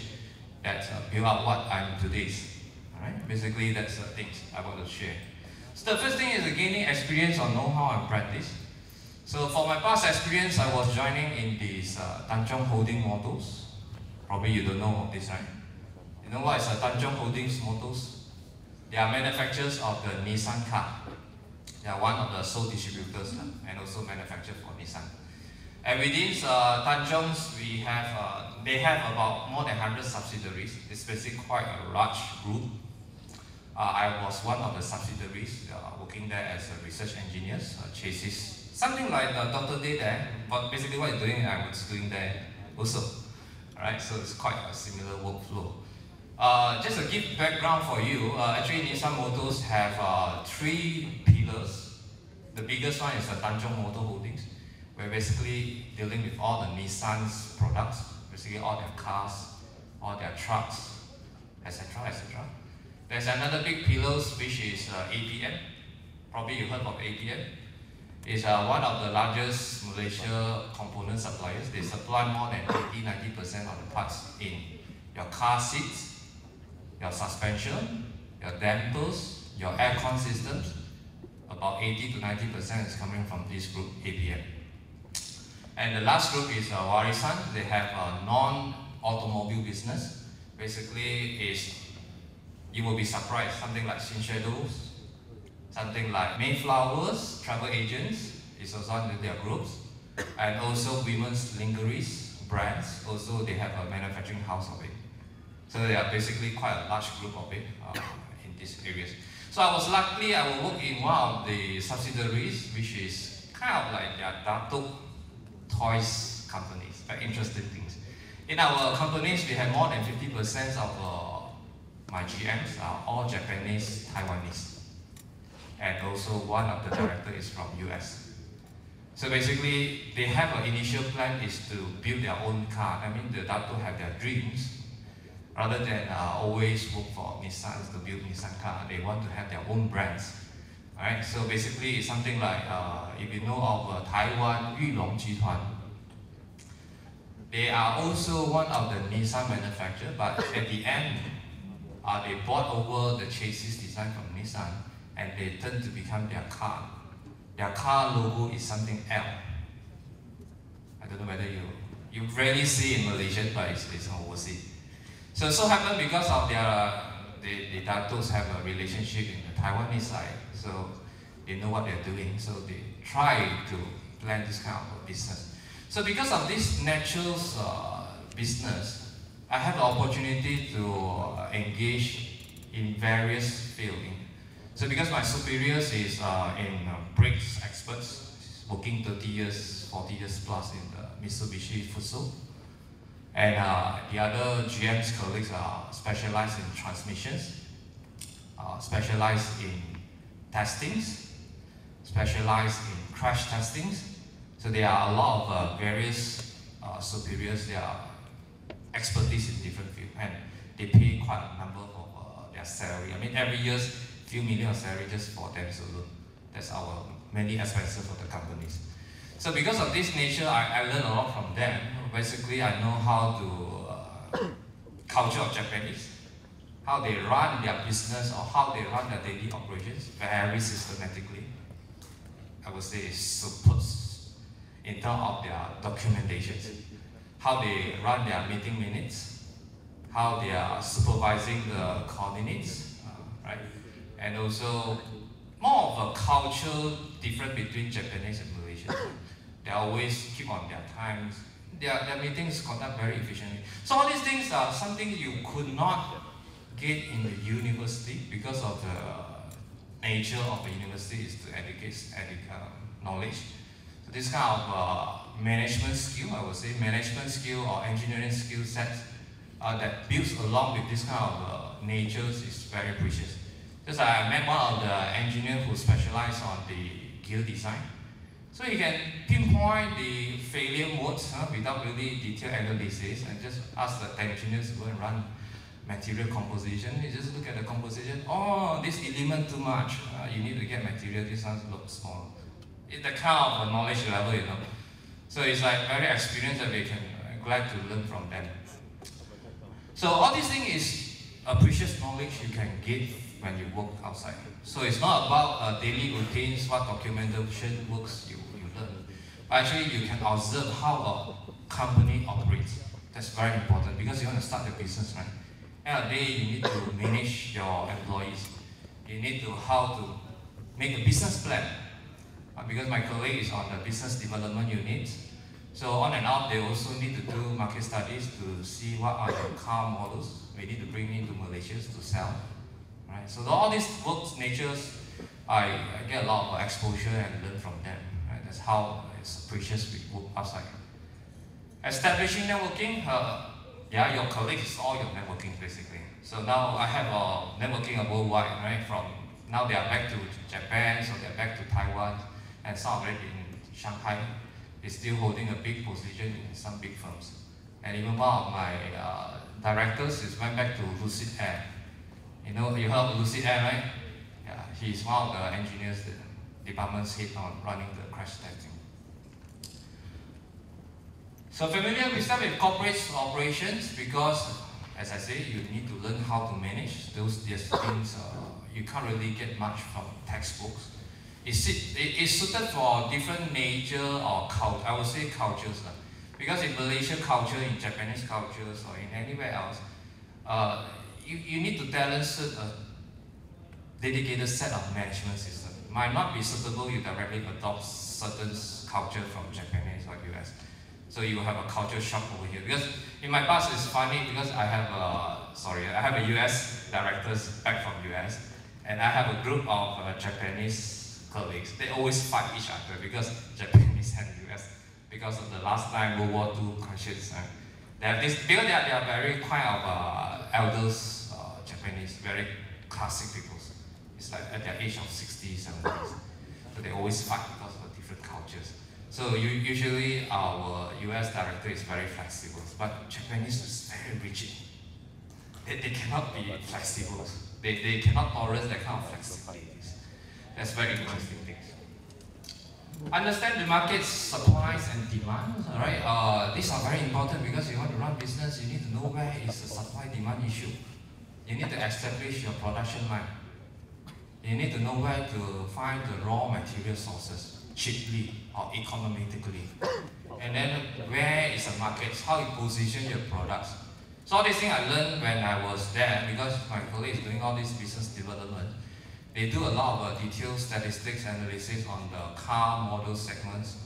that uh, build up what I'm today. Alright, basically that's the things I want to share. So the first thing is gaining experience or know-how and practice. So for my past experience, I was joining in these uh, Tan Chong Holding Motors. Probably you don't know of this, right? You know what is a Tan Chong Holdings Motors? They are manufacturers of the Nissan car. They are one of the sole distributors uh, and also manufacturer for Nissan. And within uh, Tan Chong's, we have, uh, they have about more than 100 subsidiaries. It's basically quite a large group. Uh, I was one of the subsidiaries uh, working there as a research engineer, uh, chassis. Something like uh, Dr. Teh there, but basically what you're doing, I was doing there also. Alright, so it's quite a similar workflow. Uh, just to give background for you, uh, actually Nissan Motors have uh, three pillars. The biggest one is the Tan Chong Motor Holdings, where basically dealing with all the Nissan's products, basically all their cars, all their trucks, etc. etc. There's another big pillars which is uh, APM. Probably you heard of APM. It's uh, one of the largest Malaysia component suppliers. They supply more than 80-90% of the parts in your car seats, your suspension, your dampers, your aircon systems, about 80 to 90% is coming from this group, APM. And the last group is uh, Warisan. They have a non-automobile business. Basically, is you will be surprised. Something like Shiseido's, something like Mayflowers, travel agents is also under their groups, and also women's lingeries brands. Also, they have a manufacturing house of it. So they are basically quite a large group of it uh, in these areas. So I was lucky I will work in one of the subsidiaries, which is kind of like their Datuk toys companies, very interesting things. In our companies, we have more than 50% of uh, my GMs are all Japanese, Taiwanese. And also one of the director is from US. So basically, they have an initial plan is to build their own car. I mean, the Dato have their dreams. Rather than uh, always work for Nissan to build Nissan car, they want to have their own brands. Right? So basically, it's something like, uh, if you know of uh, Taiwan Yulong Jituan, they are also one of the Nissan manufacturer, but at the end, uh, they bought over the chassis design from Nissan and they turned to become their car. Their car logo is something L. I don't know whether you you rarely see in Malaysia, but it's, it's overseas. So so happened because of their the, the datos have a relationship in the Taiwanese side, so they know what they're doing, so they try to plan this kind of business. So because of this natural uh, business, I have the opportunity to uh, engage in various fields. So because my superiors is uh, in uh, brakes experts, working 30 years, 40 years plus in the Mitsubishi Fuso. And uh, the other GM's colleagues are specialized in transmissions, uh, specialized in testings, specialized in crash testings. So there are a lot of uh, various uh, superiors, there are expertise in different fields, and they pay quite a number of uh, their salary. I mean, every year, few million of salary just for them alone. That's our many expenses for the companies. So because of this nature, I, I learned a lot from them. Basically, I know how to uh, culture of Japanese, how they run their business or how they run their daily operations very systematically. I would say super in terms of their documentation, how they run their meeting minutes, how they are supervising the coordinates, uh, right? And also more of a cultural difference between Japanese and Malaysian. they always keep on their times. Their, their meetings conduct very efficiently. So all these things are something you could not get in the university because of the nature of the university is to educate, educate uh, knowledge. This kind of uh, management skill, I would say, management skill or engineering skill set uh, that builds along with this kind of uh, natures is very precious. Because I met one of the engineers who specialized on the gear design. So you can pinpoint the failure modes huh, without really detailed analysis and just ask the engineers to go and run material composition. You just look at the composition. Oh, this element too much. Uh, you need to get material. This one looks small. It's the kind of knowledge level, you know. So it's like very experienced that we can uh, glad to learn from them. So all these things is a precious knowledge you can get when you work outside. So it's not about uh, daily routines, what documentation works you, you learn. But Actually, you can observe how a company operates. That's very important because you want to start your business, right? End the day, you need to manage your employees. You need to how to make a business plan. Uh, because my colleague is on the business development unit. So on and out, they also need to do market studies to see what are the car models we need to bring into Malaysia to sell. Right? So all these work natures, I, I get a lot of exposure and learn from them. Right? That's how it's precious we work outside. Establishing networking, uh, yeah, your colleagues all your networking basically. So now I have a networking worldwide, right? From now they are back to Japan, so they're back to Taiwan, and some already in Shanghai. They're still holding a big position in some big firms. And even one of my uh, directors is went back to Lucid Air. You know, you heard of Lucid Air, right? Yeah, he's one of the engineers, the department's head on running the crash testing. So familiar with that with corporate operations because as I say, you need to learn how to manage those these things. Uh, you can't really get much from textbooks. It's, it, it's suited for different nature or cult, I would say cultures. Uh, because in Malaysian culture, in Japanese cultures, or in anywhere else, uh, you, you need to talent a dedicated set of management system. Might not be suitable, you directly adopt certain culture from Japanese or US. So you have a culture shock over here. Because in my past, it's funny because I have a, sorry, I have a US directors back from US, and I have a group of uh, Japanese colleagues. They always fight each other because Japanese and US, because of the last time World War II crashes. Uh, they have this, because they are, they are very kind of uh, elders, uh, Japanese, very classic people. It's like at their age of 60s, 70s. So they always fight because of different cultures. So you, usually our US director is very flexible, but Japanese is very rigid. They, they cannot be flexible. They, they cannot tolerate that kind of flexibilities. That's very interesting things. Understand the market supplies and demands, alright? Uh, these are very important because you want to run business, you need to know where is the supply demand issue. You need to establish your production line. You need to know where to find the raw material sources cheaply or economically. And then where is the market, how you position your products. So all these things I learned when I was there because my colleague is doing all this business development. They do a lot of uh, detailed statistics analysis on the car model segments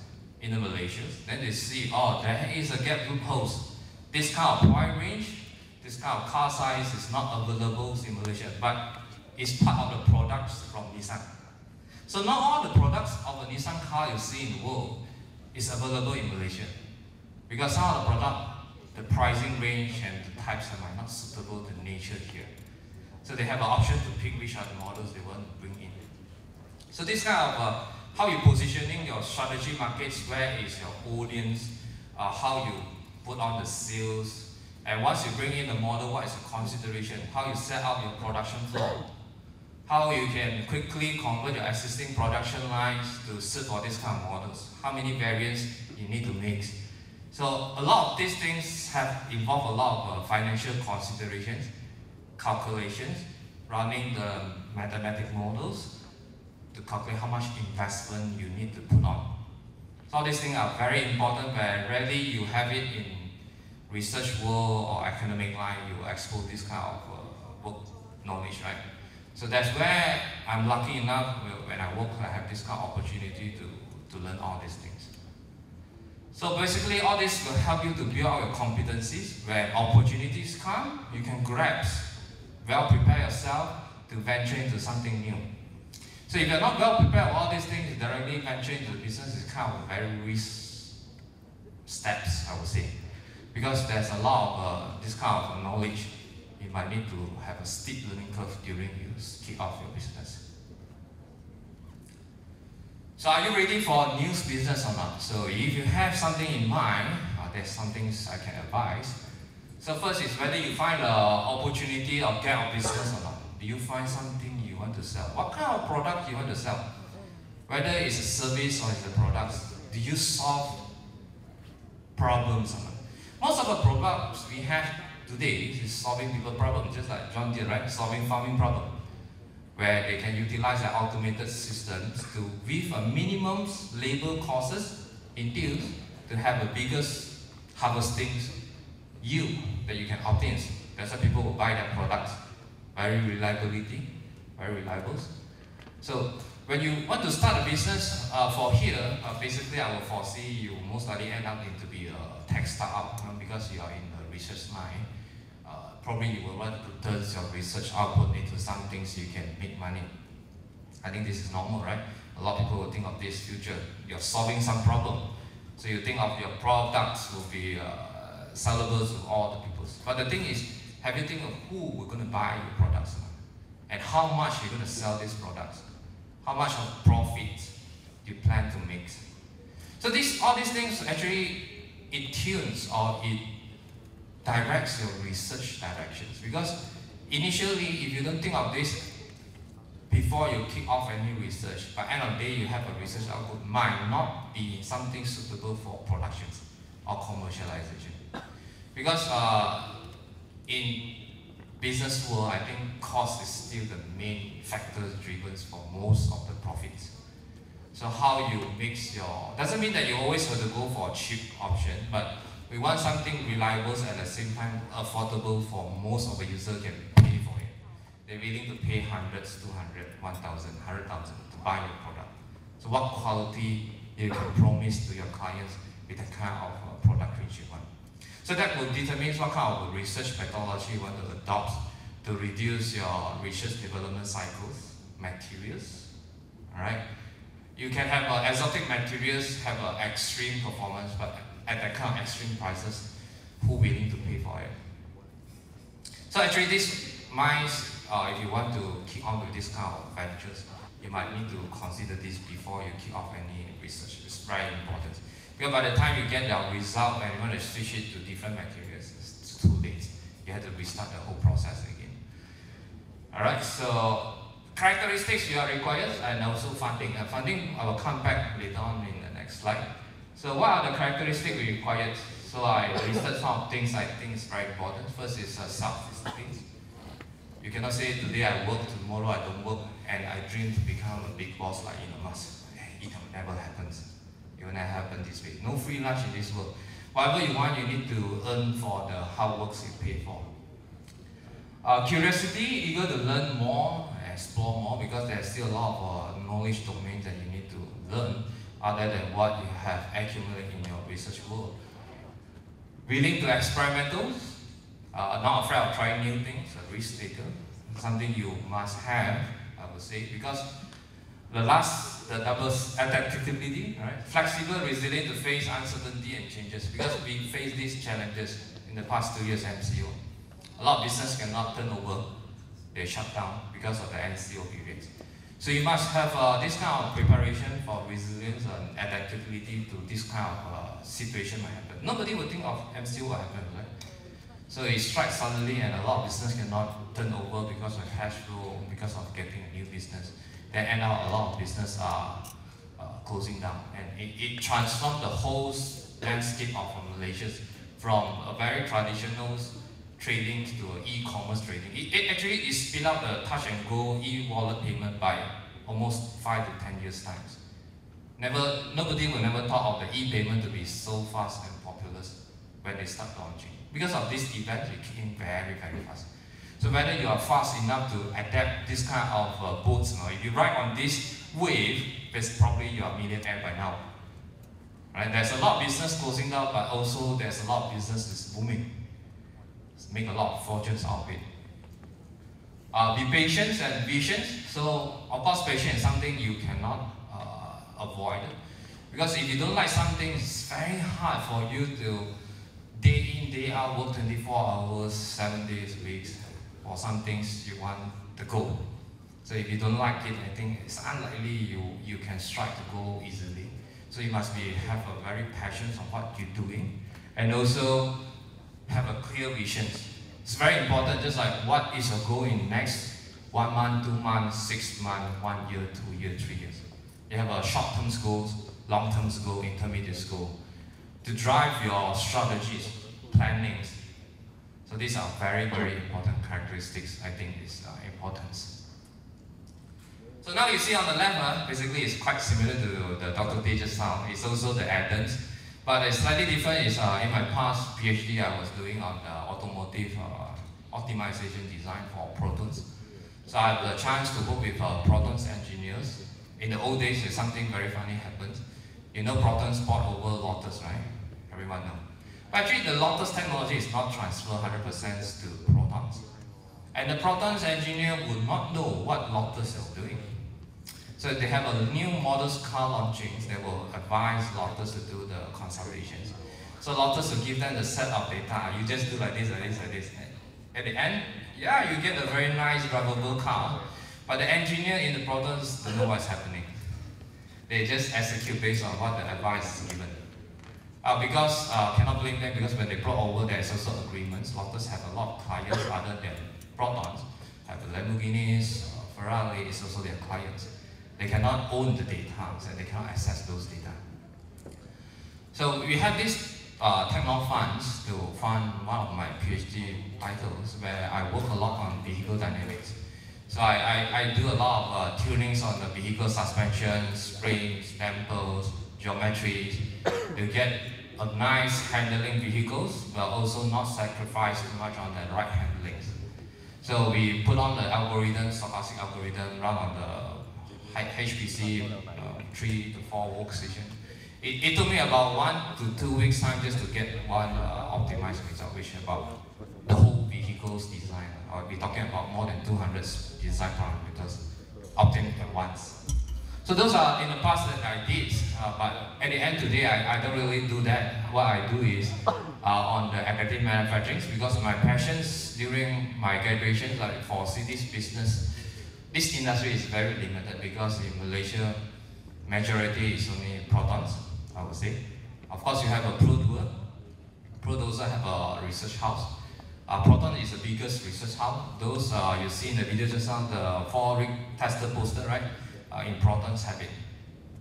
in the Malaysia. Then they see, oh, there is a gap loopholes. This kind of price range, this kind of car size is not available in Malaysia, but it's part of the products from Nissan. So not all the products of a Nissan car you see in the world is available in Malaysia. Because some of the product, the pricing range and the types are not suitable to nature here. So they have an option to pick which are the models they want to bring in. So this kind of uh, how you positioning your strategy markets, where is your audience, uh, how you put on the sales, and once you bring in the model, what is the consideration, how you set up your production flow, how you can quickly convert your existing production lines to suit for this kind of models, how many variants you need to mix. So a lot of these things have involved a lot of uh, financial considerations, calculations, running the mathematical models to calculate how much investment you need to put on. So these things are very important where rarely you have it in research world or academic line, you expose this kind of uh, work knowledge, right? So that's where I'm lucky enough when I work, I have this kind of opportunity to, to learn all these things. So basically, all this will help you to build out your competencies. When opportunities come, you can grasp, well prepare yourself to venture into something new. So if you're not well prepared all these things, directly venture into the business is kind of very risk steps, I would say. Because there's a lot of uh, this kind of knowledge you might need to have a steep learning curve during you kick off your business. So are you ready for a new business or not? So if you have something in mind, uh, there's some things I can advise. So first is whether you find an opportunity or get a business or not. Do you find something you want to sell? What kind of product you want to sell? Whether it's a service or it's a product, do you solve problems or not? Most of the problems we have today is solving people problems, just like John Deere, right? Solving farming problem, where they can utilize their automated systems to, with a minimum labor costs induced, to have a biggest harvesting yield that you can obtain. That's why people will buy their products. Very reliability, very reliable. So when you want to start a business uh, for here, uh, basically I will foresee you most likely end up into be a tech startup because you are in the research line probably you will want to turn your research output into some things you can make money. I think this is normal, right? A lot of people will think of this future. You're solving some problem. So you think of your products will be uh, sellable to all the people. But the thing is, have you think of who we're going to buy your products and how much you're going to sell these products? How much of profit do you plan to make? So these, all these things actually, it tunes or it directs your research directions. Because initially, if you don't think of this before you kick off any research, by end of the day, you have a research output might not be something suitable for production or commercialization. Because uh, in business world, I think cost is still the main factor driven for most of the profits. So how you mix your, doesn't mean that you always have to go for a cheap option, but we want something reliable at the same time affordable for most of the users can pay for it. They're willing to pay hundreds, 200, 1,000, 100,000 to buy your product. So what quality you can promise to your clients with the kind of uh, product range you. So that will determine what kind of research methodology you want to adopt to reduce your research development cycles, materials, all right? You can have uh, exotic materials have uh, extreme performance, but at that kind of extreme prices, who willing to pay for it? So actually this mines, uh, if you want to kick on with this kind of ventures, you might need to consider this before you kick off any research. It's very important. Because by the time you get your result and you want to switch it to different materials, it's too late. You have to restart the whole process again. Alright, so characteristics you are required and also funding. Uh, funding, I will come back later on in the next slide. So what are the characteristics we required? So I listed some things I think is very important. First is uh, self-discipline. You cannot say today I work, tomorrow I don't work, and I dream to become a big boss like Elon Musk. It never happens. Will never happen this way. No free lunch in this world. Whatever you want, you need to earn for the hard work you pay for. Uh, curiosity, eager to learn more, explore more, because there's still a lot of uh, knowledge domains that you need to learn other than what you have accumulated in your research work. Willing to experimental, uh, not afraid of trying new things, a risk taker, something you must have, I would say, because the last, the double adaptability, right? Flexible, resilient to face uncertainty and changes. Because we face these challenges in the past two years MCO. A lot of business cannot turn over. They shut down because of the MCO periods. So you must have uh, this kind of preparation for resilience and adaptability to this kind of uh, situation might happen. Nobody would think of MCO will happen, right? So it strikes suddenly and a lot of business cannot turn over because of cash flow, because of getting a new business then end up a lot of business are uh, closing down. And it, it transformed the whole landscape of Malaysia from a very traditional trading to e-commerce trading. It, it actually is spin up the touch and go e-wallet payment by almost five to ten years times. Never, nobody will never thought of the e-payment to be so fast and popular when they start launching. Because of this event, it came very, very fast. So whether you are fast enough to adapt this kind of uh, boats, you know, if you ride on this wave, there's probably you are millionaire by now. Right? There's a lot of business closing down, but also there's a lot of business booming. Make a lot of fortunes out of it. Uh, be patient and vision. So of course, patience is something you cannot uh, avoid. Because if you don't like something, it's very hard for you to day in, day out, work 24 hours, 7 days a week, or some things you want the goal. So if you don't like it, I think it's unlikely you, you can strike the goal easily. So you must be have a very passion of what you're doing and also have a clear vision. It's very important, just like what is your goal in next one month, two months, six months, one year, two years, three years. You have a short-term goals, long-term goal, intermediate goal to drive your strategies, plannings, so these are very, very important characteristics, I think, is uh. So now you see on the left, uh, basically it's quite similar to the Dr. Just now. It's also the addends. But it's slightly different is uh, in my past PhD I was doing on the automotive uh, optimization design for Protons. So I had the chance to work with uh, Protons engineers. In the old days, something very funny happened. You know Protons bought over Lotus, right? Everyone know. Actually, the Lotus technology is not transferred 100% to Protons. And the Protons engineer would not know what Lotus is doing. So they have a new models car launching, that will advise Lotus to do the consultations. So Lotus will give them the set of data. Ah, you just do like this, like this, like this. At the end, yeah, you get a very nice drivable car. But the engineer in the Protons don't know what's happening. They just execute based on what the advice is given. Uh, because, uh, cannot blame them because when they brought over, there's also agreements. Lotus have a lot of clients other than Protons. Have the Lamborghinis, uh, Ferrari is also their clients. They cannot own the data, so they cannot access those data. So we have this uh, Techno Funds to fund one of my PhD titles where I work a lot on vehicle dynamics. So I, I, I do a lot of uh, tunings on the vehicle suspension, springs, dampers, geometries to get a nice handling vehicles, but also not sacrifice too much on the right handlings. So we put on the algorithm, stochastic algorithm, run on the HPC uh, three to four workstation. It, it took me about one to two weeks time just to get one uh, optimized result, which about the whole vehicle's design. I'll be talking about more than 200 design parameters obtained at once. So those are in the past that I did, uh, but at the end today, I, I don't really do that. What I do is uh, on the additive manufacturing because my passions during my graduation, like for cities business, this industry is very limited because in Malaysia, majority is only Protons, I would say. Of course, you have a. Perodua also have a research house. Uh, Proton is the biggest research house. Those uh, you see in the video just now, the four rig tester poster, right? Uh, Proton's have.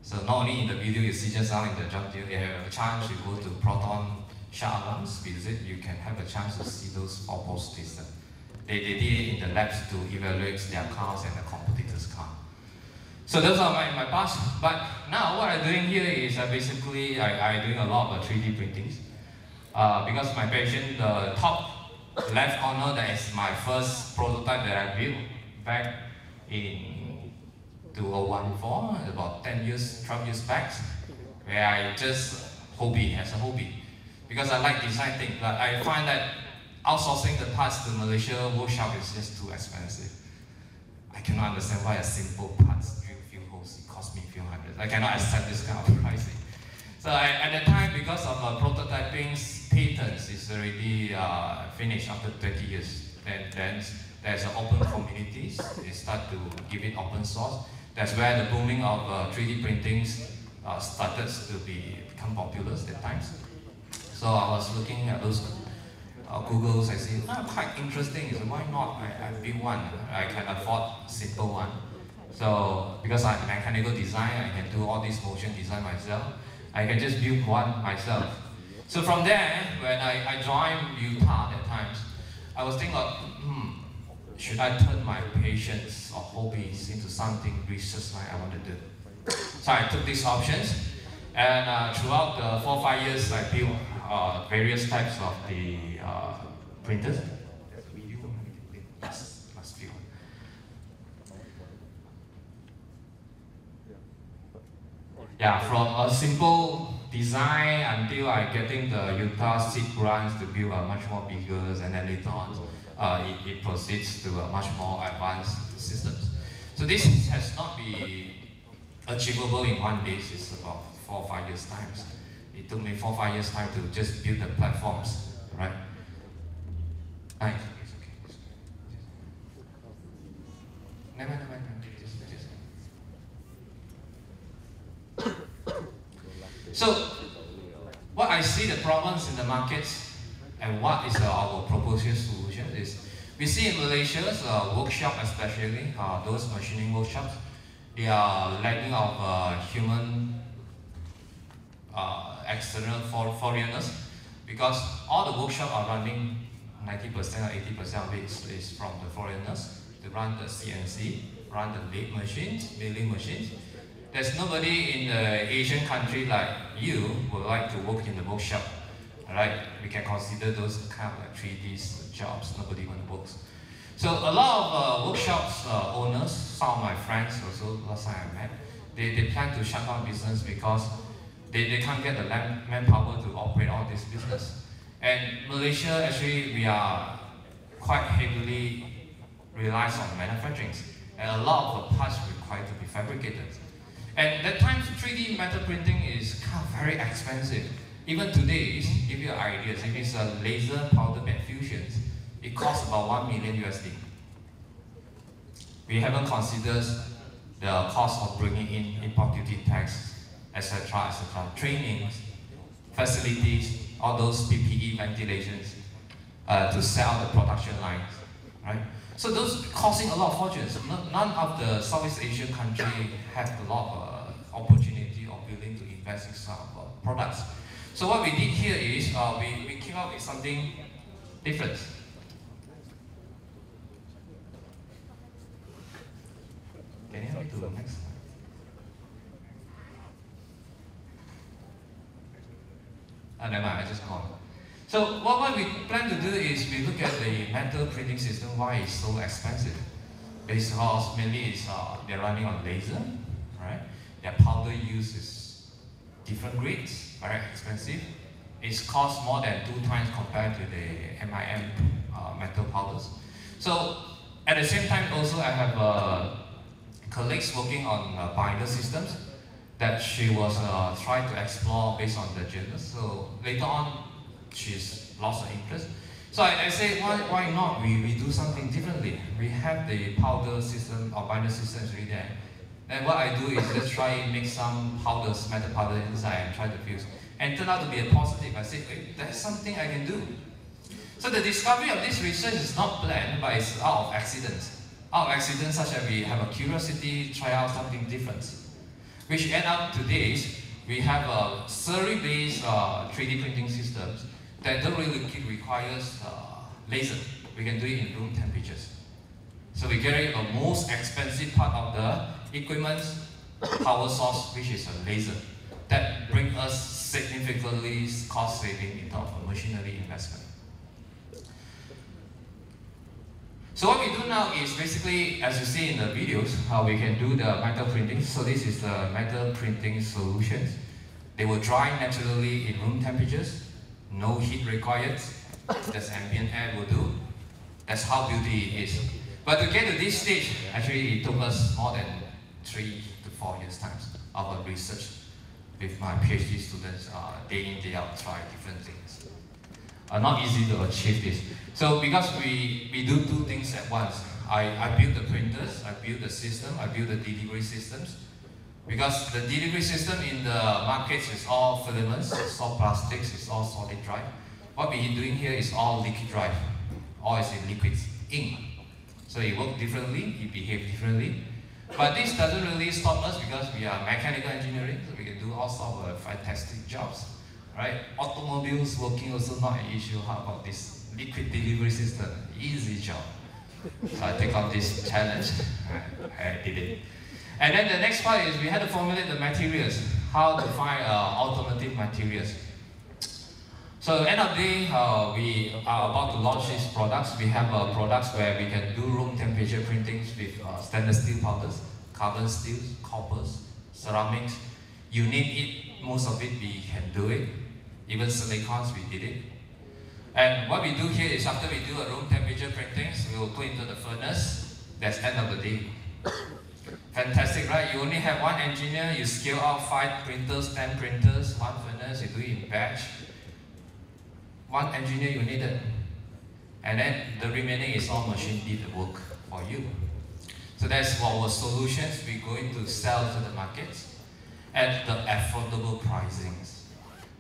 So not only in the video you see just now in the John Deere, you have a chance to go to Proton Shah visit, you can have a chance to see those four posters. They, they did it in the labs to evaluate their cars and the competitors' car. So those are my, my past. But now what I'm doing here is basically I, I'm doing a lot of 3D printings. Uh, because my patient, the top left corner, that is my first prototype that I built back in 2014, about 10 years, 12 years back, where I just hobby, as a hobby. Because I like design things, but I find that outsourcing the parts to Malaysia workshop is just too expensive. I cannot understand why a simple parts drill few holes it cost me a few hundred. I cannot accept this kind of pricing. So I, at the time, because of uh, prototyping, patents is already uh, finished after 20 years. Then, then there's an open communities. They start to give it open source. That's where the booming of uh, 3D printings uh, started to be become popular at times. So I was looking at those uh, Googles. I see oh, quite interesting. So why not? I, I build one. I can afford simple one. So because I'm mechanical design, I can do all this motion design myself. I can just build one myself. So from there, when I, I joined UTAR at times, I was thinking, of, hmm, should I turn my patients or hobbies into something research like I want to do? So I took these options, and uh, throughout the four five years, I built uh, various types of the uh, printers. Yes, must be. Yeah, from a simple design until I getting the UTAR seed grants to build a much more bigger, and then later on, it, it, proceeds to a much more advanced systems. So this has not been achievable in one day. It's about four or five years times. It took me four or five years time to just build the platforms, right? Right. So, what I see the problems in the markets and what is uh, our proposal solution is, we see in Malaysia's uh, workshop especially, uh, those machining workshops, they are lacking of uh, human uh, external for foreigners because all the workshops are running 90% or 80% of it is, from the foreigners to run the CNC, run the lathe machines, milling machines, there's nobody in the Asian country like you would like to work in the workshop. Right? We can consider those kind of like 3D jobs. Nobody want to work. So a lot of uh, workshops uh, owners, some of my friends also last time I met, they, they plan to shut down business because they, they can't get the manpower to operate all this business. And Malaysia, actually, we are quite heavily relies on manufacturing. And a lot of the parts required to be fabricated. And that time 3D metal printing is kind of very expensive. Even today, to give you ideas, if it's a laser powder bed fusion, it costs about 1 million USD. We haven't considered the cost of bringing in import duty tax, etc., etc., trainings, facilities, all those PPE ventilations uh, to sell the production lines, right? So those costing a lot of fortunes. None of the Southeast Asian countries have a lot of uh, opportunity or willing to invest in some uh, products. So what we did here is uh, we, we came up with something different. Can to the next? Ah, never mind, I just on. So what, what we plan to do is we look at the metal printing system, why it's so expensive. Because mainly it's, uh, they're running on laser, right? Their powder use is different grades, very expensive. It's cost more than two times compared to the MIM uh, metal powders. So at the same time also I have uh, colleagues working on uh, binder systems that she was uh, trying to explore based on the gender. So later on, she's lost her interest. So I, I say, why, why not we, we do something differently? We have the powder system or binder systems already there. And what I do is just try and make some powders, metal powder inside and try to fuse. And turn out to be a positive. I said, wait, that's something I can do. So the discovery of this research is not planned, but it's out of accidents. Out of accidents such as we have a curiosity, try out something different which end up today we have a slurry-based uh, 3D printing systems that don't really requires uh, laser. We can do it in room temperatures. So we carry the most expensive part of the equipment power source, which is a laser. That brings us significantly cost saving in terms of machinery investment. So what we do now is basically, as you see in the videos, how we can do the metal printing. So this is the metal printing solutions. They will dry naturally in room temperatures, no heat required, just ambient air will do. That's how beauty is. But to get to this stage, actually it took us more than three to four years time of research with my PhD students, uh, day in, day out, try different things. Uh, not easy to achieve this. So because we, we do two things at once, I, I build the printers, I build the system, I build the delivery systems. Because the delivery system in the markets is all filaments, it's all plastics, it's all solid drive. What we're doing here is all liquid drive. All is in liquids, ink. So it works differently, it behaves differently. But this doesn't really stop us because we are mechanical engineering, so we can do all sorts of fantastic jobs. Right? Automobiles working also not an issue. How about this? Liquid delivery system. Easy job. So I take on this challenge. I did it. And then the next part is we had to formulate the materials, how to find uh, alternative materials. So end of the day, uh, we are about to launch these products. We have uh, products where we can do room temperature printings with uh, stainless steel powders, carbon steels, coppers, ceramics. You need it, most of it we can do it. Even silicons, we did it. And what we do here is after we do a room temperature printing, we will put into the furnace. That's end of the day. Fantastic, right? You only have one engineer, you scale out five printers, 10 printers, one furnace, you do it in batch. One engineer you needed. And then the remaining is all machine did the work for you. So that's what our solutions we're going to sell to the markets at the affordable pricings.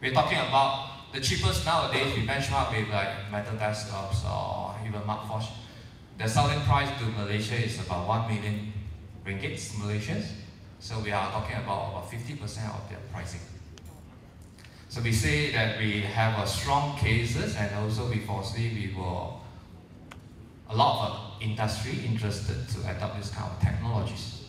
We're talking about the cheapest nowadays, we benchmark with like metal desktops or even Markforged. The selling price to Malaysia is about 1 million ringgits Malaysians. So we are talking about about 50% of their pricing. So we say that we have a strong cases and also we foresee we will a lot of industry interested to adopt this kind of technologies.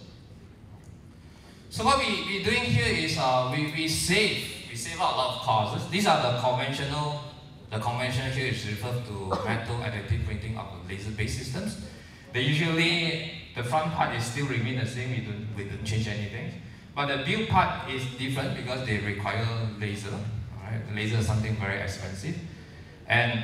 So what we, we're doing here is uh, we, we save save out a lot of costs. These are the conventional, the conventional here is referred to metal additive printing of laser-based systems. They usually, the front part is still remain the same, we don't, we don't change anything. But the build part is different because they require laser. Right? Laser is something very expensive. And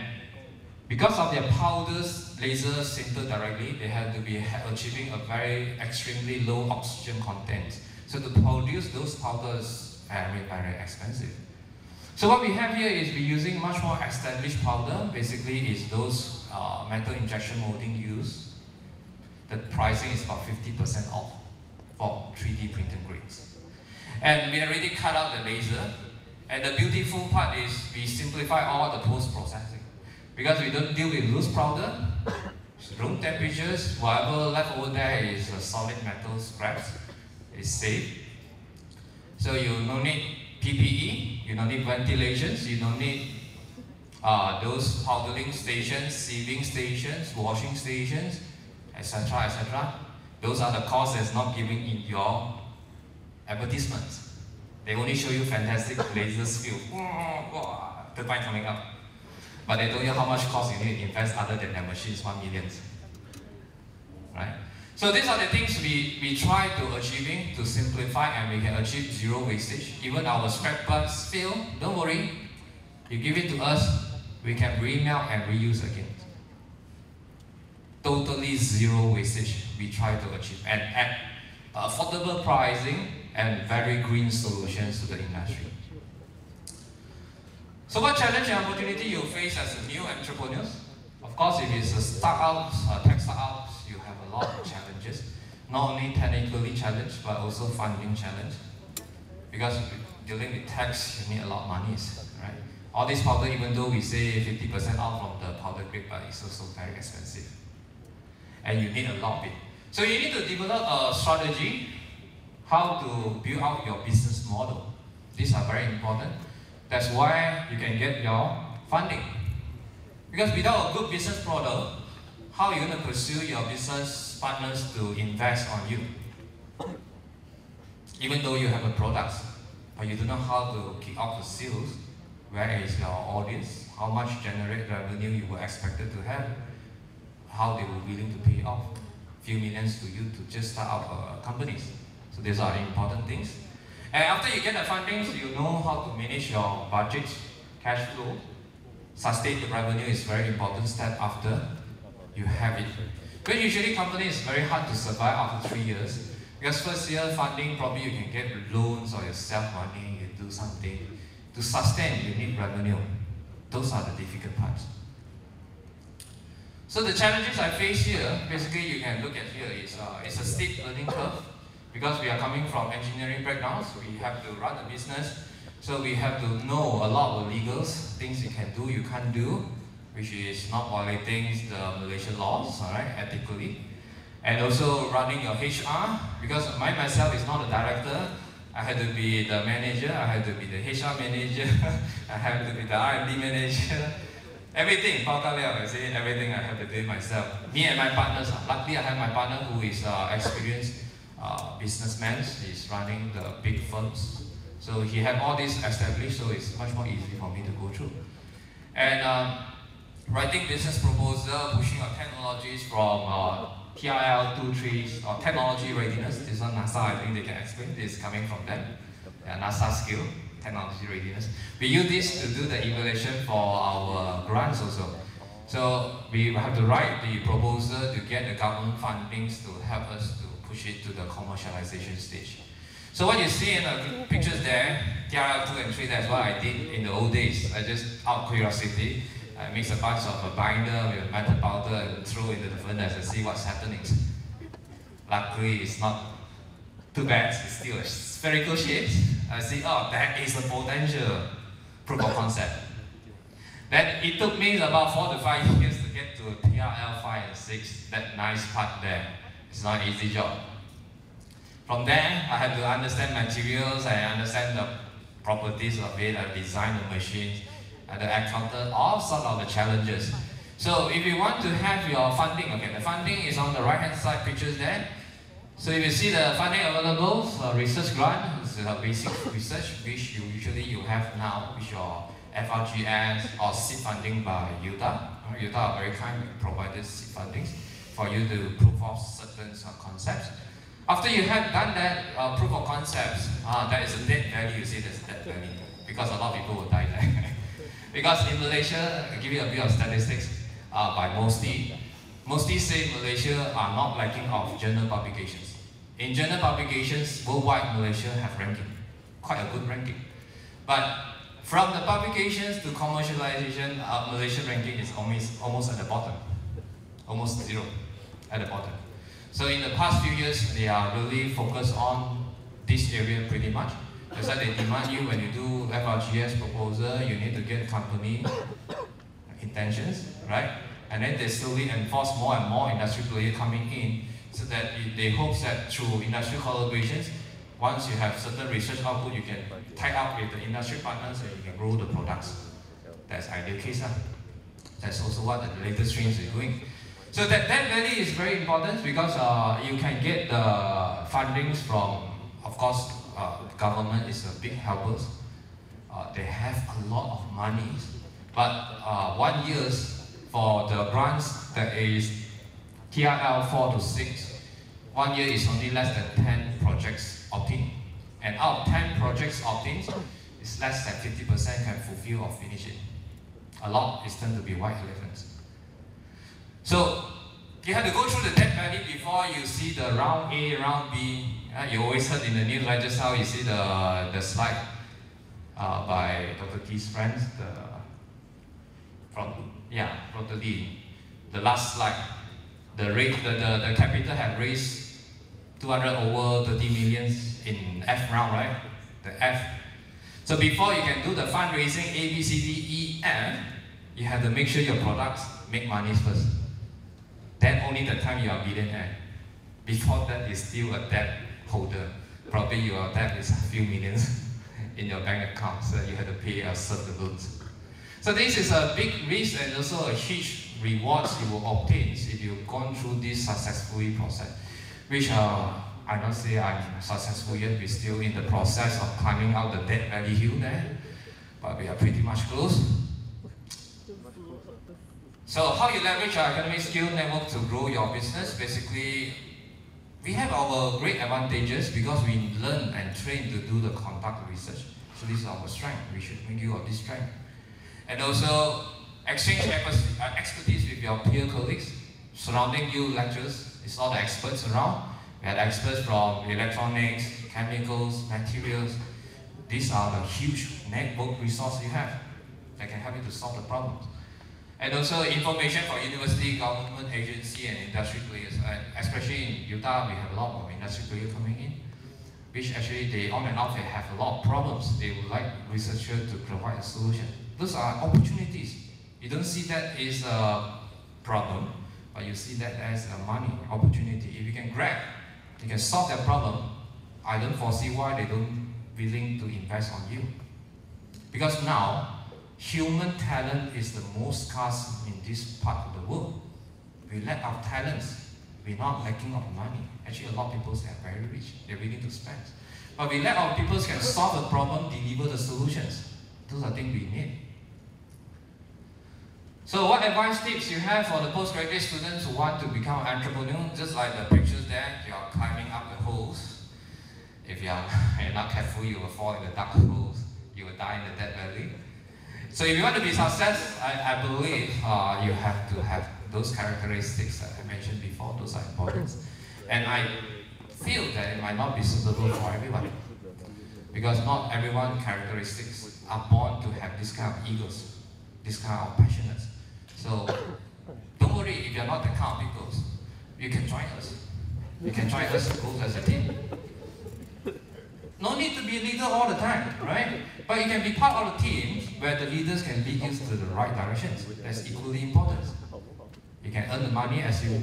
because of their powders, laser sinter directly, they have to be achieving a very extremely low oxygen content. So to produce those powders very, very expensive. So what we have here is we're using much more established powder. Basically, is those uh, metal injection molding used. The pricing is about 50% off for 3D printed grades. And we already cut out the laser. And the beautiful part is we simplify all the post-processing. Because we don't deal with loose powder, room temperatures, whatever left over there is solid metal scraps. It's safe. So you don't need PPE, you don't need ventilations, you don't need uh, those powdering stations, sieving stations, washing stations, etc., etc. Those are the costs that's not given in your advertisements. They only show you fantastic lasers field, turbine coming up. But they don't know how much cost you need to invest other than their machines, one million. Right? So these are the things we, we try to achieving to simplify and we can achieve zero wastage. Even our scrap parts fail, don't worry. You give it to us, we can remelt and reuse again. Totally zero wastage we try to achieve. And at affordable pricing and very green solutions to the industry. So what challenge and opportunity you face as a new entrepreneur? Of course, if it's a startup, a tech startup, lot of challenges. Not only technically challenged, but also funding challenge. Because dealing with tax, you need a lot of money, right? All this powder, even though we say 50% off from the powder grade, but it's also very expensive. And you need a lot of it. So you need to develop a strategy, how to build out your business model. These are very important. That's why you can get your funding. Because without a good business model, how are you going to pursue your business partners to invest on you? Even though you have a product, but you don't know how to kick off the sales, where is your audience, how much generate revenue you were expected to have, how they were willing to pay off few millions to you to just start up uh, companies. So these are important things. And after you get the funding, you know how to manage your budget, cash flow, sustain the revenue is very important step after you have it. But usually company is very hard to survive after three years because first year funding probably you can get loans or yourself money, you do something. To sustain, you need revenue. Those are the difficult parts. So the challenges I face here, basically you can look at here is uh, it's a steep learning curve because we are coming from engineering backgrounds. We have to run a business, so we have to know a lot of legals, things you can do, you can't do, which is not violating the Malaysian laws, all right, ethically. And also running your HR, because my myself is not a director, I had to be the manager, I had to be the HR manager, I had to be the R&D manager, everything, I say everything I have to do myself. Me and my partners, luckily I have my partner who is uh, experienced uh, businessman, he's running the big firms. So he had all this established, so it's much more easy for me to go through. And um, writing business proposal, pushing our technologies from uh, TRL 23 or technology readiness. This one NASA, I think they can explain. This is coming from them. Yeah, NASA skill, technology readiness. We use this to do the evaluation for our grants also. So we have to write the proposal to get the government fundings to help us to push it to the commercialization stage. So what you see in the pictures there, TRL 2 and 3, that's what I did in the old days. I just, out of curiosity, I mix a bunch of a binder with metal powder and throw into the furnace and see what's happening. Luckily, it's not too bad, it's still a spherical shape. I see, oh, that is a potential proof of concept. Then it took me about four to five years to get to TRL 5 and 6, that nice part there. It's not an easy job. From there, I had to understand materials, I understand the properties of it, I design the machines, I encounter all sorts of the challenges. So if you want to have your funding, okay, the funding is on the right hand side pictures there. So if you see the funding available, uh, research grant, is a basic research which you usually you have now, which your FRGS or seed funding by UTAR. UTAR are very kind, provided seed funding for you to prove of certain uh, concepts. After you have done that uh, proof of concepts, uh, that is a dead value, you see that's dead value, because a lot of people will die there. because in Malaysia, I'll give you a bit of statistics uh, by mostly, mostly say Malaysia are not lacking of journal publications. In journal publications, worldwide Malaysia have ranking, quite a good ranking. But from the publications to commercialization, uh, Malaysia ranking is almost, almost at the bottom, almost zero at the bottom. So in the past few years, they are really focused on this area pretty much. That's why they demand you when you do FRGS proposal, you need to get company intentions, right? And then they slowly enforce more and more industry players coming in so that they hope that through industry collaborations, once you have certain research output, you can tie up with the industry partners and you can grow the products. That's ideal case. Huh? That's also what the latest streams is doing. So that, that really is very important because uh, you can get the fundings from, of course, uh, government is a big helper. Uh, they have a lot of money, but uh, one years for the grants that is TRL 4 to 6, one year is only less than 10 projects obtained. And out of 10 projects obtained, it's less than 50% can fulfill or finish it. A lot is tend to be white elephants. So you have to go through the debt valley before you see the round A, round B. Uh, you always heard in the news right just how you see the, the slide uh, by Dr. T's friends, the, from, yeah, Dr. Lee, the last slide. The rate, the, the, the capital had raised 200 over 30 millions in F round, right? The F. So before you can do the fundraising A, B, C, D, E, F, you have to make sure your products make money first. Then only the time you are billionaire. Before that is still a debt holder. Probably your debt is a few millions in your bank account, so you have to pay a certain loans. So this is a big risk and also a huge rewards you will obtain if you've gone through this successfully process, which uh, I don't say I'm successful yet, we're still in the process of climbing out the debt valley hill there, but we are pretty much close. So how you leverage your academic skill network to grow your business? Basically, we have our great advantages because we learn and train to do the conduct research. So this is our strength. We should make use of this strength. And also, exchange uh, expertise with your peer colleagues. Surrounding you lectures, it's all the experts around. We have experts from electronics, chemicals, materials. These are the huge network resources you have that can help you to solve the problems. And also information for university, government agency, and industry players. Especially in UTAR, we have a lot of industry players coming in, which actually they on and off they have a lot of problems. They would like researchers to provide a solution. Those are opportunities. You don't see that as a problem, but you see that as a money opportunity. If you can grab, you can solve that problem. I don't foresee why they don't willing to invest on you. Because now Human talent is the most scarce in this part of the world. We lack of talents. We're not lacking of money. Actually, a lot of people are very rich. They're willing to spend. But we lack of people can solve the problem, deliver the solutions. Those are things we need. So what advice tips you have for the postgraduate students who want to become an entrepreneur? Just like the pictures there, you are climbing up the holes. If you are you're not careful, you will fall in the dark holes. You will die in the dead valley. So if you want to be success, I, I believe uh, you have to have those characteristics that I mentioned before. Those are important. And I feel that it might not be suitable for everyone. Because not everyone characteristics are born to have this kind of egos, this kind of passionate. So don't worry if you're not that kind of people. You can join us. You can join us as a team. No need to be a leader all the time, right? But you can be part of a team where the leaders can lead you to the right directions. That's equally important. You can earn the money as you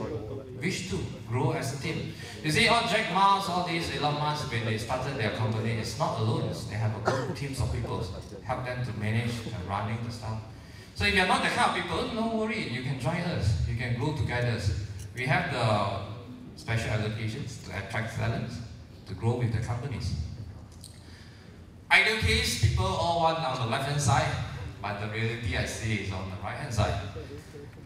wish to, grow as a team. You see, all Jack Ma's, all these Elon Musk, when they started their company, it's not alone. They have a group teams of people help them to manage and running the stuff. So if you're not the kind of people, no worry, you can join us. You can grow together. We have the special allocations to attract talents, to grow with the companies. Ideal case, people all want on the left hand side, but the reality I see is on the right hand side.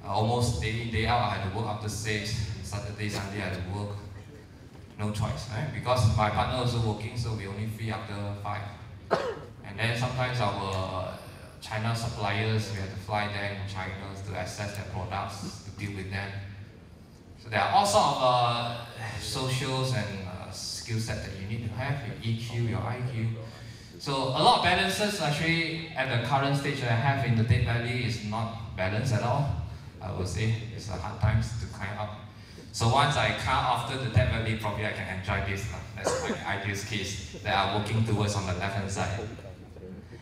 Uh, almost day in, day out, I had to work after 6, Saturday, Sunday, I had to work. No choice, right? Because my partner also working, so we only free after 5. And then sometimes our China suppliers, we have to fly them in China to access their products, to deal with them. So there are all sorts of uh, socials and uh, skill set that you need to have, your EQ, your IQ. So a lot of balances actually at the current stage that I have in the Dead Valley is not balanced at all. I would say it's a hard times to climb up. So once I come after the Dead Valley, probably I can enjoy this. That's my ideal case that I'm working towards on the left hand side.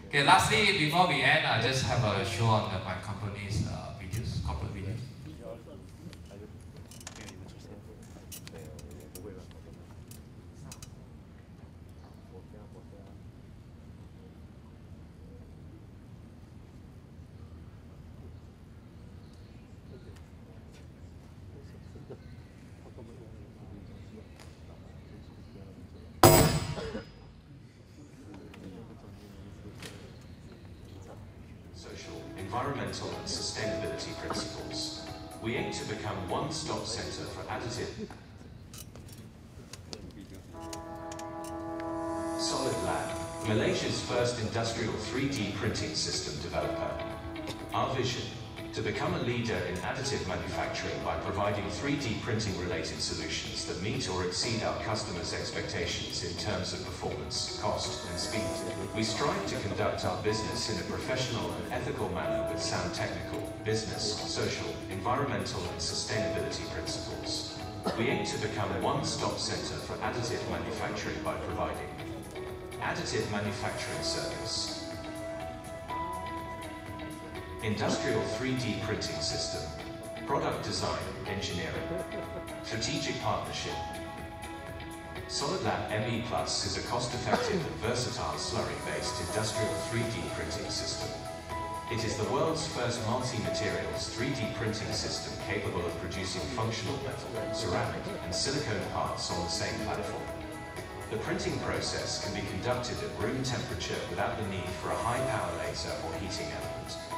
Okay, lastly, before we end, I just have a show on the, my company's uh, 3D printing related solutions that meet or exceed our customers' expectations in terms of performance, cost, and speed. We strive to conduct our business in a professional and ethical manner with sound technical, business, social, environmental, and sustainability principles. We aim to become a one-stop center for additive manufacturing by providing additive manufacturing service, industrial 3D printing system, product design, engineering, strategic partnership. SolidLab ME Plus is a cost-effective and versatile slurry-based industrial 3D printing system. It is the world's first multi-materials 3D printing system capable of producing functional metal, ceramic, and silicone parts on the same platform. The printing process can be conducted at room temperature without the need for a high-power laser or heating element.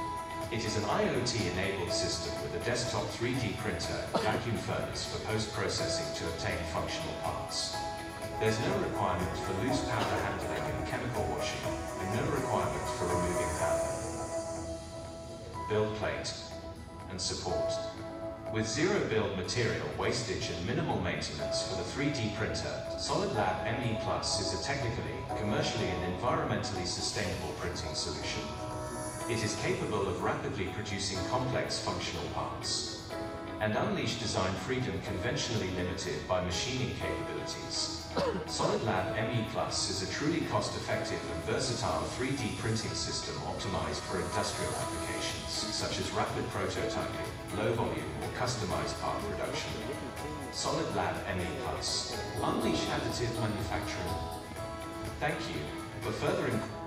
It is an IoT-enabled system with a desktop 3D printer vacuum furnace for post-processing to obtain functional parts. There's no requirement for loose powder handling and chemical washing, and no requirement for removing powder. Build plate and support. With zero build material wastage and minimal maintenance for the 3D printer, SolidLab ME Plus is a technically, commercially and environmentally sustainable printing solution. It is capable of rapidly producing complex functional parts and unleash design freedom conventionally limited by machining capabilities. SolidLab ME Plus is a truly cost-effective and versatile 3D printing system optimized for industrial applications, such as rapid prototyping, low volume or customized part production. SolidLab ME Plus. Unleash additive manufacturing. Thank you. For further inquiry,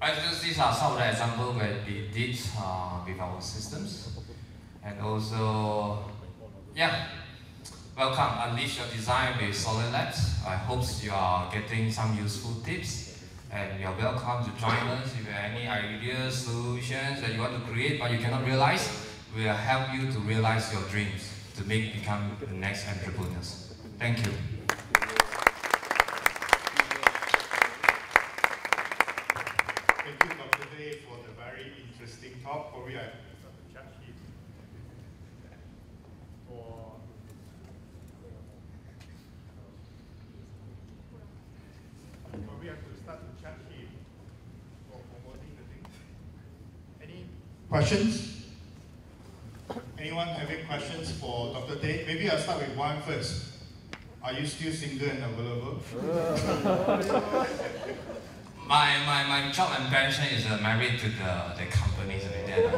Right, just these are some of the examples where we did uh, with our systems. And also, yeah, welcome, unleash your design with Solid Labs. I hope you are getting some useful tips. And you are welcome to join us if you have any ideas, solutions that you want to create but you cannot realize. We will help you to realize your dreams to make become the next entrepreneurs. Thank you. Thank you, Dr. Tey, for the very interesting talk. Probably I chat sheet for probably have to start the chat sheet for promoting the thing. Any questions? Anyone having questions for Dr. Tey? Maybe I'll start with one first. Are you still single and available? My, my, my job and passion is uh, married to the, the companies like that.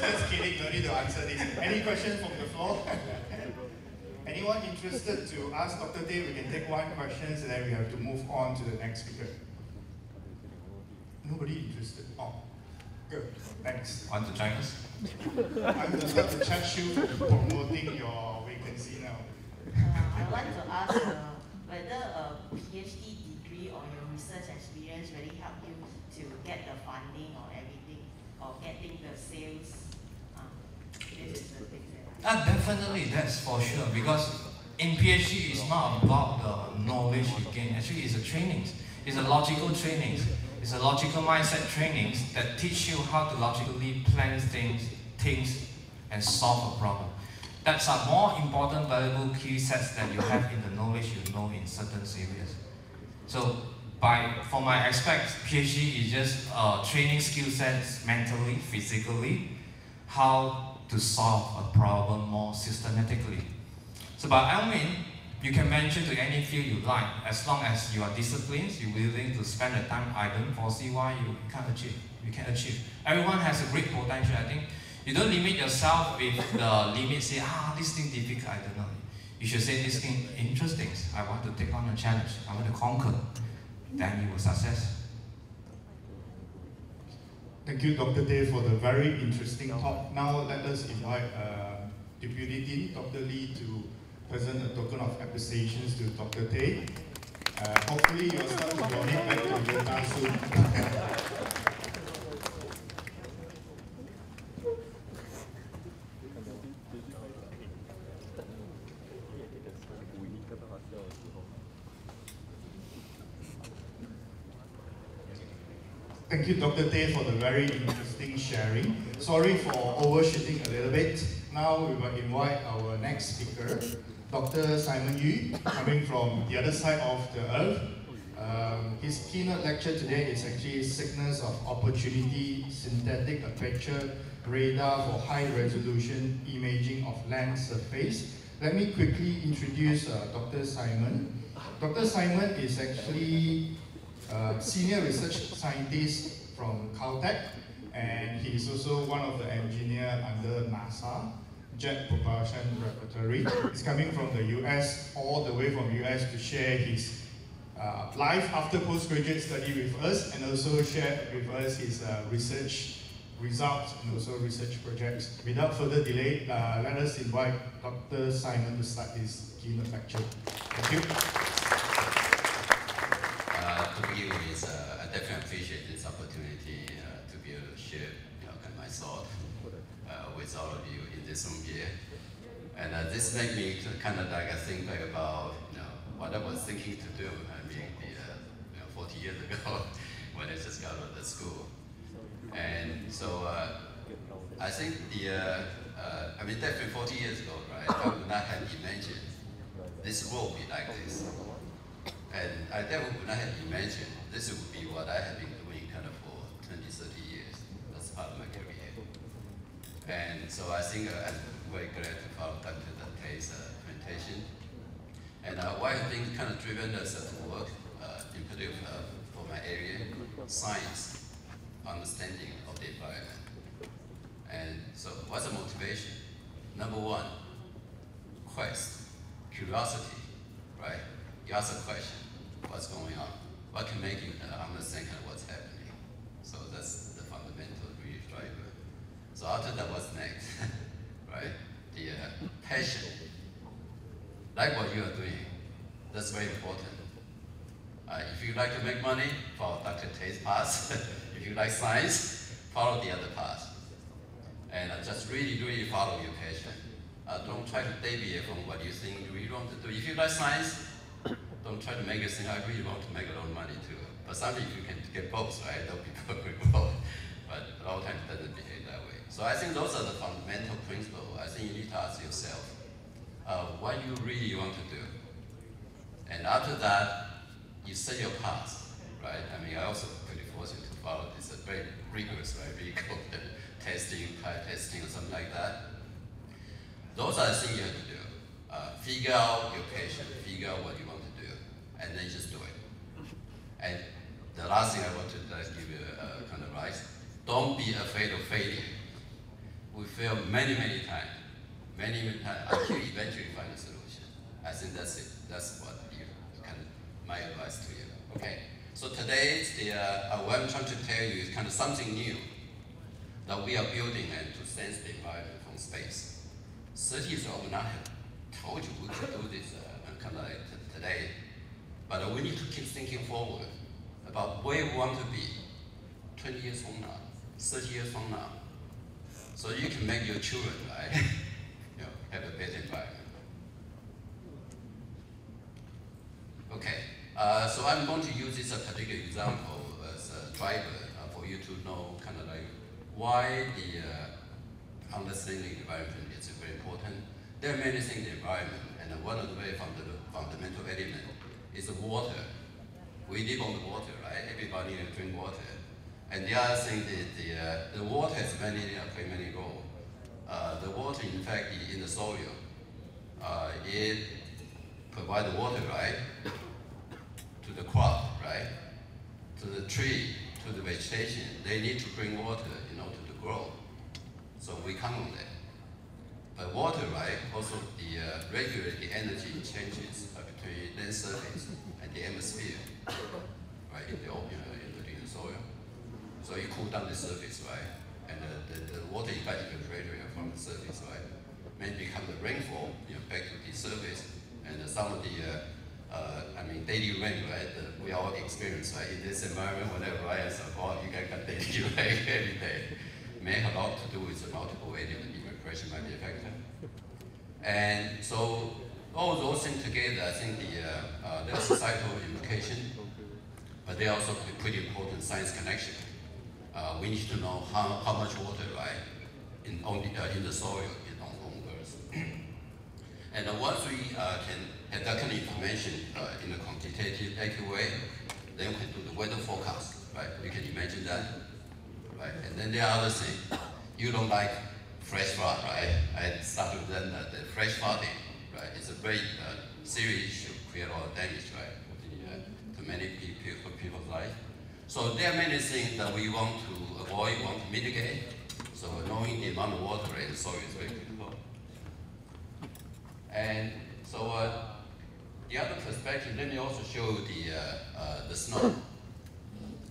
just, kidding, no need to answer this. Any questions from the floor? Anyone interested to ask Dr. Tey? We can take one question and then we have to move on to the next speaker. Nobody interested? Oh, good. Thanks. Want to join us? I'm just going to start the chat sheet for promoting your vacancy now. Uh, I want to ask uh, whether a PhD degree or your research experience really help you to get the funding or everything, or getting the sales. Uh, this is the thing that I. Uh, definitely, that's for sure. Because in PhD, it's not about the knowledge you gain. Actually, it's a training. It's a logical training. It's a logical mindset training that teach you how to logically plan things, things, and solve a problem. That's a more important, valuable key sets that you have in the knowledge you know in certain areas. So, by for my aspect, PhD is just uh, training skill sets mentally, physically, how to solve a problem more systematically. So by means, you can venture to any field you like, as long as you are disciplined, you're willing to spend the time. I don't foresee why you can't achieve. You can achieve. Everyone has a great potential. I think you don't limit yourself with the limit. Say, ah, this thing difficult. I don't know. You should say this thing interesting. I want to take on a challenge. I want to conquer. Then you will success. Thank you, Dr. Tey, for the very interesting talk. Now let us invite uh, Deputy Dean, Dr. Lee, to present a token of appreciation to Dr. Tey. Uh, hopefully you'll start to donate back to Vietnam soon. Thank you, Dr. Tey, for the very interesting sharing. Sorry for overshooting a little bit. Now we will invite our next speaker, Dr. Simon Yueh, coming from the other side of the earth. Um, his keynote lecture today is actually Signals of Opportunity, Synthetic Aperture Radar for High Resolution Imaging of Land Surface. Let me quickly introduce uh, Dr. Simon. Dr. Simon is actually uh, senior research scientist from Caltech, and he is also one of the engineers under NASA, Jet Propulsion Laboratory. He's coming from the US, all the way from US to share his uh, life after postgraduate study with us and also share with us his uh, research results and also research projects. Without further delay, uh, let us invite Dr. Simon to start his keynote lecture. Thank you. Uh, to begin with, uh, I definitely appreciate this opportunity uh, to be able to share you know, kind of my thought uh, with all of you in this room here. And uh, this made me kind of like think back about you know, what I was thinking to do, I mean, the, uh, know, 40 years ago when I just got out of school. And so uh, I think the, uh, uh, I mean, definitely 40 years ago, right, I would not have imagined this world be like this. And I definitely would not have imagined this would be what I have been doing kind of for 20, 30 years. That's part of my career. And so I think uh, very glad to follow Dr. Dante's uh, presentation. And uh, why I think kind of driven us to work, uh, in particular uh, for my area, science, understanding of the environment. And so what's the motivation? Number one, quest, curiosity, right? You ask a question, what's going on? What can make you uh, understand kind of what's happening? So that's the fundamental driver. So after that, what's next? right? The uh, passion. Like what you are doing, that's very important. Uh, if you like to make money, follow Dr. Tey's path. if you like science, follow the other path. And uh, just really, really follow your passion. Uh, don't try to deviate from what you think you really want to do. If you like science, don't try to make it think I really want to make a lot of money too. But sometimes you can get both, right? Those people will both. But a lot of times it doesn't behave. So I think those are the fundamental principles. I think you need to ask yourself uh, what you really want to do. And after that, you set your path, right? I mean, I also pretty fortunate to follow this uh, very rigorous, right? Very good testing, pilot testing, or something like that. Those are the things you have to do. Uh, figure out your patient, figure out what you want to do, and then just do it. And the last thing I want to just give you a, kind of advice, don't be afraid of failure. We fail many, many times, many, many times, until eventually find a solution. I think that's it. That's what you, of my advice to you. Okay. So today, the, uh, what I'm trying to tell you is kind of something new that we are building and to sense the environment from space. 30 years ago, we not have told you we could do this uh, kind of like today, but we need to keep thinking forward about where we want to be 20 years from now, 30 years from now, so you can make your children, right, you know, have a better environment. Okay, uh, so I'm going to use this particular example as a driver uh, for you to know kind of like why the uh, understanding environment is very important. There are many things in the environment, and one of the very funda fundamental elements is the water. We live on the water, right? Everybody drink water. And the other thing, the, the, uh, the water has many, play many roles. Uh, the water, in fact, in the soil, uh, it provides water, right, to the crop, right, to the tree, to the vegetation. They need to bring water in order to grow. So we count on that. But water, right, also the uh, regulate the energy changes uh, between land surface and the atmosphere, right, in the, you know, in the, in the soil. So you cool down the surface, right, and uh, the, the water effect evaporating from the surface, right, may become the rainfall, you know, back to the surface, and some of the, uh, uh, I mean, daily rain, right, we all experience, right, in this environment, whenever I am support, you can get daily rain every day. May have a lot to do with the multiple elements, evaporation might be a factor. And so all those things together, I think the uh, uh, societal implication, but they also pretty important science connection. Uh, we need to know how, how much water, right, in, on the, uh, in the soil in on, on Earth. and uh, once we uh, can have that kind of information uh, in a quantitative, accurate way, then we can do the weather forecast, right? You can imagine that, right? And then the other thing, you don't like fresh flood, right? I started then uh, the fresh flooding, right? It's a very serious issue, create a lot of damage, right? To many people, people's life. So there are many things that we want to avoid, want to mitigate. So knowing the amount of water in the soil is very critical. And so uh, the other perspective, let me also show the, uh, uh, the snow.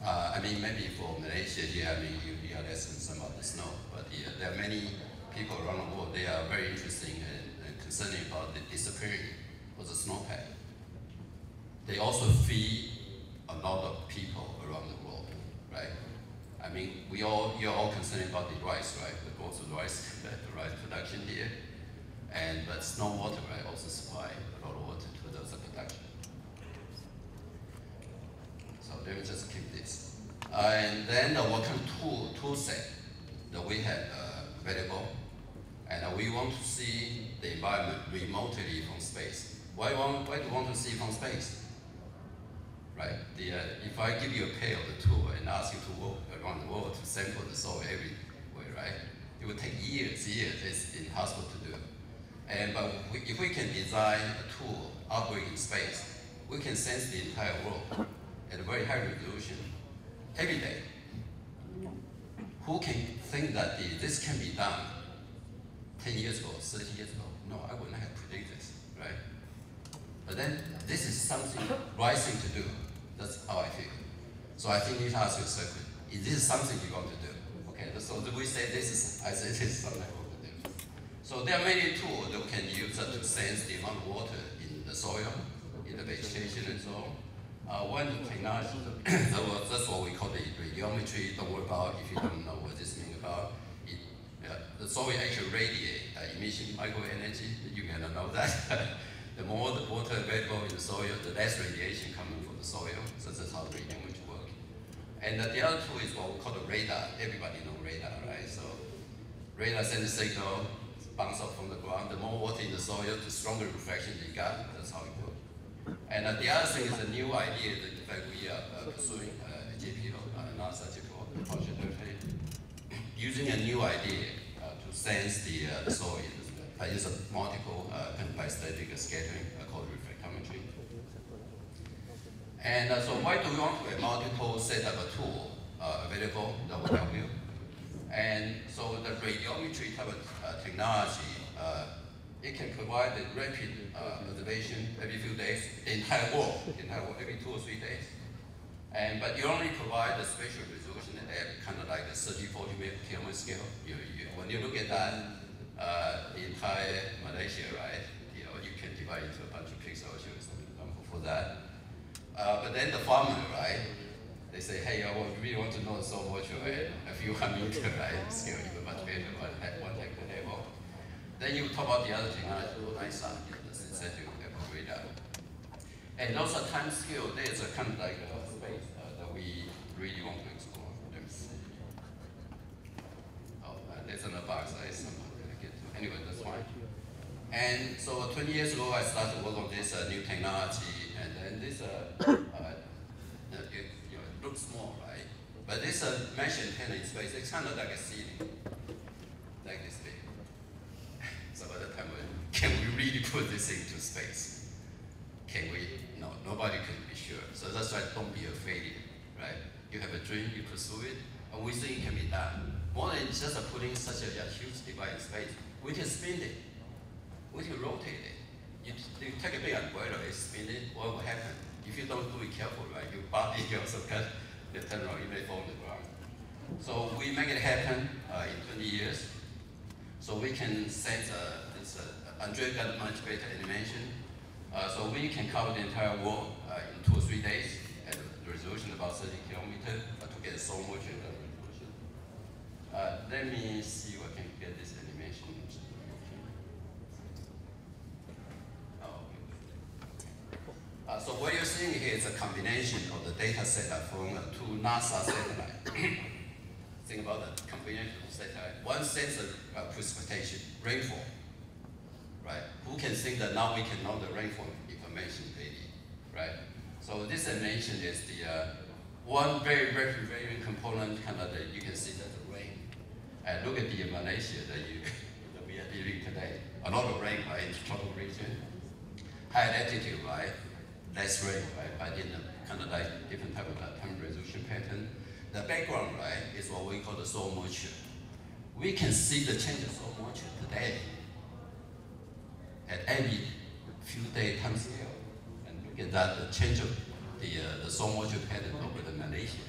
Uh, I mean, maybe for Malaysia, yeah, I mean, you, you are less concerned about the snow, but yeah, there are many people around the world, they are very interested and, and concerning about the disappearing of the snowpack. They also feed a lot of people around the world, right? I mean, we all, you're all concerned about the rice, right? The of rice, the rice production here. And, but snow water, right, also supply a lot of water to those production. So let me just keep this. Uh, and then kind of tool, tool set that we have uh, available. And uh, we want to see the environment remotely from space. Why, want, why do we want to see from space? Right? The, uh, if I give you a pair of the tool and ask you to walk around the world to sample the soil everywhere, right? It would take years, years. It's impossible to do. And but we, if we can design a tool operating in space, we can sense the entire world at a very high resolution every day. Who can think that the, this can be done 10 years ago, 30 years ago? No, I wouldn't have predicted this, right? But then this is something right thing to do. That's how I feel. So I think you to ask yourself, is this something you want to do? Okay, so we say this is, I say this is something I want to do. So there are many tools that can use to sense the amount of water in the soil, in the vegetation and so on. Uh, one technology, that was, that's what we call the radiometry. Don't worry about if you don't know what this means about. It, uh, the soil actually radiate uh, emission microenergy. You may not know that. the more the water available in the soil, the less radiation coming from the soil. So that's how the radiometry works. And the other tool is what we call the radar. Everybody know radar, right? So radar sends a signal, bounce off from the ground. The more water in the soil, the stronger reflection you got. That's how it works. And uh, the other thing is a new idea that in fact we are uh, pursuing uh, JPL, uh, NASA JPL project, using a new idea uh, to sense the, uh, the soil. Use a multiple uh, bistatic scattering called reflectometry. And so why do we want a multiple set of a tool available that will help you? And so the radiometry type of technology it can provide the rapid uh, observation every few days, world, the entire world, every two or three days. And, but you only provide the spatial resolution at kind of like a 30, 40 kilometer scale. You, you, when you look at that, uh, entire Malaysia, right, you know, you can divide into a bunch of pixels, for that. Uh, but then the farmer, right, they say, hey, I want, really want to know so much, right, a few hundred right, scale, even much better, one, one hectare level. Then you talk about the other technology, ISA, the synthetic radar. And are time scale, there's a kind of like a space uh, that we really want to explore. Oh, uh, there's another box I somehow didn't get to. Anyway, that's fine. And so 20 years ago, I started work on this uh, new technology, and then this, uh, uh, it, you know, looks small, right? But this uh, mesh antenna in space, it's kind of like a ceiling, like this big. So by the time, can we really put this into space? Can we? No, nobody can be sure. So that's why don't be afraid, right? You have a dream, you pursue it, and we think it can be done. More than just putting such a, a huge device in space, we can spin it, we can rotate it. You, you take a big umbrella, and spin it, what will happen? If you don't do it carefully, right, your body also can turn around, you may fall on the ground. So we make it happen uh, in 20 years. So we can set uh, this uh, got much better animation. Uh, so we can cover the entire world uh, in two or three days at a resolution about 30 kilometers uh, to get so much resolution. Uh, let me see if I can get this Oh, so what you're seeing here is a combination of the data set from two NASA satellites. think about the combination of satellite. One a, a precipitation, rainfall, right? Who can think that now we can know the rainfall information daily, right? So this animation is the uh, one very, very, very component kind of that you can see that the rain. And look at the Malaysia that you that we are dealing today. A lot of rain, right, in tropical region. High altitude, right? Rain, right? But in a kind of like different type of uh, time resolution pattern. The background, right, is what we call the soil moisture. We can see the change of soil moisture today at every few day time scale. And look at that, the change of the, uh, the soil moisture pattern over the Malaysia.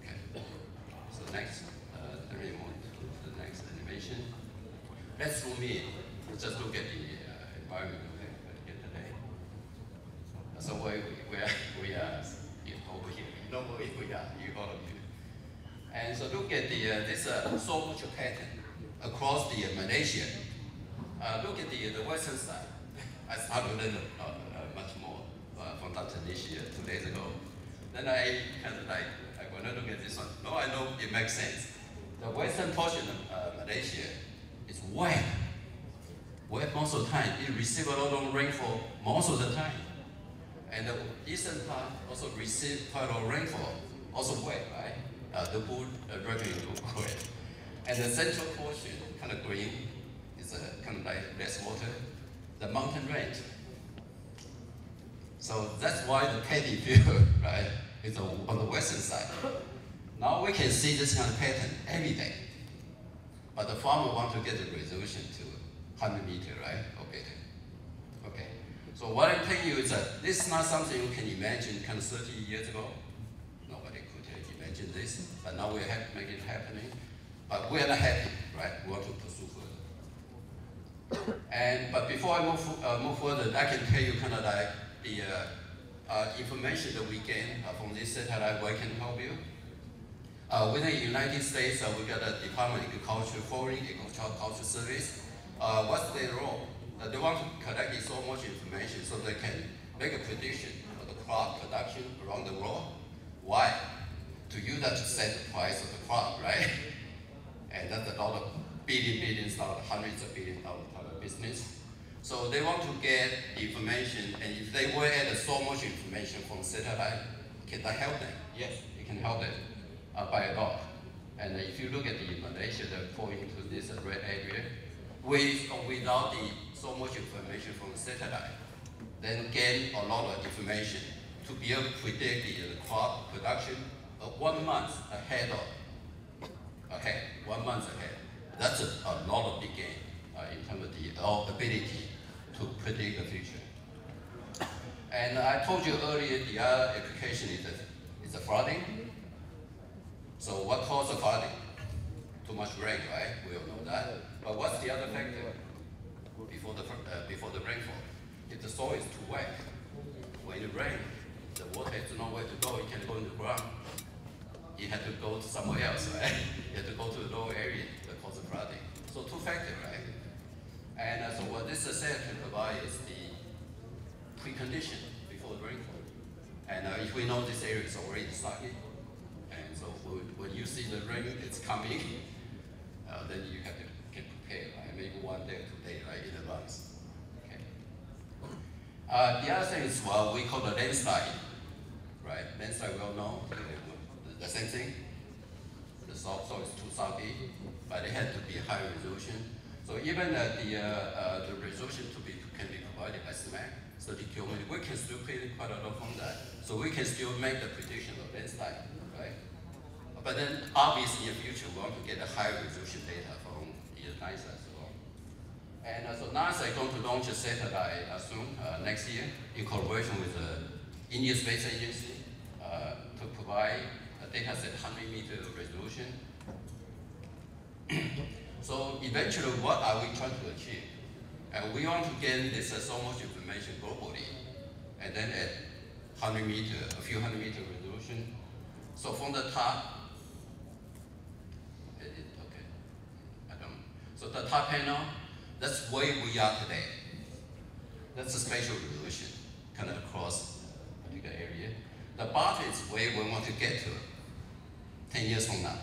Okay. So next, uh, let me move to the next animation. Let's zoom in. Just look at the uh, environment. So we, we are, we are over here. You where we are, you all of you. And so look at the, uh, this uh, soil moisture pattern across the uh, Malaysia. Uh, look at the, the western side. I started learning uh, uh, much more uh, from Dr. Nishi two days ago. Then I kind of like, I want to look at this one. No, I know it makes sense. The western portion of Malaysia is wet. Wet most of the time. It receives a lot of rainfall most of the time. And the eastern part also receives quite a lot of rainfall, also wet, right? Uh, the pool uh, regularly wet. And the central portion, kind of green, is uh, kind of like less water. The mountain range. So that's why the paddy field, right, is on the western side. Now we can see this kind of pattern every day. But the farmer wants to get the resolution to 100 meter, right. So what I'm telling you is that this is not something you can imagine kind of 30 years ago. Nobody could have imagined this, but now we have to make it happening. But we are not happy, right? We want to pursue further. and but before I move uh, move further, I can tell you kind of like the uh, uh, information that we gain uh, from this satellite. Where can help you? Uh, within the United States, uh, we got a Department of Agriculture, Foreign Agriculture Service. Uh, what's their role? Uh, they want to collect so much information so they can make a prediction of the crop production around the world. Why? To use that to set the price of the crop, right? And that's a lot of billion, billions dollars, hundreds of billion dollar of business. So they want to get information, and if they were add so much information from satellite, can that help them? Yes, it can help them uh, by a lot. And if you look at the Malaysia that fall into this red area, with or without the so much information from the satellite, then gain a lot of information to be able to predict the, crop production of one month ahead of, ahead, one month ahead. That's a, a lot of big gain uh, in terms of the our ability to predict the future. And I told you earlier, the other application is the, is the flooding. So what causes flooding? Too much rain, right? We all know that. But what's the other factor before the, uh, before the rainfall? If the soil is too wet, when it rains, the water has nowhere to go, it can go in the ground. It have to go to somewhere else, right? It have to go to the lower area that causes flooding. So two factors, right? And uh, so what this set can provide is the precondition before the rainfall. And uh, if we know this area is already soggy, and so when you see the rain is coming, uh, then you have to get prepared, right? Maybe one day, two days, right, in advance. Okay. Uh, the other thing is what we call the landslide, right? Landslide, we all know, the same thing. The soil, soil is too soggy, but it had to be high resolution. So even uh, the, uh, the resolution to be can be provided by SMAP, 30 kilometers, we can still create quite a lot from that. So we can still make the prediction of landslide, right? But then obviously in the future, we want to get a high resolution data from the well. And uh, so NASA is going to launch a satellite uh, soon, uh, next year, in collaboration with the Indian Space Agency to provide a data set 100 meter resolution. so eventually, what are we trying to achieve? And we want to gain this uh, so much information globally, and then at 100 meter, a few hundred meter resolution. So from the top, it, okay, I don't. So the top panel, that's where we are today. That's a spatial resolution, kind of across a particular area. The bottom is where we want to get to 10 years from now.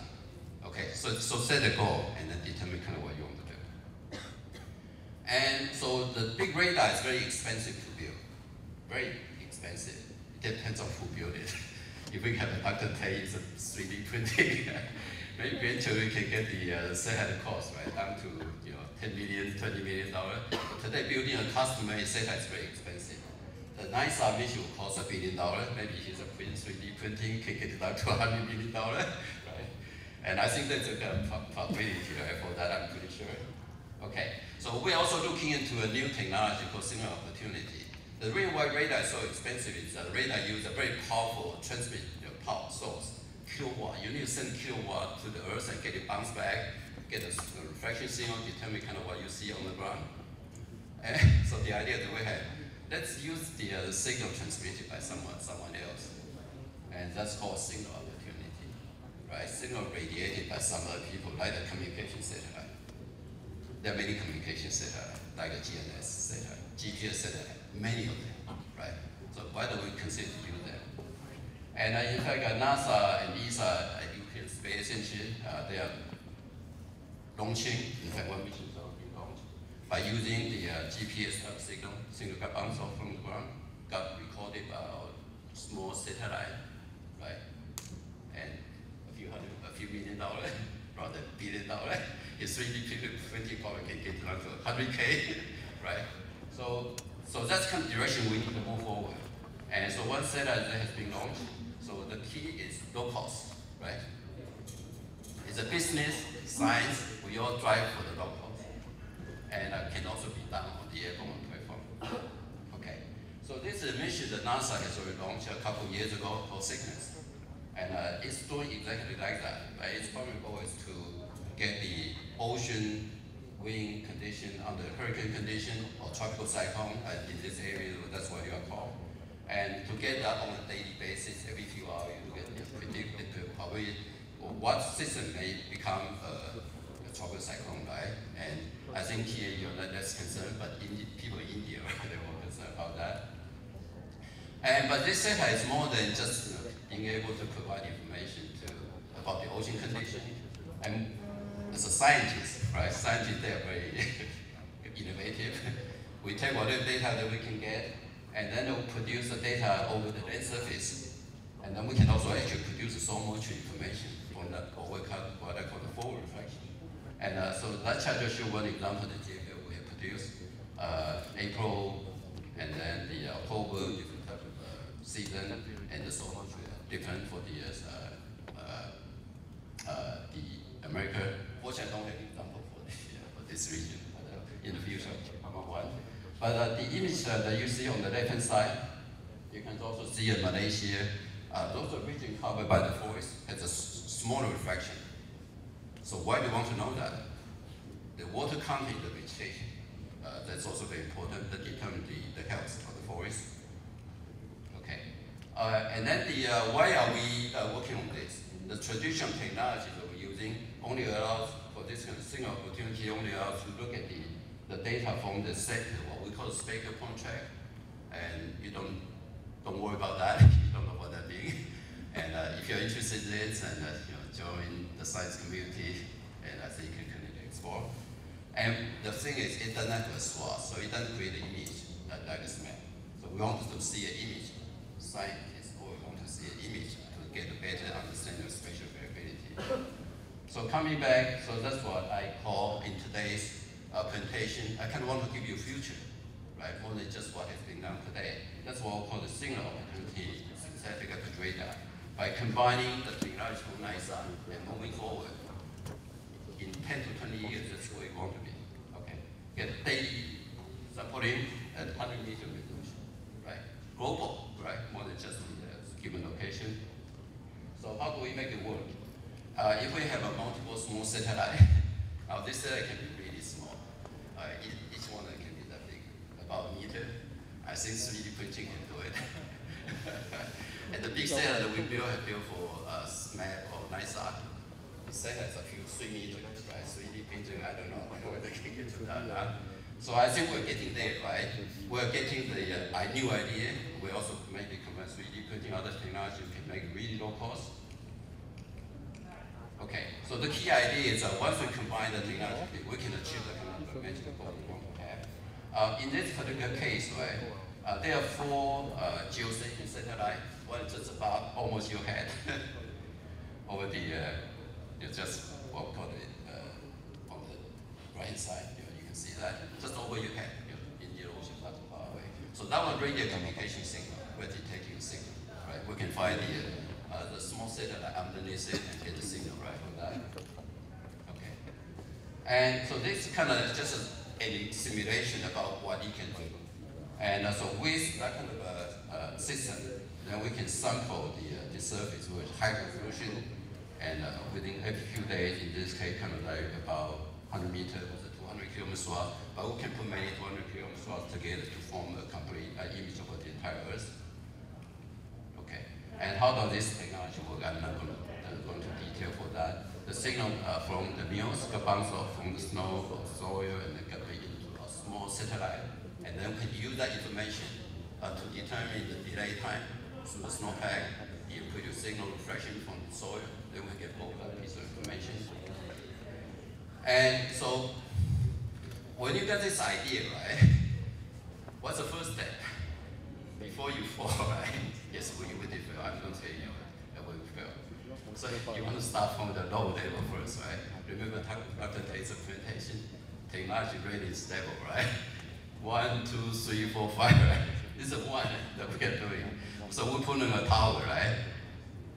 Okay, so, so set a goal and then determine kind of what you want to do. And so the big radar is very expensive to build, very expensive. It depends on who built it. if we have a Dr. It's a 3D printing, maybe eventually we can get the uh, satellite cost right down to 10 million, 20 million dollar. But Today building a customer satellite is very expensive. The NISAR mission will cost a billion dollars. Maybe he's a print 3D printing can get it down to 100 million dollars, right? And I think that's a good possibility right, for that. I'm pretty sure. Okay, so we're also looking into a new technology called signal opportunity. The reason why radar is so expensive is that radar uses a very powerful transmit power source, kilowatt. You need to send kilowatt to the Earth and get it bounce back, get a reflection signal, determine kind of what you see on the ground. And so the idea that we have let's use the, uh, the signal transmitted by someone, someone else. And that's called signal opportunity, right? Signal radiated by some other people, like the communication satellite. There are many communication satellites, like a GNSS satellite, GPS satellite, many of them, right? So why don't we consider to use them? And uh, in fact, uh, NASA and ESA, European Space Agency, uh, they are launching, in one mission is already launched, by using the uh, GPS signal single got bounced from the ground, got recorded by our small satellite, right? And a few hundred, a few million dollars, rather billion dollars. It's 3D printing power can get down to 100K, right? So, so that's kind of direction we need to move forward. And so one satellite has been launched, so the key is low cost, right? It's a business, science, we all drive for the low cost. And uh, can also be done on the airborne platform. Okay, so this is a mission that NASA has already launched a couple of years ago called CYGNSS. And uh, it's doing exactly like that. Right? Its primary goal is to get the ocean wind condition under hurricane condition or tropical cyclone uh, in this area, that's what you are called. And to get that on a daily basis, every few hours, you get to predict probably what system may become a, tropical cyclone, right? And I think here you're not less concerned, but Indi people in India are more concerned about that. And but this center is more than just you know, being able to provide information to about the ocean condition. And as a scientist, right? Scientists they are very innovative. We take whatever data that we can get, and then we'll produce the data over the land surface. And then we can also actually produce so much information from that, call, what I call the forward reflection. And uh, so chart just shows one example that we have produced. Uh, April and then the October, different type of uh, season, and so much different for the uh, uh, uh, the America. Fortunately, I don't have example for, the, for this region, in the future. But the image that you see on the left hand side, you can also see in Malaysia, those are regions covered by the forest has a smaller reflection. So why do you want to know that? The water content of vegetation, uh, that's also very important that determines the, the health of the forest. Okay. Uh, and then the, uh, why are we uh, working on this? The traditional technology that we're using only allows, for this kind of single opportunity, only allows to look at the, the data from the set, what we call a spectral contract. And you don't, don't worry about that, you don't know what that means. And uh, if you're interested in it, and uh, you know, join the science community, and I think you can explore. And the thing is, internet a SWOT, so it doesn't create an image like, like this map. So we want to see an image, scientists, or we want to see an image to get a better understanding of spatial variability. So coming back, so that's what I call in today's uh, presentation, I kind of want to give you a future, right? More than just what has been done today. That's what I call the signal opportunity synthetic radar by combining the technology from NISAR and moving forward. In 10 to 20 years, that's where we want to be. Okay, get daily supporting at 100 meter resolution, right? Global, right? More than just the given location. So how do we make it work? Uh, if we have a multiple small satellite, now this satellite can be really small. Uh, each one can be that big, about a meter. I think 3D printing can do it. And the big center that we built, have built for uh, SMAP or NISAR, the center is a few three meters, right? 3D printing, I don't know whether they can get to that. Huh? So I think we're getting there, right? We're getting the uh, new idea. We also maybe combine 3D printing, other technology can make really low cost. Okay. So the key idea is that once we combine the technology, we can achieve the kind of dimension we want to have. Uh, in this particular case, right, uh, there are four uh, geostation satellites. Is just about almost your head over the, uh, you just walk call it, uh, on the right side. You, know, you can see that just over your head, you know, in the ocean, not far away. So that one radio communication signal, we're detecting signal, right? We can find the uh, the small satellite underneath it and get the signal right from that. Okay. And so this kind of just a, a simulation about what you can do. And uh, so with that kind of a, uh, system, then we can sample the, uh, the surface with high resolution and uh, within a few days, in this case, kind of like about 100 meters, 200 kilometer swath, but we can put many 200 kilometer swaths together to form a complete uh, image of the entire Earth. Okay, and how does this technology work? I'm not going to go into detail for that. The signal uh, from the can bounce off from the snow or soil and then get into a small satellite, and then we can use that information uh, to determine the delay time through the snowpack, you put your signal reflection from the soil, then we get both that piece of information. And so, when you get this idea, right, what's the first step? Before you fall, right? Yes, we will fail. I'm not saying you know, will fail. So you want to start from the low level first, right? Remember days of presentation, technology really is stable, right? One, two, three, four, five, right? This is the one that we are doing. So we put in a tower, right?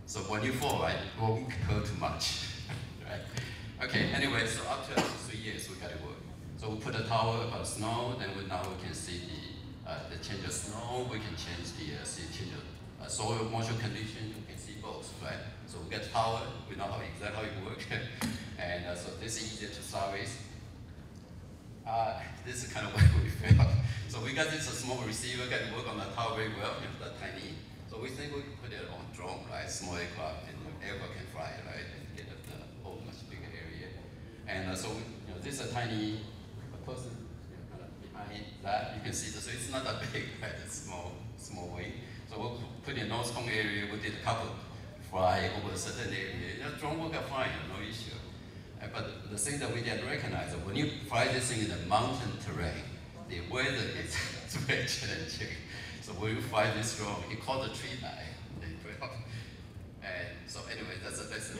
So when you fall, right, it won't hurt too much, right? Okay, anyway, so after three years, we got it work. So we put a tower about snow, then we, now we can see the, uh, the change of snow, we can change the, uh, see, change of uh, soil moisture condition, you can see both, right? So we get power, we know how exactly how it works, and uh, so this is easier to service. Uh, this is kind of what we felt. So we got this small receiver, can work on the tower very well, know, that tiny. So we think we can put it on drone, right? Small aircraft, and the aircraft can fly, right? And get the whole much bigger area. And uh, so, we, you know, this is a tiny person behind that. You can see, the, so it's not that big, right? It's small, small wing. So we'll put in North Cone area, we did a couple fly over a certain area. Know, drone work are fine, no issue. Uh, but the thing that we didn't recognize, when you fly this thing in the mountain terrain, the weather is very challenging. So when you fly this drone, it called the tree line. And so anyway, that's the lesson.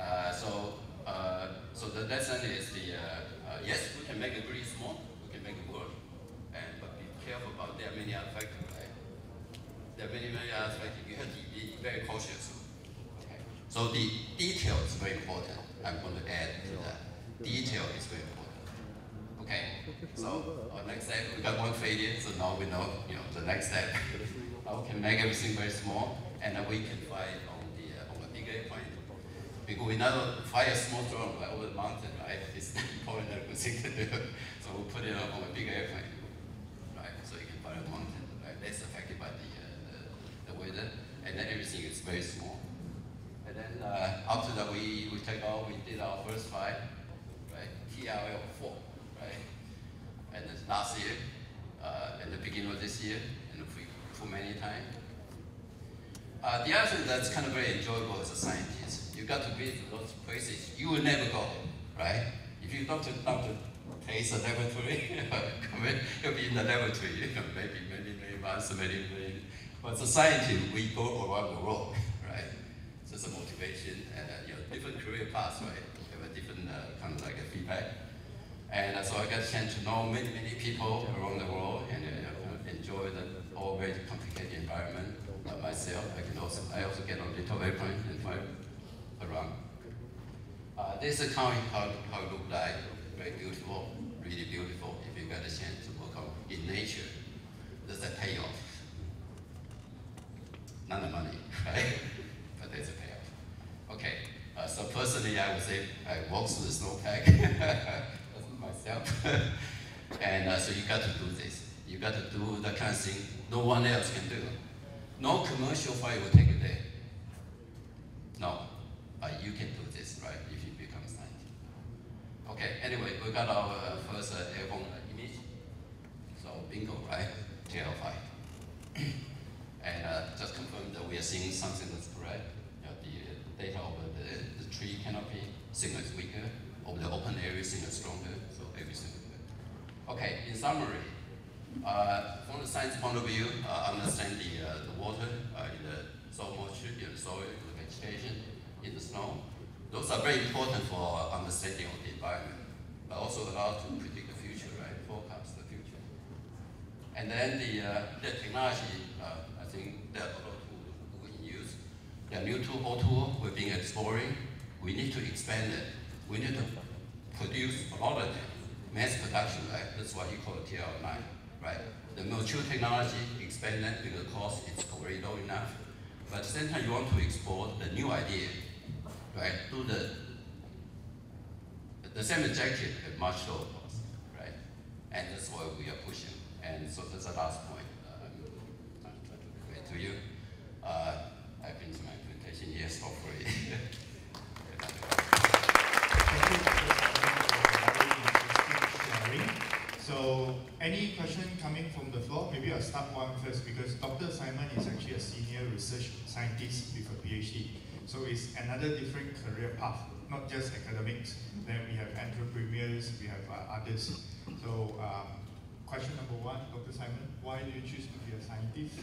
Uh, so, uh, so the lesson is the, uh, uh, yes, we can make it really small, we can make it work, and, but be careful about there are many other factors, right? There are many, many other factors. You have to be very cautious. Okay. So the detail is very important. I'm going to add to that. Detail is very important. Okay. So our next step, we got one failure, so now we know, you know, the next step. We can make everything very small, and then we can fly on the uh, on a big airplane. Because we never fly a small drone like over the mountain, right? It's a good thing to do. So we put it on, a big airplane, right? So you can fly a mountain, right? Less affected by the, uh, the, the weather, and then everything is very small. And then uh, after that, we, we take off, we did our first flight, right? TRL 4, right? And last year, uh, at the beginning of this year, and for many times. Uh, the other thing that's kind of very enjoyable as a scientist, you got to visit those places you will never go, right? If you don't, don't taste a laboratory, you'll be in the laboratory, you know, maybe many, many months, many, many. But as a scientist, we go around the world, right? So it's a motivation and uh, you know, different career paths, right? You have a different uh, kind of like a feedback. And so I got a chance to know many, many people around the world and uh, enjoy the all very complicated environment. Not myself, I can also I also get on little airplane and fly around. Uh, this is how, how, how it look like, very beautiful, really beautiful if you get a chance to work on in nature. There's a payoff. Not the money, right? but there's a payoff. Okay, uh, so personally I would say I walk through the snowpack myself. and uh, so you got to do this. You got to do the kind of thing no one else can do. No commercial flight will take a day. No, but you can do this, right, if you become a scientist. Okay, anyway, we got our uh, first uh, airborne image. So bingo, right? TL5. and uh, just confirm that we are seeing something that's correct. You know, the, the data over the, the tree canopy, signal is weaker. Over the open area, signal is stronger. Okay, in summary, uh, from the science point of view, uh, understand the, uh, the water uh, in the soil moisture, in the soil, in the vegetation, in the snow. Those are very important for understanding of the environment, but also allow to predict the future, right? Forecast the future. And then the, uh, the technology, uh, I think there are a lot of tools we can use. The new tool, whole tool we've been exploring, we need to expand it. We need to produce a lot of them. Mass production, right? That's why you call it TL9, right? The mature technology, expand that because the cost is already low enough. But at the same time, you want to export the new idea, right? Do the the same objective at much lower cost, right? And that's why we are pushing. And so that's the last point uh, I'm trying to convey to you. Uh, I've been to my presentation, yes, hopefully. So, any question coming from the floor? Maybe I'll start one first because Dr. Simon is actually a senior research scientist with a PhD. So it's another different career path, not just academics. Then we have entrepreneurs, we have uh, others. So, um, question number one, Dr. Simon, why do you choose to be a scientist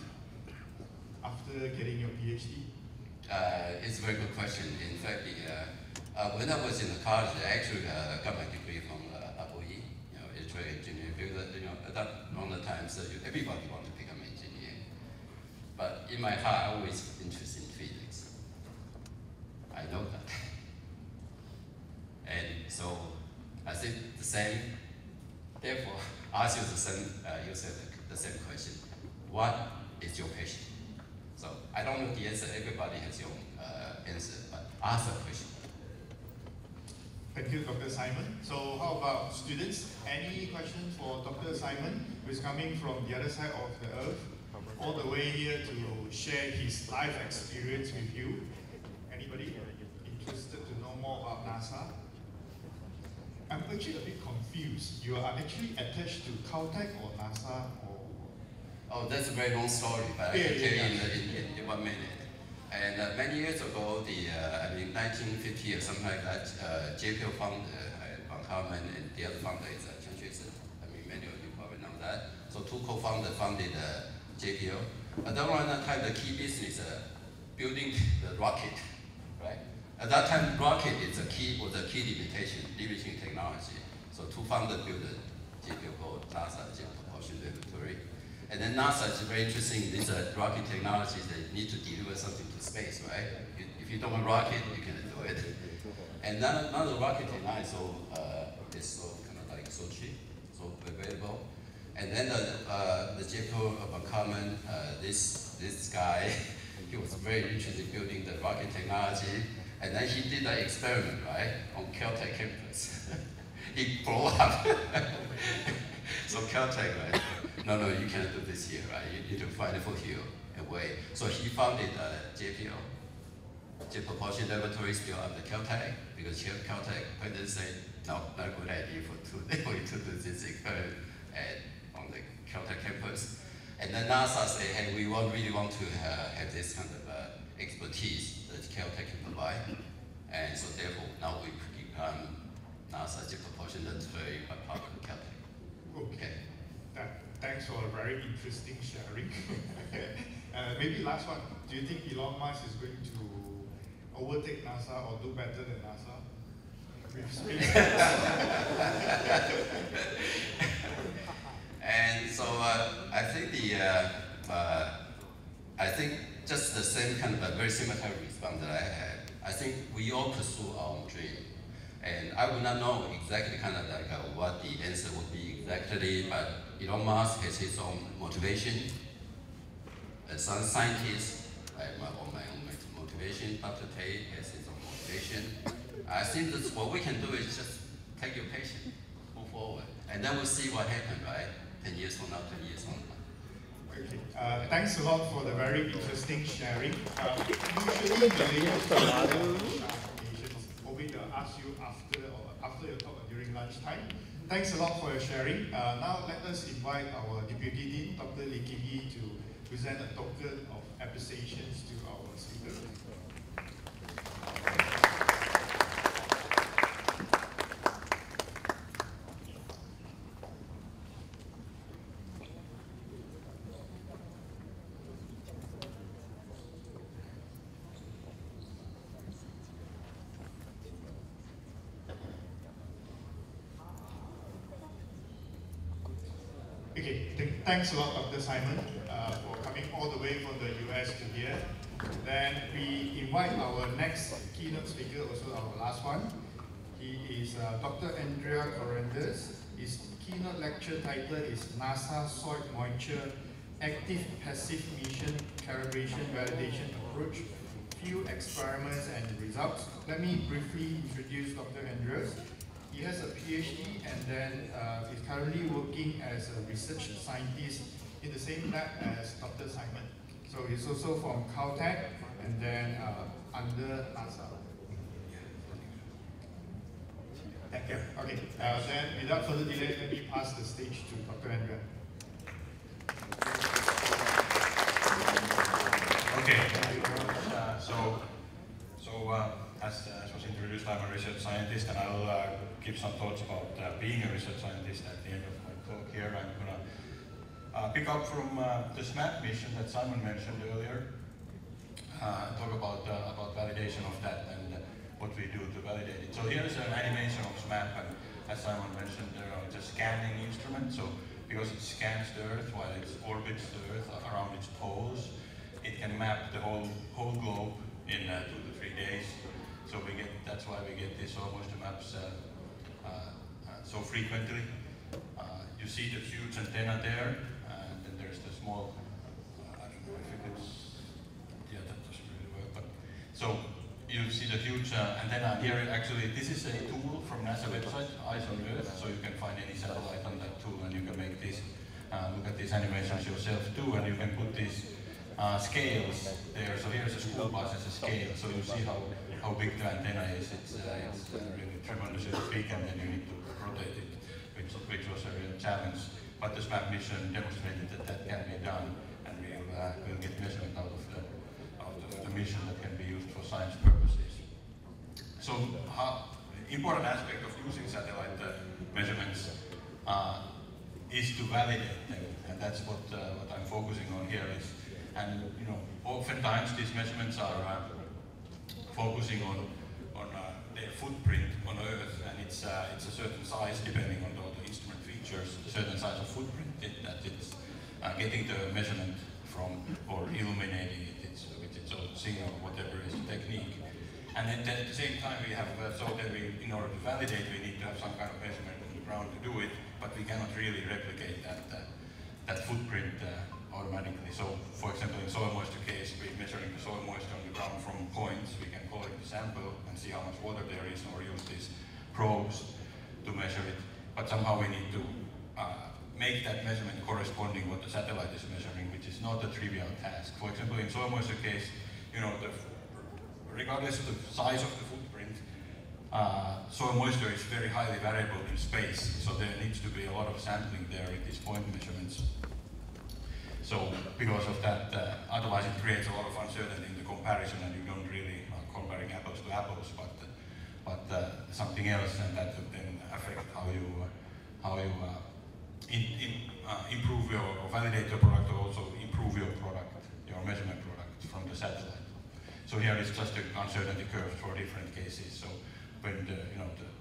after getting your PhD? Uh, it's a very good question. In fact, the, uh, uh, when I was in the college, I actually uh, got my degree from uh, you know, electrical engineering, because you know, at that long time, so everybody want to become an engineer. But in my heart, I always interested in physics. I know that. and so I think the same. Therefore, ask you the same, uh, you said the, the same question. What is your passion? So I don't know the answer. Everybody has your uh, answer, but ask a question. Thank you, Dr. Simon. So how about students? Any questions for Dr. Simon, who is coming from the other side of the earth, all the way here to share his life experience with you? Anybody interested to know more about NASA? I'm actually a bit confused. You are actually attached to Caltech or NASA or? Oh, that's a very long story, but I can yeah, tell yeah. you in, in, in one minute. And uh, many years ago, the uh, I mean 1950 or something like that, uh, JPL founder, uh, von Kármán and the other founder is uh, Chen. I mean many of you probably know that. So two co-founders founded uh, JPL. At that one time, the key business uh, building the rocket, right? At that time, rocket is a key was a key limitation, limiting technology. So two founders built the JPL called NASA, Laboratory. And then NASA is very interesting. These are rocket technologies that need to deliver something to space, right? You, if you don't have a rocket, you cannot do it. And now, now the rocket technology so uh, is so kind of like so cheap, so available. And then the uh, the of common uh, this this guy, he was very interested in building the rocket technology. And then he did an experiment, right, on Caltech campus. he blew up. so Caltech, right? No, no, you can't do this here, right? You need to find it for you a way. So he founded uh, JPL, Jet Propulsion Laboratory, still under Caltech, because Caltech president said, no, not a good idea for, to, for you to do this experiment at, on the Caltech campus. And then NASA said, hey, we want, really want to uh, have this kind of uh, expertise that Caltech can provide. And so therefore, now we become NASA Jet Propulsion Laboratory by part of Caltech. Okay. Thanks for a very interesting sharing. uh, maybe last one. Do you think Elon Musk is going to overtake NASA or do better than NASA? And so uh, I think the uh, uh, I think just the same kind of a very similar type of response that I had. I think we all pursue our own dream, and I would not know exactly kind of like uh, what the answer would be exactly, but Elon Musk has his own motivation. Uh, some scientists, have my own, my own motivation. Dr. Tey has his own motivation. I think that's what we can do is just take your patient, move forward, and then we'll see what happens, right? 10 years from now, 20 years from now. Okay. Uh, thanks a lot for the very interesting sharing. Uh, usually the will ask you after or after your talk or during lunchtime. Thanks a lot for your sharing. Uh, now let us invite our Deputy Dean, Dr. Lee Kim Yi, to present a token of appreciation to our speaker. Okay, th thanks a lot, Dr. Simon, uh, for coming all the way from the US to here. Then we invite our next keynote speaker, also our last one. He is uh, Dr. Andrea Colliander. His keynote lecture title is NASA Soil Moisture Active Passive Mission Calibration Validation Approach, Few Experiments and Results. Let me briefly introduce Dr. Andreas. He has a PhD and then uh, is currently working as a research scientist in the same lab as Dr. Simon. So he's also from Caltech and then uh, under NASA. Thank you. Okay, uh, then without further delay, let me pass the stage to Dr. Andrea. Okay, uh, so, so uh, as, as was introduced, I'm a research scientist and I'll uh, give some thoughts about uh, being a research scientist at the end of my talk here. I'm going to uh, pick up from uh, the SMAP mission that Simon mentioned earlier, uh, talk about, uh, about validation of that and what we do to validate it. So here's an animation of SMAP and as Simon mentioned, it's a scanning instrument. So because it scans the Earth while it orbits the Earth around its poles, it can map the whole, whole globe in two to three days. So we get, that's why we get these almost maps uh, uh, uh, so frequently. You see the huge antenna there, and then there's the small, I don't know if it is, yeah, that doesn't really work, but, so you see the huge uh, antenna here, actually this is a tool from NASA website, Eyes on Earth, so you can find any satellite on that tool and you can make this, uh, look at these animations yourself too, and you can put these uh, scales there. So here's a school bus as a scale, so you see how how big the antenna is. It's, uh, it's uh, really tremendously big and then you need to rotate it, which, which was a real challenge. But the SMAP mission demonstrated that that can be done and we'll, uh, we'll get measurement out of the, of the mission that can be used for science purposes. So uh, important aspect of using satellite uh, measurements uh, is to validate them, and that's what, uh, what I'm focusing on here is, and you know, oftentimes these measurements are uh, focusing on on uh, their footprint on Earth, and it's uh, it's a certain size depending on the, the instrument features, a certain size of footprint it, that it's uh, getting the measurement from or illuminating it it's, with its own signal, whatever is the technique. And then, at the same time, we have so that we, in order to validate, we need to have some kind of measurement on the ground to do it, but we cannot really replicate that that footprint automatically. So, for example, in soil moisture case, we're measuring the soil moisture on the ground from points. We can collect the sample and see how much water there is, or use these probes to measure it. But somehow we need to uh, make that measurement corresponding what the satellite is measuring, which is not a trivial task. For example, in soil moisture case, you know, the, regardless of the size of the footprint, uh, soil moisture is very highly variable in space, so there needs to be a lot of sampling there in these point measurements. So because of that, uh, otherwise it creates a lot of uncertainty in the comparison and you don't really uh, comparing apples to apples, but but uh, something else and that would then affect how you how you uh, in, in, uh, improve your or validate your product or also improve your product, your measurement product from the satellite. So here is just the uncertainty curve for different cases. So when the you know the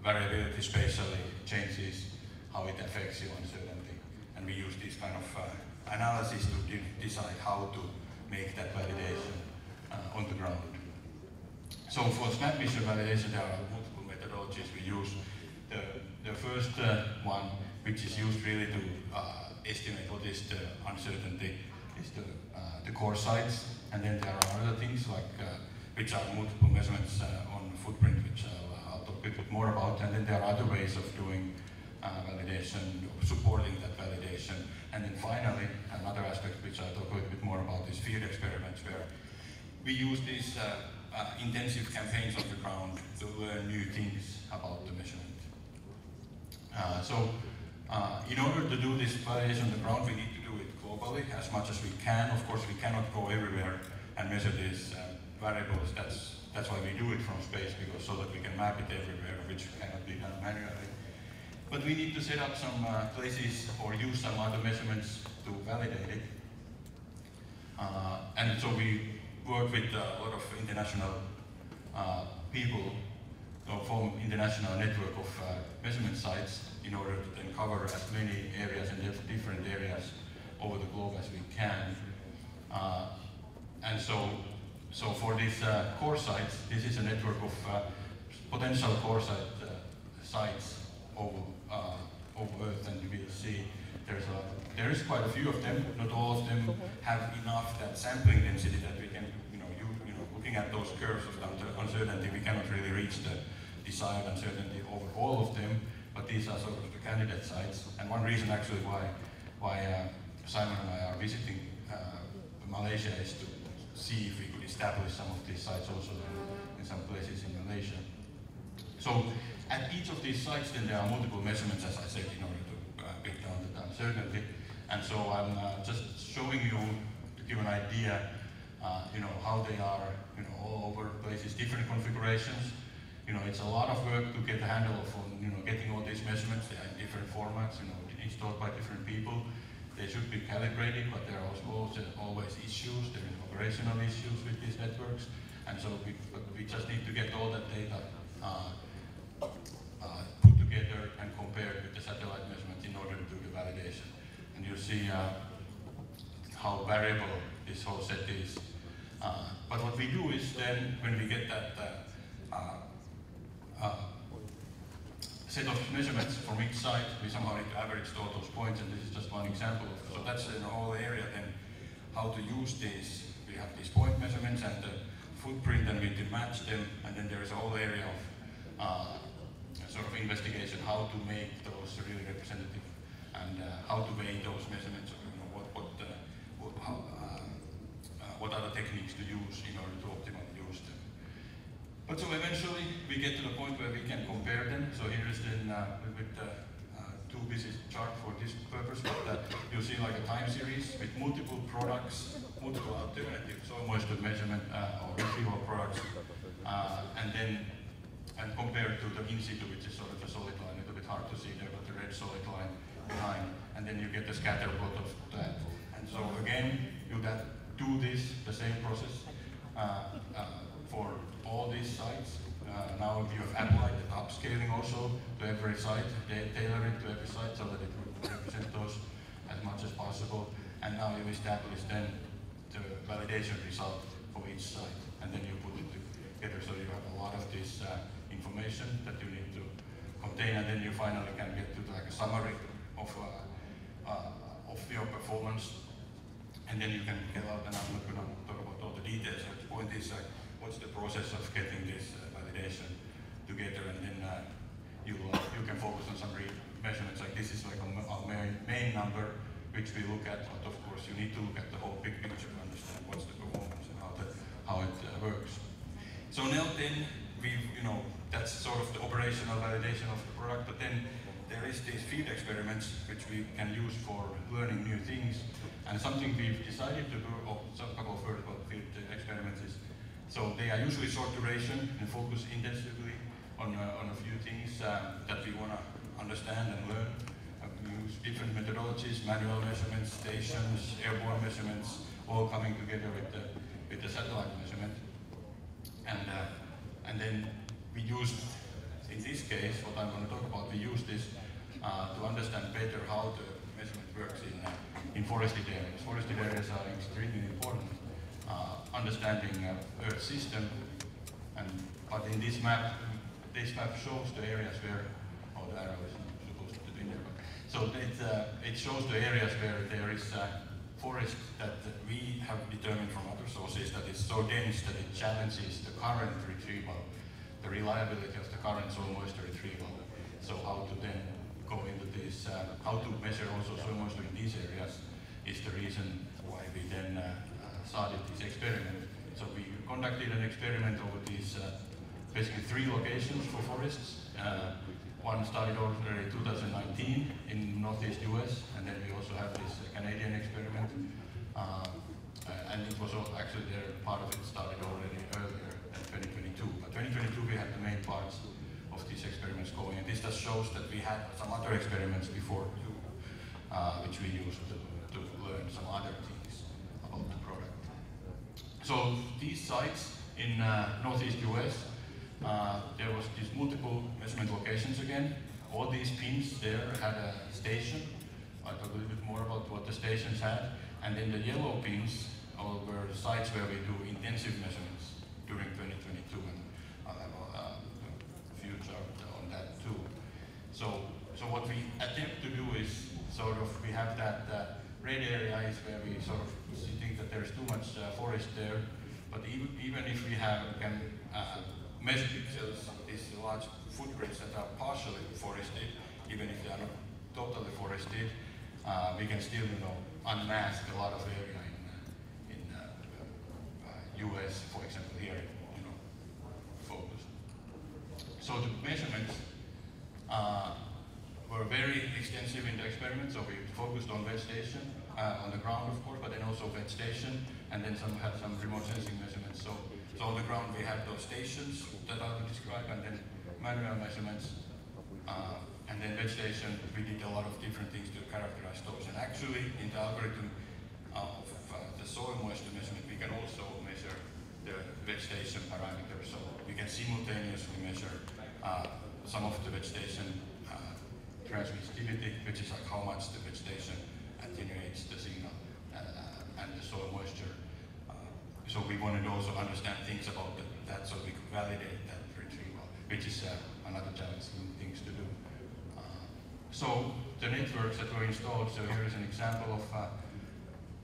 variability spatially changes, how it affects your uncertainty, and we use these kind of uh, analysis to de decide how to make that validation uh, on the ground. So for SMAP mission validation, there are multiple methodologies we use. The, the first uh, one, which is used really to uh, estimate what is the uncertainty, is the, uh, the core sites. And then there are other things like, uh, which are multiple measurements uh, on footprint, which I'll talk a bit more about. And then there are other ways of doing validation, supporting that validation. And then finally, another aspect which I'll talk a little bit more about is field experiments, where we use these uh, uh, intensive campaigns on the ground to learn new things about the measurement. Uh, so, uh, in order to do this validation on the ground, we need to do it globally as much as we can. Of course, we cannot go everywhere and measure these uh, variables. That's that's why we do it from space, because so that we can map it everywhere, which cannot be done manually. But we need to set up some uh, places or use some other measurements to validate it. Uh, and so we work with a lot of international uh, people, so form international network of uh, measurement sites in order to then cover as many areas and different areas over the globe as we can. Uh, and so, so for these uh, core sites, this is a network of potential core site, sites over, uh, over Earth, and you will see there's a, there is quite a few of them. Not all of them have enough that sampling density that we can, you know, you, you know, looking at those curves of uncertainty, we cannot really reach the desired uncertainty over all of them. But these are sort of the candidate sites, and one reason actually why why uh, Simon and I are visiting uh, Malaysia is to see if we could establish some of these sites also in some places in Malaysia. So at each of these sites then there are multiple measurements as I said in order to uh, break down the uncertainty. And so I'm uh, just showing you to give an idea uh, you know, how they are you know, all over places, different configurations. You know, it's a lot of work to get a handle of you know, getting all these measurements. They are in different formats, you know, installed by different people. They should be calibrated, but there are also always issues. There are operational issues with these networks. And so we, we just need to get all that data uh, uh, put together and compared with the satellite measurements in order to do the validation. And you see uh, how variable this whole set is. Uh, but what we do is then, when we get that uh, uh, set of measurements from each site, we somehow need to average all those points, and this is just one example. So that's the whole area then, how to use these. We have these point measurements and the footprint, and we can match them, and then there is a whole area of uh, sort of investigation, how to make those really representative, and uh, how to weigh those measurements, you know, what, what, uh, what, how, uh, uh, what other techniques to use in order to optimally use them. But so eventually we get to the point where we can compare them. So here is then uh, with uh, too busy chart for this purpose, but uh, you see like a time series with multiple products, multiple alternative soil moisture measurement uh, or retrieval products, and then and compared to the in situ, which is sort of a solid line, a little bit hard to see there, but the red solid line behind, and then you get the scatter plot of that. And so again, you that do this, the same process, uh, uh, for all these sites. Uh, now you have applied the upscaling also to every site, they tailor it to every site so that it would represent those as much as possible. And now you establish then the validation result for each site. And then you put it together so you have a lot of this uh, information that you need to contain and then you finally can get to like a summary of, uh, uh, of your performance. And then you can get out, and I'm not going to talk about all the details, but the point is uh, what's the process of getting this uh, validation together, and then uh, you you can focus on some measurements. Like this is like main, main number which we look at, but of course you need to look at the whole big picture to understand what's the performance and how the how it uh, works. So now then we you know that's sort of the operational validation of the product, but then there is these field experiments which we can use for learning new things. And something we've decided to do, or some couple of vertical field experiments is so they are usually short duration and focus intensively on, uh, on a few things um, that we want to understand and learn. Uh, we use different methodologies, manual measurements, stations, airborne measurements, all coming together with the, with the satellite measurement. And, uh, and then we use, in this case, what I'm going to talk about, we use this uh, to understand better how the measurement works in, uh, in forested areas. Forested areas are extremely important uh, understanding uh, Earth system. And but in this map, this map shows the areas where, oh, the arrow is supposed to be there. But, so it uh, it shows the areas where there is forest that we have determined from other sources that is so dense that it challenges the current retrieval, the reliability of the current soil moisture retrieval. So how to then go into this, uh, how to measure also soil moisture in these areas is the reason why we then uh, started this experiment. So we conducted an experiment over these uh, basically three locations for forests. Uh, one started already in 2019 in northeast US, and then we also have this Canadian experiment. Uh, and it was actually there, part of it started already earlier 2022. We had the main parts of these experiments going, and this just shows that we had some other experiments before too, uh, which we used to, to learn some other things. About the product. So these sites in uh, northeast US, uh, there was these multiple measurement locations again. all these pins there had a station. I'll talk a little bit more about what the stations had. And then the yellow pins all were sites where we do intensive measurements during 2022, and I'll have a, a few charts on that too. So, so what we attempt to do is sort of, we have that uh, red area is where we sort of think that there's too much uh, forest there, but even, even if we have, can uh, measure pixels, these large footprints that are partially forested, even if they are not totally forested, uh, we can still, you know, unmask a lot of area in, uh, in uh, US, uh, for example, here, you know, focus. So the measurements uh, were very extensive in the experiment, so we focused on vegetation, uh, on the ground of course, but then also vegetation, and then some had some remote sensing measurements. So, so on the ground we have those stations that I will describe, and then manual measurements, uh, and then vegetation, we did a lot of different things to characterize those. And actually, in the algorithm of uh, the soil moisture measurement, we can also measure the vegetation parameters. So we can simultaneously measure uh, some of the vegetation transmissivity, which is like how much the vegetation attenuates the signal uh, and the soil moisture. Uh, so we wanted to also understand things about that so we could validate that retrieval, which is uh, another challenging things to do. Uh, so the networks that were installed, so here is an example of uh,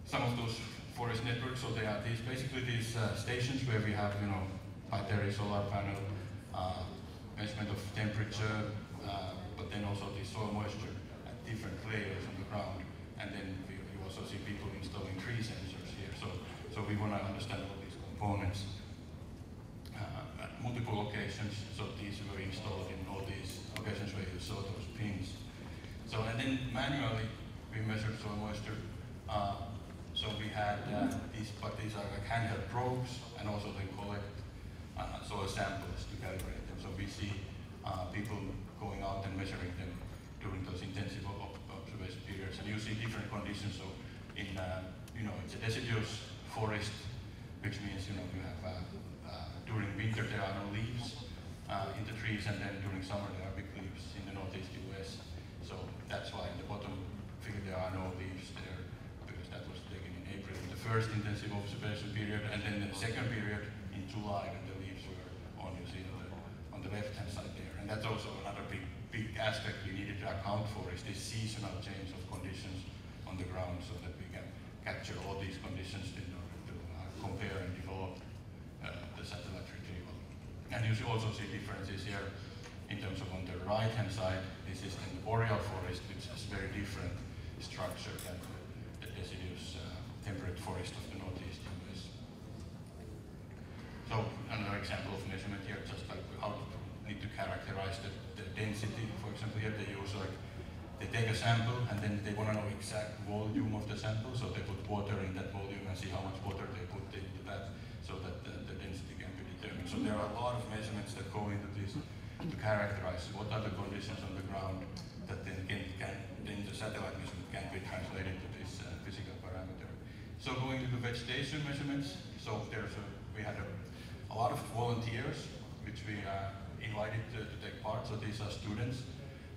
some of those forest networks. So they are these basically these uh, stations where we have, you know, battery, solar panel, measurement of temperature, but then also the soil moisture at different layers on the ground. And then we, we also see people installing tree sensors here. So, so we want to understand all these components uh, at multiple locations. So these were installed in all these locations where you saw those pins. So, and then manually we measured soil moisture. Uh, so we had uh, these, but these are like handheld probes, and also they collect uh, soil samples to calibrate we see uh, people going out and measuring them during those intensive observation periods. And you see different conditions. So in, uh, you know, it's a deciduous forest, which means, you know, you have, uh, uh, during winter there are no leaves uh, in the trees, and then during summer there are big leaves in the northeast US. So that's why in the bottom figure there are no leaves there, because that was taken in April, the first intensive observation period, and then the second period in July when the leaves were on, you see on the, on the left-hand side there. And that's also another big, big aspect we needed to account for is this seasonal change of conditions on the ground so that we can capture all these conditions in order to uh, compare and develop uh, the satellite retrieval. And you also see differences here in terms of on the right-hand side, this is in the boreal forest, which has very different structure than the deciduous uh, temperate forest of the northeast US. So another example of measurement here, just like how characterize the, the density. For example, here they use like, they take a sample and then they want to know exact volume of the sample, so they put water in that volume and see how much water they put into that so that the, the density can be determined. So there are a lot of measurements that go into this to characterize what are the conditions on the ground that then can, can then the satellite measurement can be translated to this uh, physical parameter. So going to the vegetation measurements, so there's a, we had a, a lot of volunteers, which we uh, invited to, to, take part. So these are students,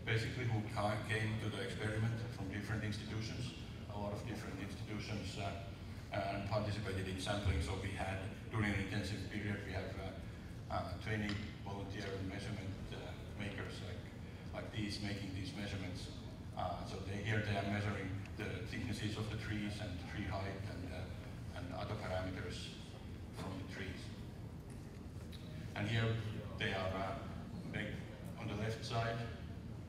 basically, who came to the experiment from different institutions, a lot of different institutions, uh, and participated in sampling. So we had, during an intensive period, we have uh, uh 20 volunteer measurement uh, makers like, like these, making these measurements. Uh, so they, here they are measuring the thicknesses of the trees and tree height and, and other parameters from the trees. And here they are uh, on the left side,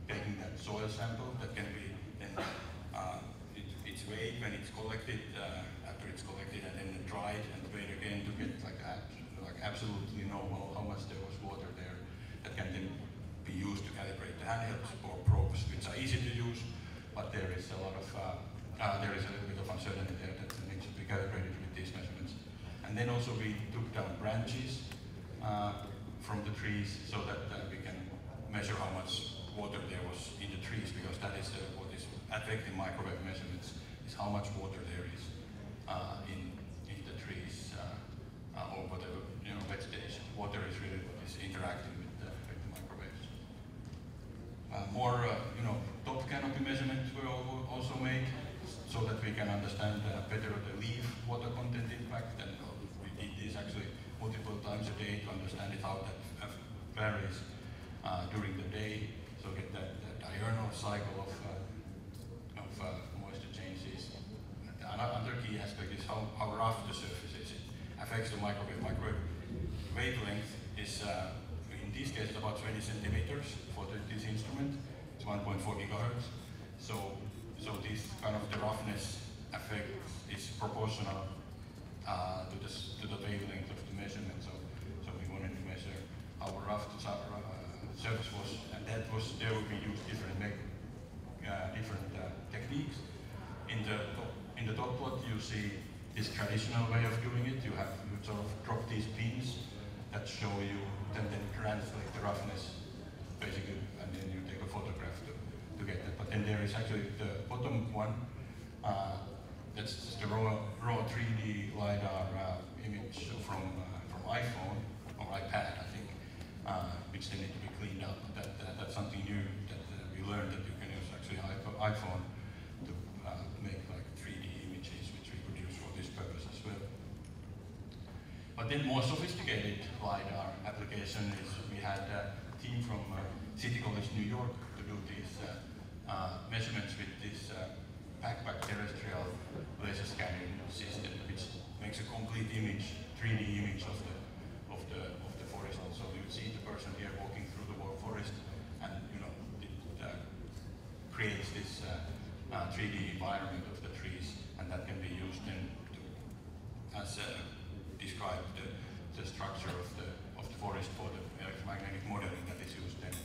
taking that soil sample that can be then uh, it, it's weighed when it's collected, uh, after it's collected and then dried and weighed again to get like, like absolutely know how, much there was water there that can then be used to calibrate the handheld probes, which are easy to use, but there is a lot of, uh, uh, there is a little bit of uncertainty there that needs to be calibrated with these measurements. And then also we took down branches uh, from the trees so that we can measure how much water there was in the trees because that is uh, what is affecting microwave measurements is how much water there is uh, in, in the trees uh, uh, or whatever, you know, vegetation. Water is really what is interacting with the, with the microwaves. uh, more, uh, you know, top canopy measurements were also made so that we can understand uh, better the leaf water content impact and we did this actually multiple times a day to understand it, how that varies uh, during the day. So get that, that diurnal cycle of, uh, of uh, moisture changes. Another key aspect is how, how rough the surface is. It affects the microwave. Microwave wavelength is, uh, in this case, about 20 centimeters for the, this instrument. It's 1.4 gigahertz. So, so this kind of the roughness effect is proportional uh, to, the, to the wavelength measurement. So, so we wanted to measure how rough the uh, surface was, and that was there we use different uh, different uh, techniques. In the in the dot plot, you see this traditional way of doing it. You have you sort of drop these pins that show you, then then translate the roughness, basically, and then you take a photograph to, to get that. But then there is actually the bottom one. Uh, that's a raw, raw 3D LiDAR uh, image from, uh, from iPhone, or iPad, I think, uh, which they need to be cleaned up. That, that That's something new that uh, we learned that you can use actually iPhone to uh, make like 3D images, which we could use for this purpose as well. But then more sophisticated LiDAR application is we had a team from uh, City College New York to do these measurements with this backpack terrestrial laser scanning system, which makes a complete image, 3D image of the of the of the forest. So you see the person here walking through the forest, and you know it uh, creates this uh, uh, 3D environment of the trees, and that can be used then to as uh, describe the, the structure of the of the forest for the electromagnetic modeling that is used then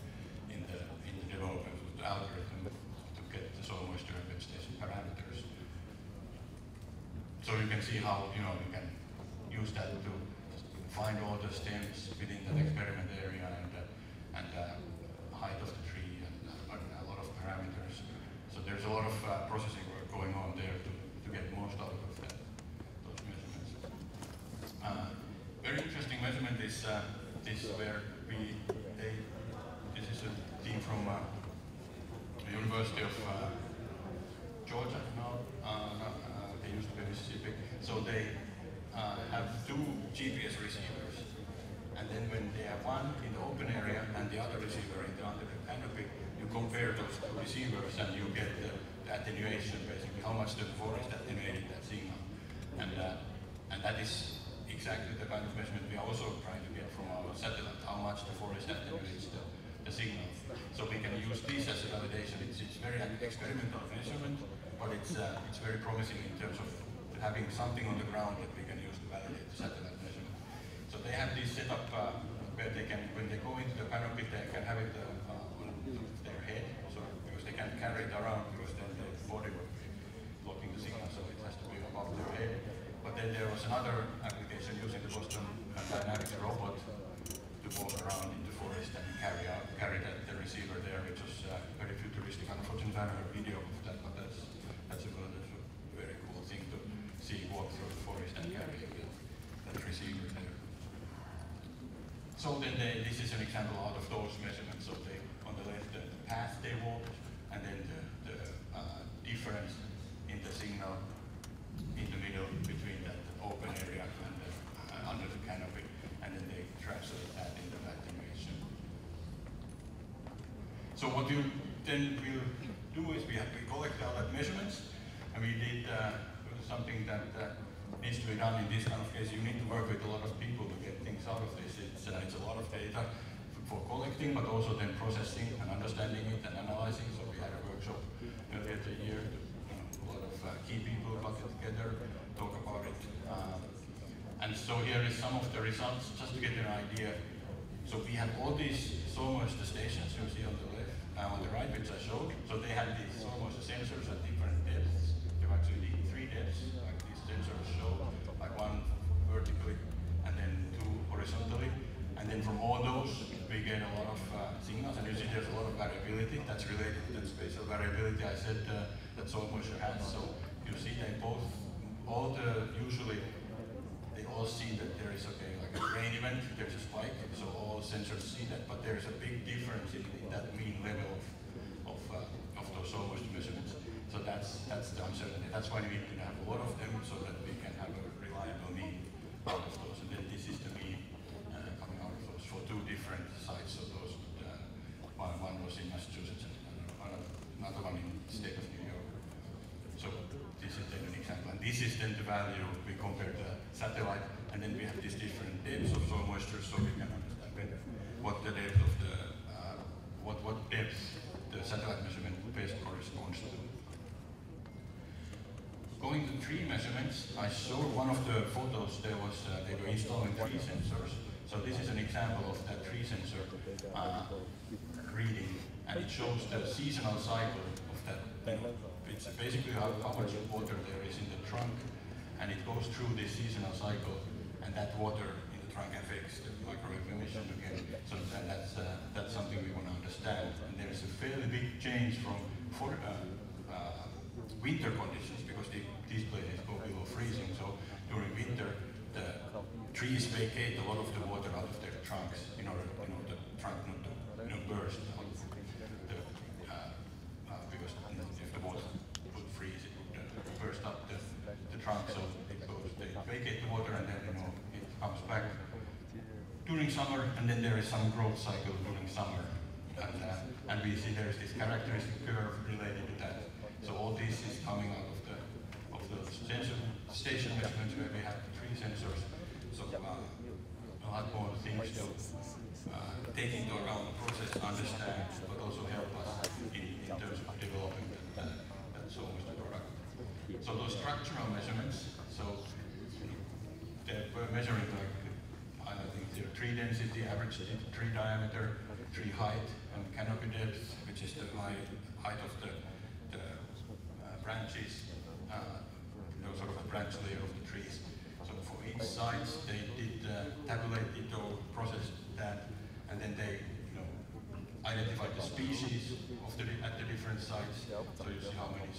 in the in the development of the algorithm to get the soil moisture and vegetation parameters. So you can see how you know you can use that to find all the stems within that experiment area and uh, and uh, height of the tree and uh, a lot of parameters. So there's a lot of uh, processing work going on there to, to get most out of that, those measurements. Uh, very interesting measurement is uh, this where we they, this is a team from the University of Georgia now. they used to be Mississippi. So they have two GPS receivers. And then when they have one in the open area and the other receiver in the under canopy, you compare those two receivers and you get the, the attenuation, basically, how much the forest attenuated that signal. And, uh, and that is exactly the kind of measurement we are also trying to get from our satellite, how much the forest attenuates the, the signal. So we can use this as a validation. It's, it's very experimental measurement, but it's, uh, it's very promising in terms of having something on the ground that we can use to validate the satellite. So they have this setup uh, where they can, when they go into the canopy, they can have it uh, on their head, so because they can't carry it around because then the body will be blocking the signal, so it has to be above their head. But then there was another application using the Boston Dynamics robot to walk around in the forest and carry out carry that, the receiver there, which was uh, very futuristic. Unfortunately, I have a video of that, but that's that's a, that's a very cool thing to see walk through the forest and carry that, that receiver there. So then this is an example out of those measurements. So on the left the path they walked, and then the, the uh, difference in the signal in the middle between that open area and the, uh, under the canopy, and then they translate that into attenuation. So what you then will do is we have collect all that measurements, and we did uh, something that needs to be done in this kind of case. You need to work with a lot of people to get things out of this. Uh, it's a lot of data for collecting, but also then processing and understanding it and analyzing. So we had a workshop earlier the year. A lot of uh, key people got together, talk about it. Um, and so here is some of the results, just to get an idea. So we had all these moisture stations you see on the left, uh, on the right, which I showed. So they had these moisture sensors at different depths. There were actually three depths, like these sensors show, like one vertically and then two horizontally. And from all those, we get a lot of uh, signals, and usually there's a lot of variability that's related to the spatial variability. I said uh, that soil moisture has, so you see they both, all the, usually, they all see that there is, okay, like a rain event, there's a spike, so all sensors see that, but there's a big difference in, in that mean level of, of, uh, of those soil moisture measurements. So that's, that's the uncertainty. That's why we need to have a lot of them so that we can have a reliable mean out of those. In Massachusetts and another one in the state of New York. So this is then an example. And this is then the value we compare the satellite and then we have these different depths of soil moisture so we can understand better what the depth of the, uh, what, what depth the satellite measurement best corresponds to. Going to tree measurements, I showed one of the photos, there was, uh, they were installing tree sensors. So this is an example of that tree sensor uh, reading, and it shows the seasonal cycle of that. It's basically how, how much water there is in the trunk, and it goes through this seasonal cycle and that water in the trunk affects the microwave emission again. So that's, uh, that's something we want to understand. And there is a fairly big change from for, uh, uh, winter conditions because the, these places go below freezing. So during winter, the trees vacate a lot of the water out of their trunks in order, you know, the trunk not to you know, burst out of the, uh, uh, because if the water would freeze, it would uh, burst up the, the trunk. So it goes, they vacate the water and then, you know, comes back during summer, and then there is some growth cycle during summer. And, uh, and we see there is this characteristic curve related to that. So all this is coming out of the of the sensor station measurements where we have the tree sensors. So uh, a lot more things to uh, take into account the process, understand, but also help us in, in terms of developing that, uh, that so much the product. So those structural measurements, so that we're measuring like, The tree density, average tree diameter, tree height, and canopy depth, which is the height, height of the, the uh, branches, uh, you know, sort of a branch layer of the trees. So for each site, they did uh, tabulate it or process that, and then they, you know, identified the species of the at the different sites. So you see how many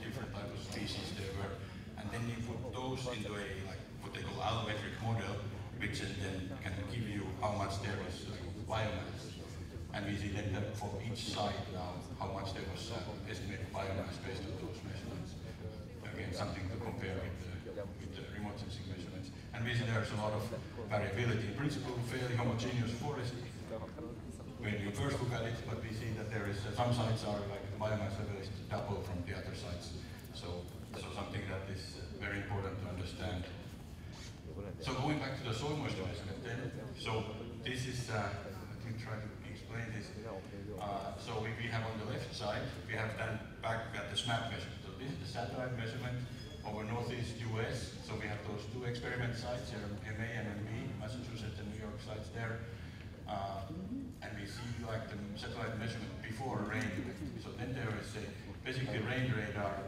different types of species there were, and then you put those into a like what they call allometric model, which then can give you how much there is uh, biomass. And we see then that for each site now, how much there was uh, estimated biomass based on those measurements. Again, something to compare with with the remote sensing measurements. And we see there's a lot of variability. In principle, fairly homogeneous forest when you first look at it, but we see that there is, uh, some sites are like the biomass level is double from the other sites. So, so something that is uh, very important to understand. So going back to the soil moisture measurement then, so this is, uh, let me try to explain this. Uh, so we, we have on the left side, we have then back at the SMAP measurement. So this is the satellite measurement over northeast US. So we have those two experiment sites here, MA and MB, Massachusetts and New York sites there. Uh, and we see like the satellite measurement before rain. So then there is a basically rain radar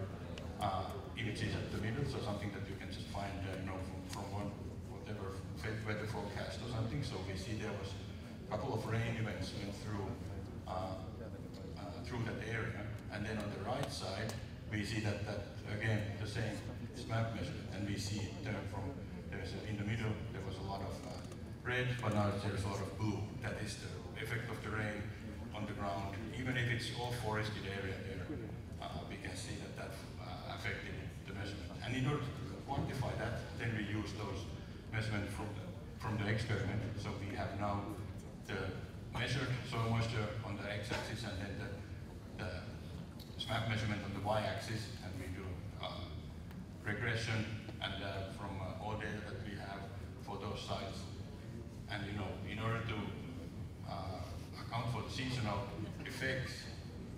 uh, images at the middle, so something that you can just find, uh, you know, weather forecast or something. So we see there was a couple of rain events went through uh, uh, through that area, and then on the right side we see that that again the same SMAP measurement, and we see it turn from there's a, in the middle there was a lot of uh, red, but now there's a lot of blue. That is the effect of the rain on the ground. Even if it's all forested area there, uh, we can see that that uh, affected the measurement. And in order to quantify that, then we use those measurement from the, from the experiment. So we have now the measured soil moisture on the x-axis and then the, the SMAP measurement on the y-axis, and we do uh, regression and uh, from uh, all data that we have for those sites. And you know, in order to uh, account for the seasonal effects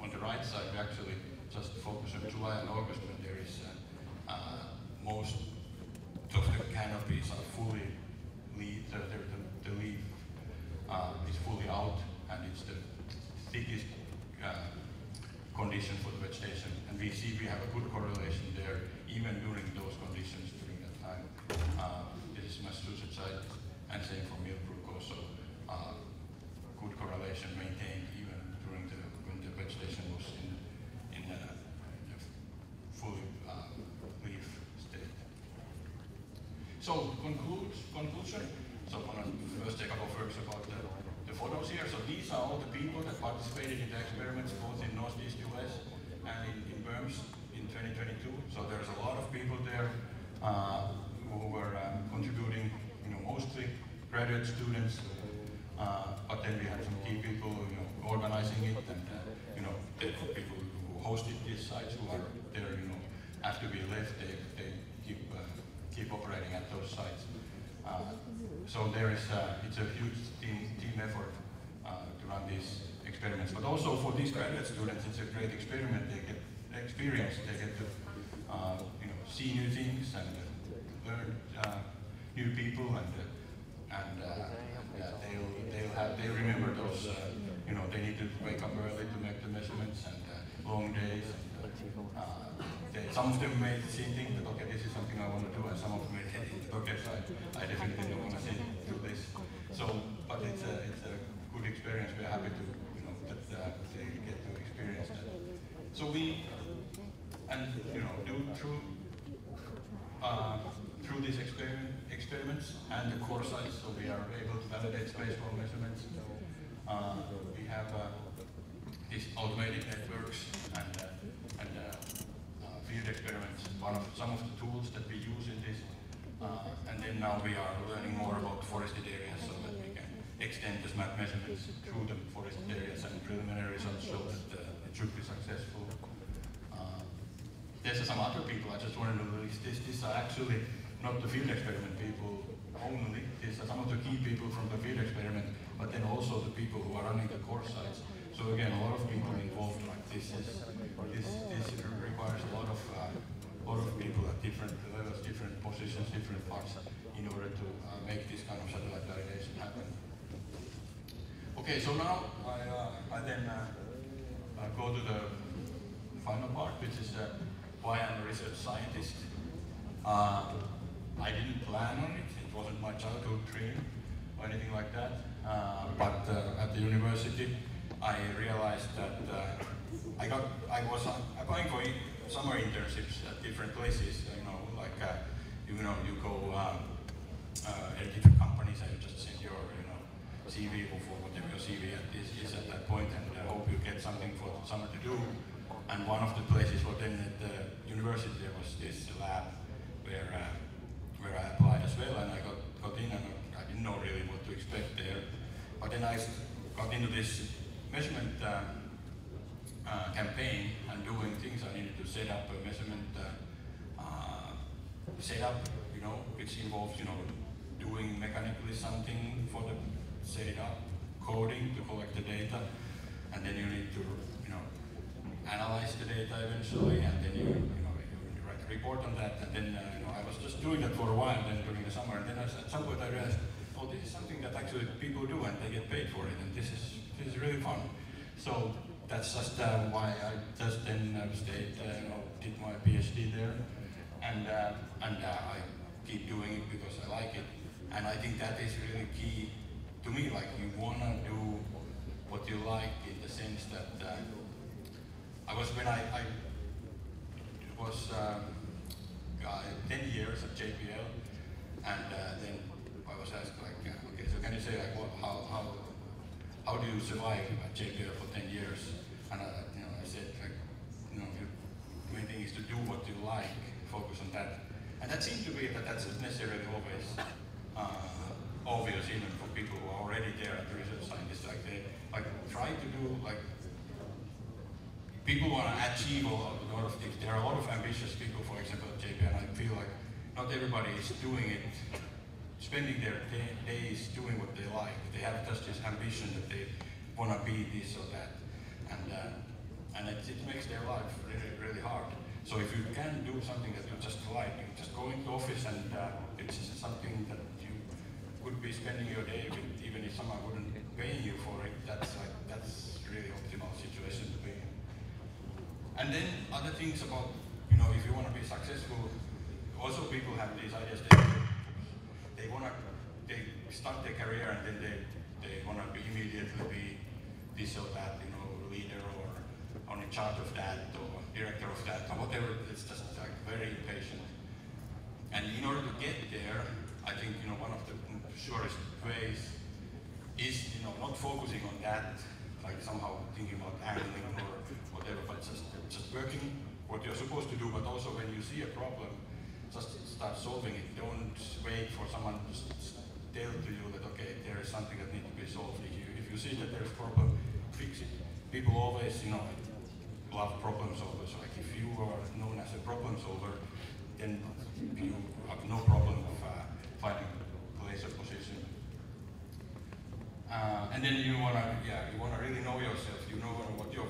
on the right side, we actually just focus on July and August when there is uh, uh, most of the canopies are fully leaf, the, the, the, the leaf uh, is fully out and it's the thickest uh, condition for the vegetation. And we see we have a good correlation there even during those conditions during that time. Uh, this is Massachusetts side and same for Millbrook also. Uh, good correlation maintained even during the when the vegetation was in in uh, fully uh, leaf state. So conclude, conclusion. So I want to first take a couple of words about the, the photos here. So these are all the people that participated in the experiments both in Northeast US and in, in Berms in 2022. So there's a lot of people there uh, who were um, contributing, you know, mostly graduate students, uh, but then we had some key people, you know, organizing it, and uh, you know, the people who hosted these sites who are there, you know, after we left, they, keep operating at those sites. Uh, so there is, uh, it's a huge team team effort uh, to run these experiments, but also for these graduate students, it's a great experiment. They get experience, they get to, you know, see new things and learn new people and and yeah, they'll they'll have they remember those uh, you know they need to wake up early to make the measurements and uh, long days. Uh, some of them may see think that okay this is something I want to do, and some of them may think okay so I, I definitely don't want to see do this. So, but it's a it's a good experience. We're happy to you know that uh, they get to experience that. So we and you know do through. Uh, through these experiment, experiments and the core sites, so we are able to validate spacewalk measurements. Uh, we have uh, these automated networks and, uh, and uh, uh, field experiments, one of some of the tools that we use in this. Uh, and then now we are learning more about forested areas so that we can extend the SMAP measurements through the forested areas and preliminary results show that it should be successful. there's some other people, I just wanted to release this. These are actually not the field experiment people only, these are some of the key people from the field experiment, but then also the people who are running the core sites. So again, a lot of people involved like this is, this, this requires a lot of, uh, lot of people at different levels, different positions, different parts in order to uh, make this kind of satellite validation happen. Okay, so now I, uh, I then uh, uh, go to the final part, which is uh, why I'm a research scientist. I didn't plan on it. It wasn't my childhood dream or anything like that. But at the university, I realized that I got I was applying for summer internships at different places. You know, like uh, you know, you go um, uh, at different companies and just send your you know CV or whatever your CV is, is at that point, and I hope you get something for summer to do. And one of the places, well, then at the university, there was this lab where uh, where I applied as well, and I got, got in, and I didn't know really what to expect there. But then I got into this measurement uh, uh, campaign and doing things. I needed to set up a measurement uh, uh setup, you know, which involves, you know, doing mechanically something for the setup, coding to collect the data, and then you need to, you know, analyze the data eventually, and then you, you know, you write a report on that, and then uh, you know, I was just doing that for a while then during the summer, and then at some point I realized, oh, this is something that actually people do and they get paid for it, and this is this is really fun. So that's just uh, why I just then uh, stayed, uh, you know, did my PhD there, and uh, and uh, I keep doing it because I like it, and I think that is really key to me. Like you wanna do what you like in the sense that uh, I was when I, I was. Um, 10 years at JPL, and then I was asked like, okay, so can you say like, what, how, how, how do you survive at JPL for 10 years? And uh, you know, I said like, you know, the main thing is to do what you like, focus on that. And that seemed to be that that's not necessarily always uh, obvious even for people who are already there the research scientists. Like they like try to do like people want to achieve a lot, a lot, of things. There are a lot of ambitious people, for example, at JP, and I feel like not everybody is doing it, spending their day, days doing what they like. They have just this ambition that they want to be this or that, and uh, and it, it, makes their life really really hard. So if you can do something that you just like, you just go into office and uh, it's something that you would be spending your day with, even if someone wouldn't pay you for it. That's like that's really optimal situation to be in. And then other things about, you know, if you want to be successful, also people have these ideas that they want to, they start their career and then they, they want to be immediately be this or that, you know, leader or on in charge of that or director of that or whatever. It's just like very impatient. And in order to get there, I think, you know, one of the surest ways is, you know, not focusing on that, like somehow thinking about angling or whatever, but just just working what you're supposed to do, but also when you see a problem, just start solving it. Don't wait for someone to tell to you that okay, there is something that needs to be solved. If you if you see that there is problem, fix it. People always, you know, love problem solvers. Like if you are known as a problem solver, then you have no problem of uh, finding place or position. Uh, and then you wanna, yeah, you wanna really know yourself. You know what your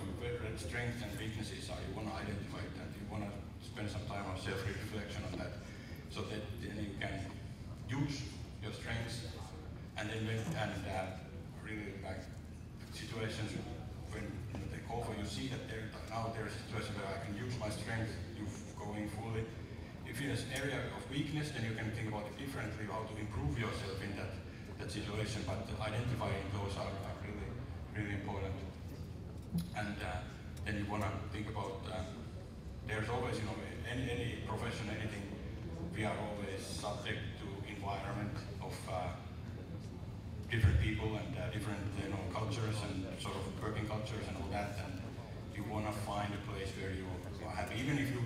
strengths and weaknesses are. You wanna identify spend some time on self-reflection on that, so that then you can use your strengths, and then when, and uh, really like situations when they call for you see that there now there's a situation where I can use my strength. You going fully. If there's an area of weakness, then you can think about it differently, how to improve yourself in that that situation, but identifying those are, are really, really important. And uh, then you want to think about, uh, there's always, you know, any, any profession, anything, we are always subject to environment of uh, different people and uh, different, you know, cultures and sort of working cultures and all that, and you want to find a place where you are happy, even if you,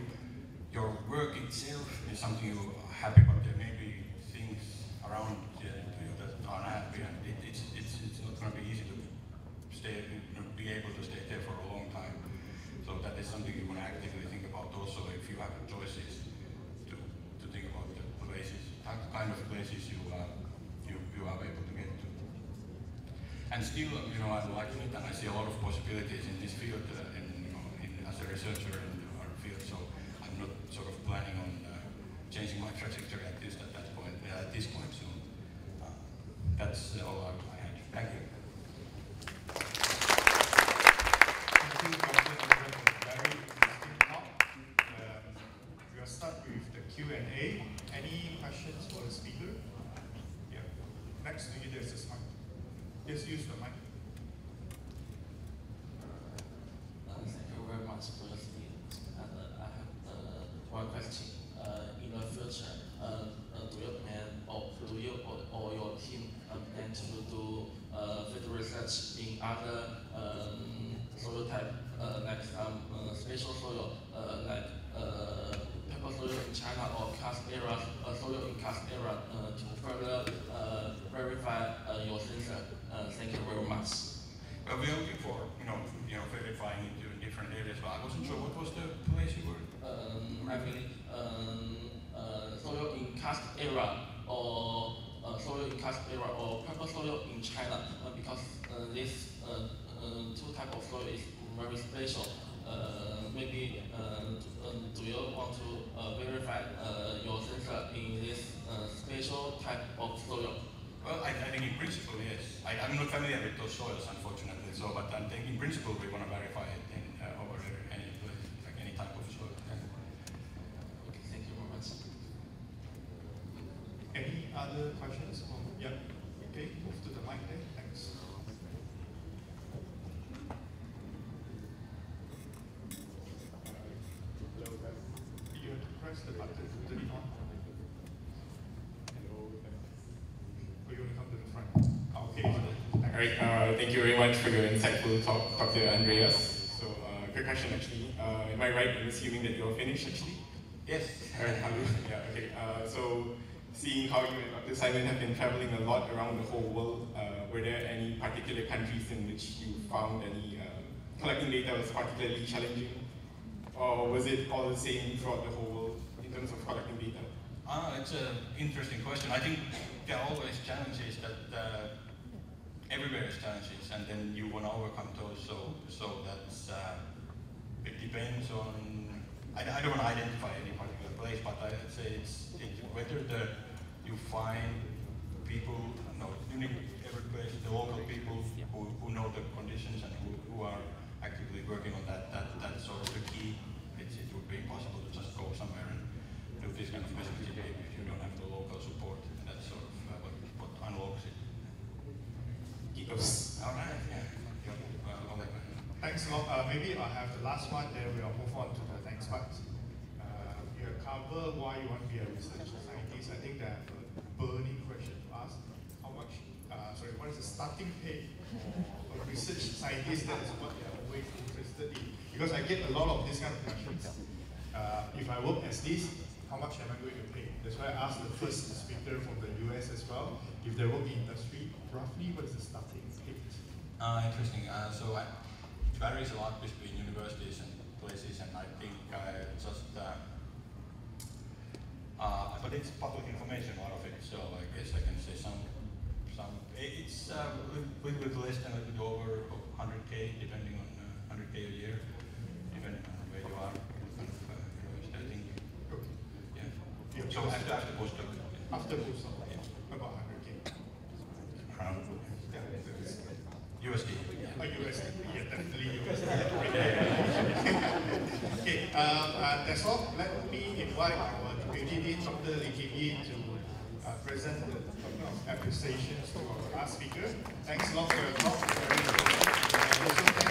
your work itself is something you're happy, but there may be things around that aren't unhappy, and it, it's, it's, it's not going to be easy to stay, you be able to stay there for a long time. So that is something you want to actively think about also if you have choices to, to think about the places, kind of places you, uh, you, you are able to get to. And still, you know, I'm liking it and I see a lot of possibilities in this field uh, in, you know, in, as a researcher in our field, so I'm not sort of planning on uh, changing my trajectory at this, at that point, uh, at this point soon that's all I had. Thank you. Right, uh, thank you very much for your insightful talk, Dr. Andreas. So, uh, quick question actually. Uh, am I right in assuming that you're finished actually? Yes. All right, yeah, okay. Uh, so, seeing how you and Dr. Simon have been traveling a lot around the whole world, uh, were there any particular countries in which you found any uh, collecting data was particularly challenging? Or was it all the same throughout the whole world in terms of collecting data? Ah, it's an interesting question. I think there are always challenges that uh, everywhere is challenges, and then you want to overcome those. So, so that's uh, it depends on. I, I don't want to identify any particular place, but I'd say it's, it's whether the you find people, no, need every place, the local people who, who know the conditions and who, who are actively working on that. That that's sort of the key. It's, it would be impossible to just go somewhere and do this kind of messaging if you don't have the local support. And that's sort of uh, what, what unlocks it. All right, Thanks a lot. Uh, maybe I have the last one, then we'll move on to the next part. Uh, you covered why you want to be a research scientist. I think that a burning question to ask. How much, uh, sorry, what is the starting pay for a research scientist? That is what they are always interested in. Because I get a lot of these kind of questions. uh, if I work as this, how much am I going to pay? That's why I asked the first speaker from the US as well, if they work in industry, roughly what is the starting? Uh, interesting. Uh, so I, it varies a lot between universities and places, and I think I just, uh, uh, but it's public information, a lot of it, so I guess I can say some, some, it's uh, with, with less than a bit over 100k, depending on uh, 100k a year, depending on where you are, kind of uh, I think. Yeah. Yeah, So after, after postdoc. After postdoc, about 100k. Around, Yeah, USD. Oh, USD, yeah, definitely USD. okay, um, uh, that's all. Let me invite our deputy dean, Dr. Lee Keng Yee, to uh, present the token of appreciation to our last speaker. Thanks a lot for your talk. Very